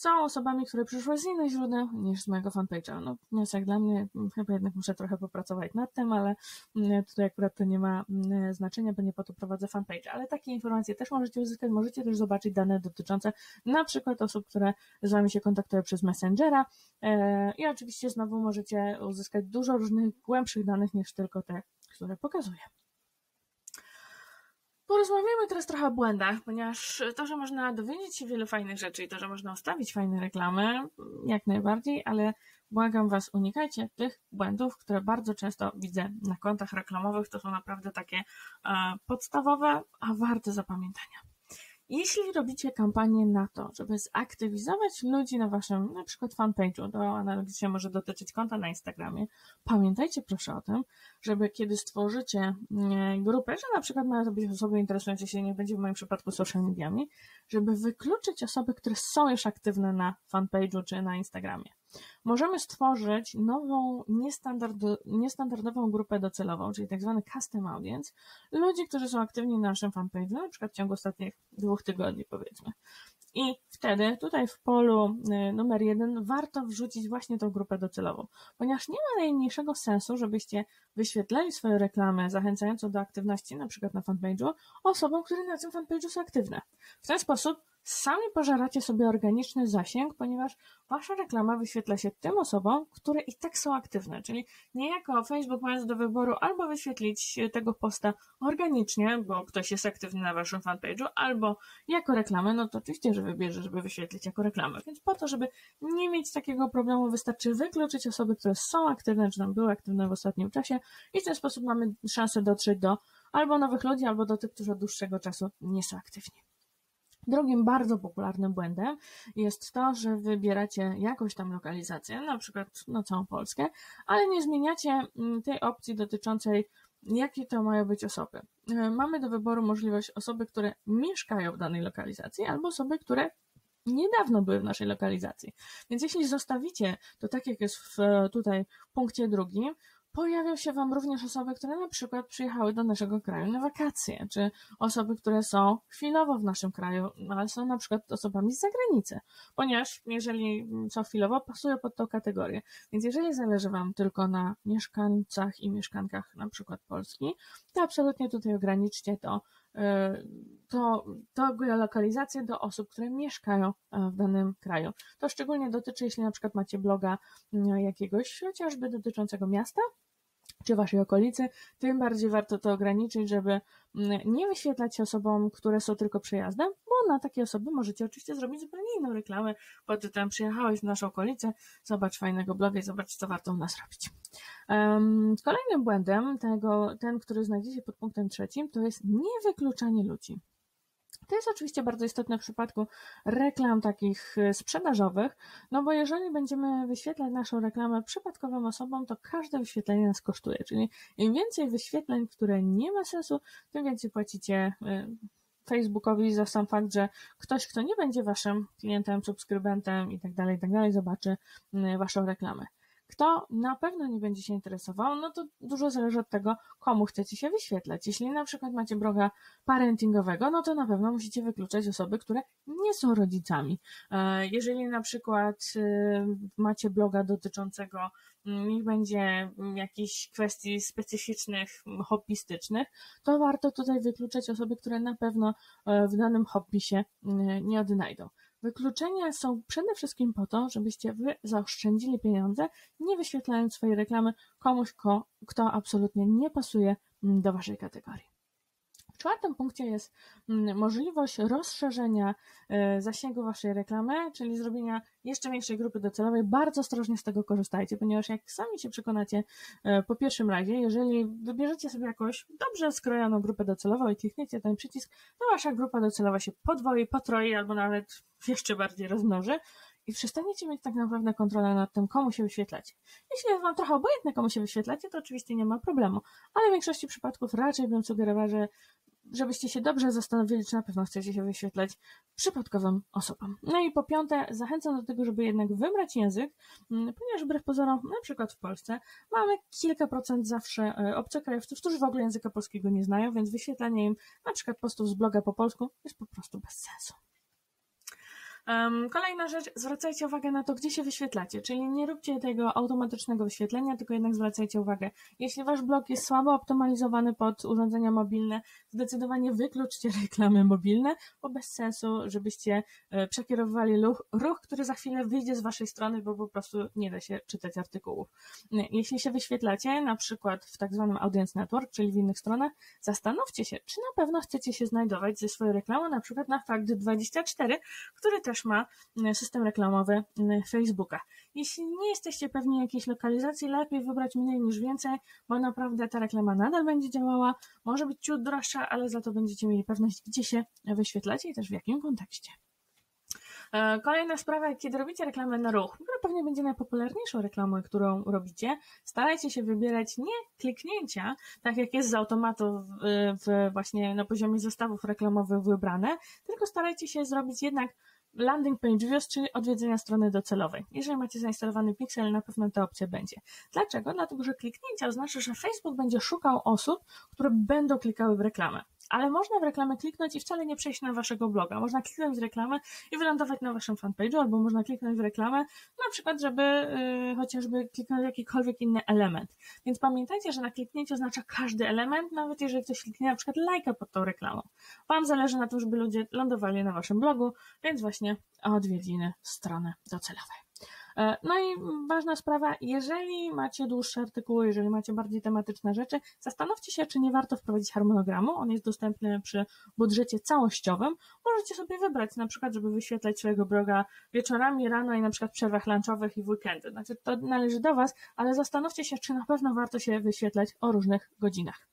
są osobami, które przyszły z innych źródeł niż z mojego fanpage'a. No, wniosek dla mnie, mm, chyba jednak muszę trochę popracować nad tym, ale tutaj akurat to nie ma znaczenia, bo nie po to prowadzę fanpage. Ale takie informacje też możecie uzyskać, możecie też zobaczyć dane dotyczące na przykład osób, które z Wami się kontaktują przez Messengera e, i oczywiście znowu możecie uzyskać dużo różnych głębszych danych niż tylko te, które pokazuję. Porozmawiamy teraz trochę o błędach, ponieważ to, że można dowiedzieć się wielu fajnych rzeczy i to, że można ustawić fajne reklamy, jak najbardziej, ale błagam Was, unikajcie tych błędów, które bardzo często widzę na kontach reklamowych. To są naprawdę takie e, podstawowe, a warte zapamiętania. Jeśli robicie kampanię na to, żeby zaktywizować ludzi na waszym na przykład fanpage'u, to analogicznie może dotyczyć konta na Instagramie, pamiętajcie proszę o tym, żeby kiedy stworzycie mm, grupę, że na przykład mają to być osoby interesujące się, nie będzie w moim przypadku social mediami, żeby wykluczyć osoby, które są już aktywne na fanpage'u czy na Instagramie. Możemy stworzyć nową, niestandardową grupę docelową, czyli tak zwany custom audience, ludzi, którzy są aktywni na naszym fanpage'u, na przykład w ciągu ostatnich dwóch tygodni, powiedzmy. I wtedy tutaj w polu y, numer jeden warto wrzucić właśnie tą grupę docelową, ponieważ nie ma najmniejszego sensu, żebyście wyświetlali swoją reklamę zachęcającą do aktywności, na przykład na fanpage'u, osobom, które na tym fanpage'u są aktywne. W ten sposób Sami pożeracie sobie organiczny zasięg, ponieważ wasza reklama wyświetla się tym osobom, które i tak są aktywne. Czyli niejako Facebook mając do wyboru albo wyświetlić tego posta organicznie, bo ktoś jest aktywny na waszym fanpage'u, albo jako reklamę, no to oczywiście, że wybierze, żeby wyświetlić jako reklamę. Więc po to, żeby nie mieć takiego problemu, wystarczy wykluczyć osoby, które są aktywne, czy tam były aktywne w ostatnim czasie i w ten sposób mamy szansę dotrzeć do albo nowych ludzi, albo do tych, którzy od dłuższego czasu nie są aktywni. Drugim bardzo popularnym błędem jest to, że wybieracie jakąś tam lokalizację, na przykład na całą Polskę, ale nie zmieniacie mm, tej opcji dotyczącej jakie to mają być osoby. E, mamy do wyboru możliwość osoby, które mieszkają w danej lokalizacji, albo osoby, które niedawno były w naszej lokalizacji. Więc jeśli zostawicie to tak, jak jest w, tutaj punkcie drugim, pojawią się Wam również osoby, które na przykład przyjechały do naszego kraju na wakacje, czy osoby, które są chwilowo w naszym kraju, no, ale są na przykład osobami z zagranicy, ponieważ jeżeli są chwilowo, pasują pod tą kategorię. Więc jeżeli zależy Wam tylko na mieszkańcach i mieszkankach na przykład Polski, to absolutnie tutaj ograniczcie to, to, to lokalizację do osób, które mieszkają e, w danym kraju. To szczególnie dotyczy, jeśli na przykład macie bloga jakiegoś, chociażby dotyczącego miasta, czy waszej okolicy, tym bardziej warto to ograniczyć, żeby mm, nie wyświetlać się osobom, które są tylko przejazdem, bo na takie osoby możecie oczywiście zrobić zupełnie inną reklamę pod tytułem przyjechałeś w naszą okolicę, zobacz fajnego bloga i zobacz, co warto u nas robić. Um, kolejnym błędem, tego, ten, który znajdziecie pod punktem trzecim, to jest niewykluczanie ludzi. To jest oczywiście bardzo istotne w przypadku reklam takich e, sprzedażowych, no bo jeżeli będziemy wyświetlać naszą reklamę przypadkowym osobom, to każde wyświetlenie nas kosztuje, czyli im więcej wyświetleń, które nie ma sensu, tym więcej płacicie e, Facebookowi za sam fakt, że ktoś, kto nie będzie waszym klientem, subskrybentem i tak dalej, i tak zobaczy waszą reklamę. Kto na pewno nie będzie się interesował, no to dużo zależy od tego, komu chcecie się wyświetlać. Jeśli na przykład macie bloga parentingowego, no to na pewno musicie wykluczać osoby, które nie są rodzicami. E, jeżeli na przykład e, macie bloga dotyczącego mm, niech będzie mm, jakichś kwestii specyficznych, mm, hobbystycznych, to warto tutaj wykluczać osoby, które na pewno e, w danym hobby się nie odnajdą. Wykluczenia są przede wszystkim po to, żebyście wy zaoszczędzili pieniądze, nie wyświetlając swojej reklamy komuś, kto absolutnie nie pasuje do waszej kategorii czwartym punkcie jest mm, możliwość rozszerzenia e, zasięgu Waszej reklamy, czyli zrobienia jeszcze większej grupy docelowej. Bardzo ostrożnie z tego korzystajcie, ponieważ jak sami się przekonacie e, po pierwszym razie, jeżeli wybierzecie sobie jakąś dobrze skrojoną grupę docelową i klikniecie ten przycisk, to Wasza grupa docelowa się podwoi, potroi albo nawet *laughs* jeszcze bardziej rozmnoży i przestaniecie mieć tak naprawdę kontrolę nad tym, komu się wyświetlacie. Jeśli jest Wam trochę obojętne, komu się wyświetlacie, to oczywiście nie ma problemu, ale w większości przypadków raczej bym sugerowała, że żebyście się dobrze zastanowili, czy na pewno chcecie się wyświetlać przypadkowym osobom. No i po piąte, zachęcam do tego, żeby jednak wybrać język, mm, ponieważ wbrew pozorom, na przykład w Polsce, mamy kilka procent zawsze e, obcokrajowców, którzy w ogóle języka polskiego nie znają, więc wyświetlanie im na przykład postów z bloga po polsku jest po prostu bez sensu. Kolejna rzecz, zwracajcie uwagę na to, gdzie się wyświetlacie, czyli nie róbcie tego automatycznego wyświetlenia, tylko jednak zwracajcie uwagę. Jeśli wasz blog jest słabo optymalizowany pod urządzenia mobilne, zdecydowanie wykluczcie reklamy mobilne, bo bez sensu, żebyście e, przekierowywali ruch, ruch, który za chwilę wyjdzie z waszej strony, bo po prostu nie da się czytać artykułów. Jeśli się wyświetlacie, na przykład w tak zwanym Audience Network, czyli w innych stronach, zastanówcie się, czy na pewno chcecie się znajdować ze swoją reklamą, na przykład na Fakt24, który też ma mm, system reklamowy mm, Facebooka. Jeśli nie jesteście pewni jakiejś lokalizacji, lepiej wybrać mniej niż więcej, bo naprawdę ta reklama nadal będzie działała, może być ciut droższa, ale za to będziecie mieli pewność, gdzie się wyświetlacie i też w jakim kontekście. E, kolejna sprawa, kiedy robicie reklamę na ruch, która pewnie będzie najpopularniejszą reklamą, którą robicie, starajcie się wybierać nie kliknięcia, tak jak jest z automatu w, w właśnie na poziomie zestawów reklamowych wybrane, tylko starajcie się zrobić jednak landing page views, czyli odwiedzenia strony docelowej. Jeżeli macie zainstalowany Pixel, na pewno ta opcja będzie. Dlaczego? Dlatego, że kliknięcie oznacza, że Facebook będzie szukał osób, które będą klikały w reklamę ale można w reklamę kliknąć i wcale nie przejść na waszego bloga. Można kliknąć w reklamę i wylądować na waszym fanpage'u, albo można kliknąć w reklamę, na przykład, żeby yy, chociażby kliknąć jakikolwiek inny element. Więc pamiętajcie, że na kliknięcie oznacza każdy element, nawet jeżeli ktoś kliknie na przykład lajka pod tą reklamą. Wam zależy na tym, żeby ludzie lądowali na waszym blogu, więc właśnie odwiedziny strony docelowej. E, no i ważna sprawa, jeżeli macie dłuższe artykuły, jeżeli macie bardziej tematyczne rzeczy, zastanówcie się, czy nie warto wprowadzić harmonogramu. On jest dostępny przy budżecie całościowym. Możecie sobie wybrać, na przykład, żeby wyświetlać swojego bloga wieczorami, rano i na przykład w przerwach lunchowych i w weekendy. Znaczy, to należy do Was, ale zastanówcie się, czy na pewno warto się wyświetlać o różnych godzinach.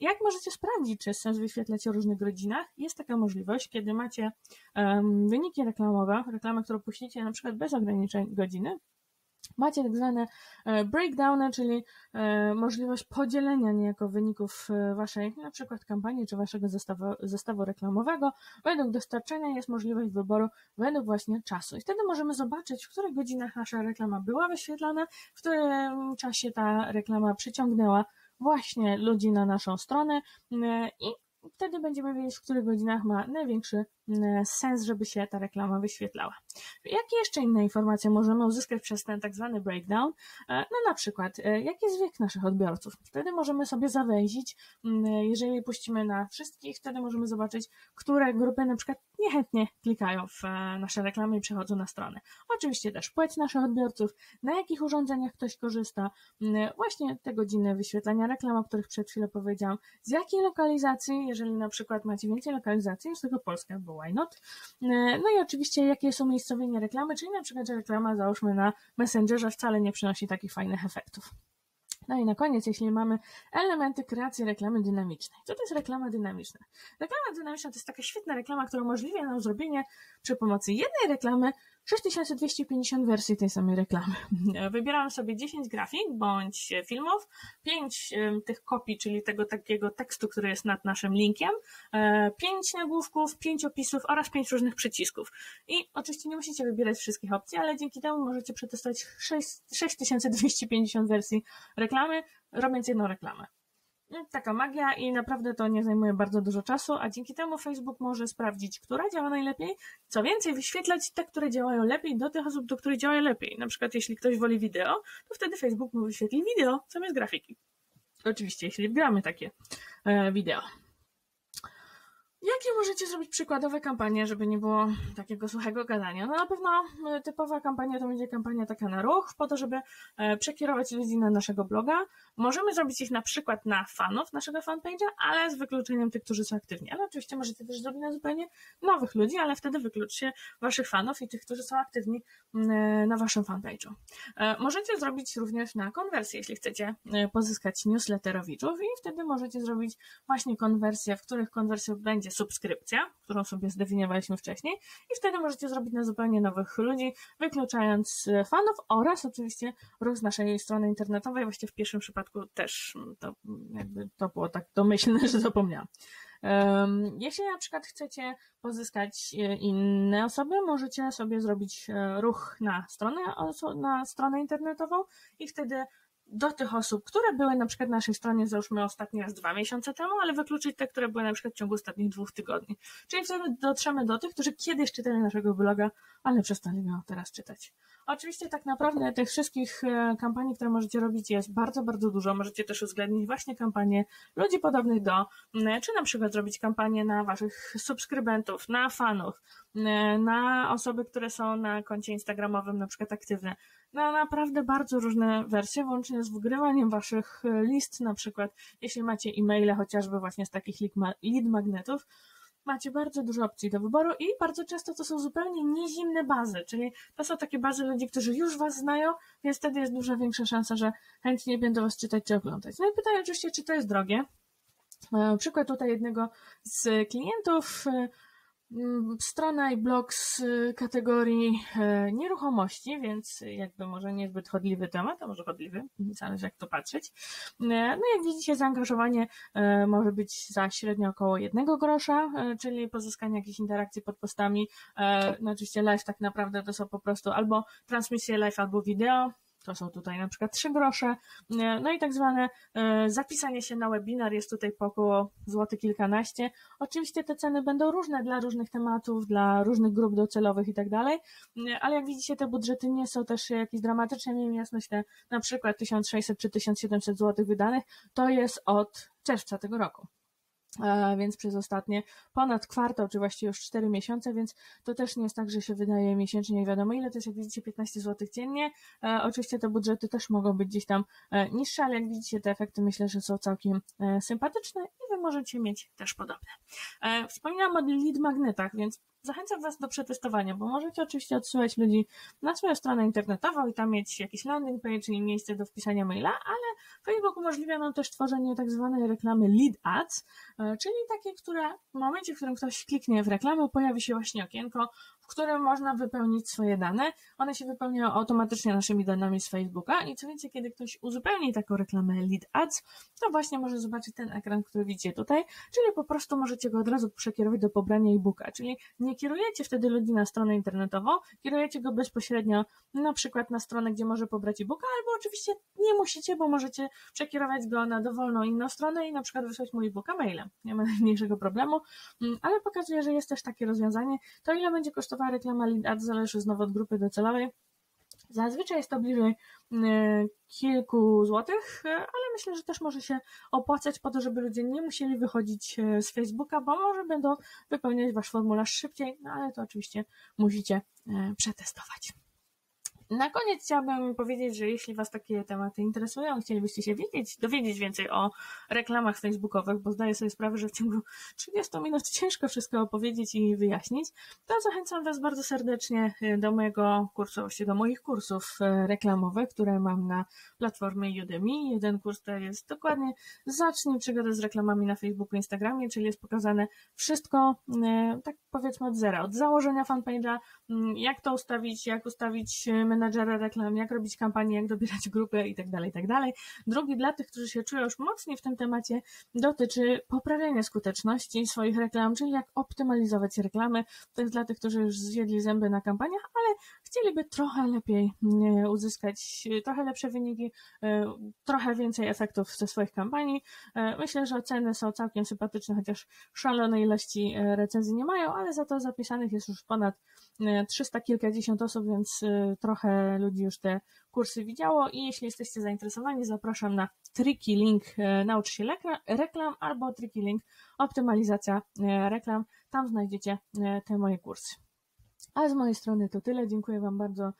Jak możecie sprawdzić, czy sens wyświetlać o różnych godzinach? Jest taka możliwość, kiedy macie um, wyniki reklamowe, reklamę, którą puścicie na przykład bez ograniczeń godziny, Macie tak zwane e, breakdowny, czyli e, możliwość podzielenia niejako wyników e, waszej na przykład kampanii czy waszego zestawu, zestawu reklamowego. Według dostarczenia jest możliwość wyboru według właśnie czasu. I wtedy możemy zobaczyć, w których godzinach nasza reklama była wyświetlana, w którym czasie ta reklama przyciągnęła właśnie ludzi na naszą stronę i wtedy będziemy wiedzieć, w których godzinach ma największy E, sens, żeby się ta reklama wyświetlała. Jakie jeszcze inne informacje możemy uzyskać przez ten tak zwany breakdown? E, no na przykład, e, jaki jest wiek naszych odbiorców? Wtedy możemy sobie zawęzić, jeżeli puścimy na wszystkich, wtedy możemy zobaczyć, które grupy na przykład niechętnie klikają w nasze reklamy i przechodzą na stronę. Oczywiście też płeć naszych odbiorców, na jakich urządzeniach ktoś korzysta, właśnie te godziny wyświetlania reklam, o których przed chwilą powiedziałam, z jakiej lokalizacji, jeżeli na przykład macie więcej lokalizacji, z tego Polska była why not. E, no i oczywiście jakie są miejscowienie reklamy, czyli na przykład, reklama załóżmy na Messengerze wcale nie przynosi takich fajnych efektów. No i na koniec, jeśli mamy elementy kreacji reklamy dynamicznej. Co to jest reklama dynamiczna? Reklama dynamiczna to jest taka świetna reklama, która umożliwia nam zrobienie przy pomocy jednej reklamy 6250 wersji tej samej reklamy. Wybieram sobie 10 grafik bądź filmów, 5 tych kopii, czyli tego takiego tekstu, który jest nad naszym linkiem, 5 nagłówków, 5 opisów oraz 5 różnych przycisków. I oczywiście nie musicie wybierać wszystkich opcji, ale dzięki temu możecie przetestować 6, 6250 wersji reklamy, robiąc jedną reklamę. No, taka magia i naprawdę to nie zajmuje bardzo dużo czasu, a dzięki temu Facebook może sprawdzić, która działa najlepiej. Co więcej, wyświetlać te, które działają lepiej do tych osób, do których działają lepiej. Na przykład jeśli ktoś woli wideo, to wtedy Facebook mu wyświetli wideo zamiast grafiki. Oczywiście, jeśli wgramy takie e, wideo. Jakie możecie zrobić przykładowe kampanie, żeby nie było takiego suchego gadania? No na pewno e, typowa kampania to będzie kampania taka na ruch, po to, żeby e, przekierować ludzi na naszego bloga. Możemy zrobić ich na przykład na fanów naszego fanpage'a, ale z wykluczeniem tych, którzy są aktywni. Ale oczywiście możecie też zrobić na zupełnie nowych ludzi, ale wtedy wykluczcie waszych fanów i tych, którzy są aktywni e, na waszym fanpage'u. Możecie zrobić również na konwersję, jeśli chcecie pozyskać newsletterowiczów i wtedy możecie zrobić właśnie konwersję, w których konwersją będzie subskrypcja, którą sobie zdefiniowaliśmy wcześniej i wtedy możecie zrobić na zupełnie nowych ludzi, wykluczając e, fanów oraz oczywiście naszej strony internetowej. Właściwie w pierwszym przypadku też mm, to mm, jakby to było tak domyślne, *laughs* że zapomniałam. Jeśli na przykład chcecie pozyskać e, inne osoby, możecie sobie zrobić e, ruch na stronę, na stronę internetową i wtedy do tych osób, które były na przykład na naszej stronie, załóżmy ostatni raz dwa miesiące temu, ale wykluczyć te, które były na przykład w ciągu ostatnich dwóch tygodni. Czyli wtedy dotrzemy do tych, którzy kiedyś czytali naszego bloga, ale przestali go teraz czytać. Oczywiście tak naprawdę tych wszystkich e, kampanii, które możecie robić jest bardzo, bardzo dużo. Możecie też uwzględnić właśnie kampanie ludzi podobnych do, czy na przykład zrobić kampanię na waszych subskrybentów, na fanów, na osoby, które są na koncie instagramowym na przykład aktywne, na naprawdę bardzo różne wersje, włącznie z wgrywaniem waszych e, list na przykład, jeśli macie e-maile chociażby właśnie z takich lead magnetów, macie bardzo dużo opcji do wyboru i bardzo często to są zupełnie niezimne bazy, czyli to są takie bazy ludzi, którzy już Was znają, więc wtedy jest dużo większa szansa, że chętnie będą Was czytać czy oglądać. No i pytanie oczywiście, czy to jest drogie. E, przykład tutaj jednego z klientów, e, strona i blog z y, kategorii e, nieruchomości, więc jakby może niezbyt chodliwy temat, a może chodliwy, *laughs* zależy jak to patrzeć. E, no jak widzicie, zaangażowanie e, może być za średnio około jednego grosza, czyli pozyskanie jakiejś interakcji pod postami. No oczywiście live tak naprawdę to są po prostu albo transmisje live, albo wideo, to są tutaj na przykład 3 grosze. No i tak zwane e, zapisanie się na webinar jest tutaj po około złoty kilkanaście. Oczywiście te ceny będą różne dla różnych tematów, dla różnych grup docelowych i tak dalej, ale jak widzicie te budżety nie są też jakieś dramatyczne. Miejmy jasność, te na przykład 1600 czy 1700 zł wydanych to jest od czerwca tego roku. E, więc przez ostatnie ponad kwartał, czy właściwie już 4 miesiące, więc to też nie jest tak, że się wydaje miesięcznie nie wiadomo ile, to jest jak widzicie 15 zł dziennie. E, oczywiście te budżety też mogą być gdzieś tam e, niższe, ale jak widzicie te efekty myślę, że są całkiem sympatyczne i Wy możecie mieć też podobne. Wspominałam o lead magnetach, więc zachęcam Was do przetestowania, bo możecie oczywiście odsyłać ludzi na swoją stronę internetową i tam mieć jakiś landing page, czyli miejsce do wpisania maila, ale Facebook umożliwia nam też tworzenie tak zwanej reklamy lead ads, e, czyli takie, które w momencie, w którym ktoś kliknie w reklamę, pojawi się właśnie okienko, w którym można wypełnić swoje dane. One się wypełniają automatycznie naszymi danymi z Facebooka i co więcej, kiedy ktoś uzupełni taką reklamę lead ads, to właśnie może zobaczyć ten ekran, który widzicie tutaj, czyli po prostu możecie go od razu przekierować do pobrania e-booka, czyli nie kierujecie wtedy ludzi na stronę internetową, kierujecie go bezpośrednio na przykład na stronę, gdzie może pobrać e-booka, albo oczywiście nie musicie, bo możecie przekierować go na dowolną inną stronę i na przykład wysłać mu e-booka mailem. Nie ma *laughs* najmniejszego problemu, mm, ale pokazuje, że jest też takie rozwiązanie. To ile będzie kosztowało kosztowała reklama lead ad zależy znowu od grupy docelowej. Zazwyczaj jest to bliżej e, kilku złotych, e, ale myślę, że też może się opłacać po to, żeby ludzie nie musieli wychodzić e, z Facebooka, bo może będą wypełniać wasz formularz szybciej, no ale to oczywiście musicie przetestować. Na koniec chciałabym powiedzieć, że jeśli Was takie tematy interesują, chcielibyście się wiedzieć, dowiedzieć więcej o reklamach facebookowych, bo zdaję sobie sprawę, że w ciągu 30 minut ciężko wszystko opowiedzieć i wyjaśnić, to zachęcam Was bardzo serdecznie y, do mojego kursu, właściwie do moich kursów y, reklamowych, które mam na platformie Udemy. Jeden kurs to jest dokładnie zacznij przygodę z reklamami na Facebooku, Instagramie, czyli jest pokazane wszystko, y, tak powiedzmy od zera, od założenia fanpage'a, mm, jak to ustawić, jak ustawić menadżera reklam, jak robić kampanię, jak dobierać grupy i tak dalej, i tak. Drugi dla tych, którzy się czują już mocniej w tym temacie, dotyczy poprawiania skuteczności swoich reklam, czyli jak optymalizować reklamy. To jest dla tych, którzy już zjedli zęby na kampaniach, ale chcieliby trochę lepiej uzyskać, trochę lepsze wyniki, e, trochę więcej efektów ze swoich kampanii. E, myślę, że oceny są całkiem sympatyczne, chociaż szalonej ilości e, recenzji nie mają, ale za to zapisanych jest już ponad 300 kilkadziesiąt osób, więc trochę ludzi już te kursy widziało i jeśli jesteście zainteresowani, zapraszam na Tricky Link Naucz się reklam albo Tricky Link Optymalizacja reklam. Tam znajdziecie te moje kursy. A z mojej strony to tyle. Dziękuję Wam bardzo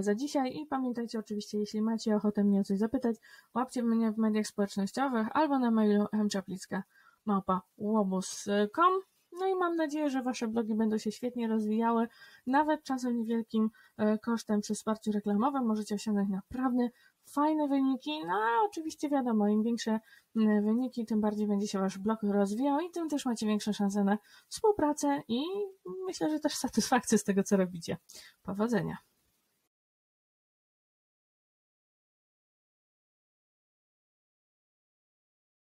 za dzisiaj i pamiętajcie oczywiście, jeśli macie ochotę mnie o coś zapytać, łapcie mnie w mediach społecznościowych albo na mailu mczaplicka no i mam nadzieję, że Wasze blogi będą się świetnie rozwijały, nawet czasem niewielkim e, kosztem przy wsparciu reklamowym możecie osiągnąć naprawdę fajne wyniki. No a oczywiście wiadomo, im większe wyniki, tym bardziej będzie się Wasz blog rozwijał i tym też macie większe szanse na współpracę i myślę, że też satysfakcję z tego, co robicie. Powodzenia!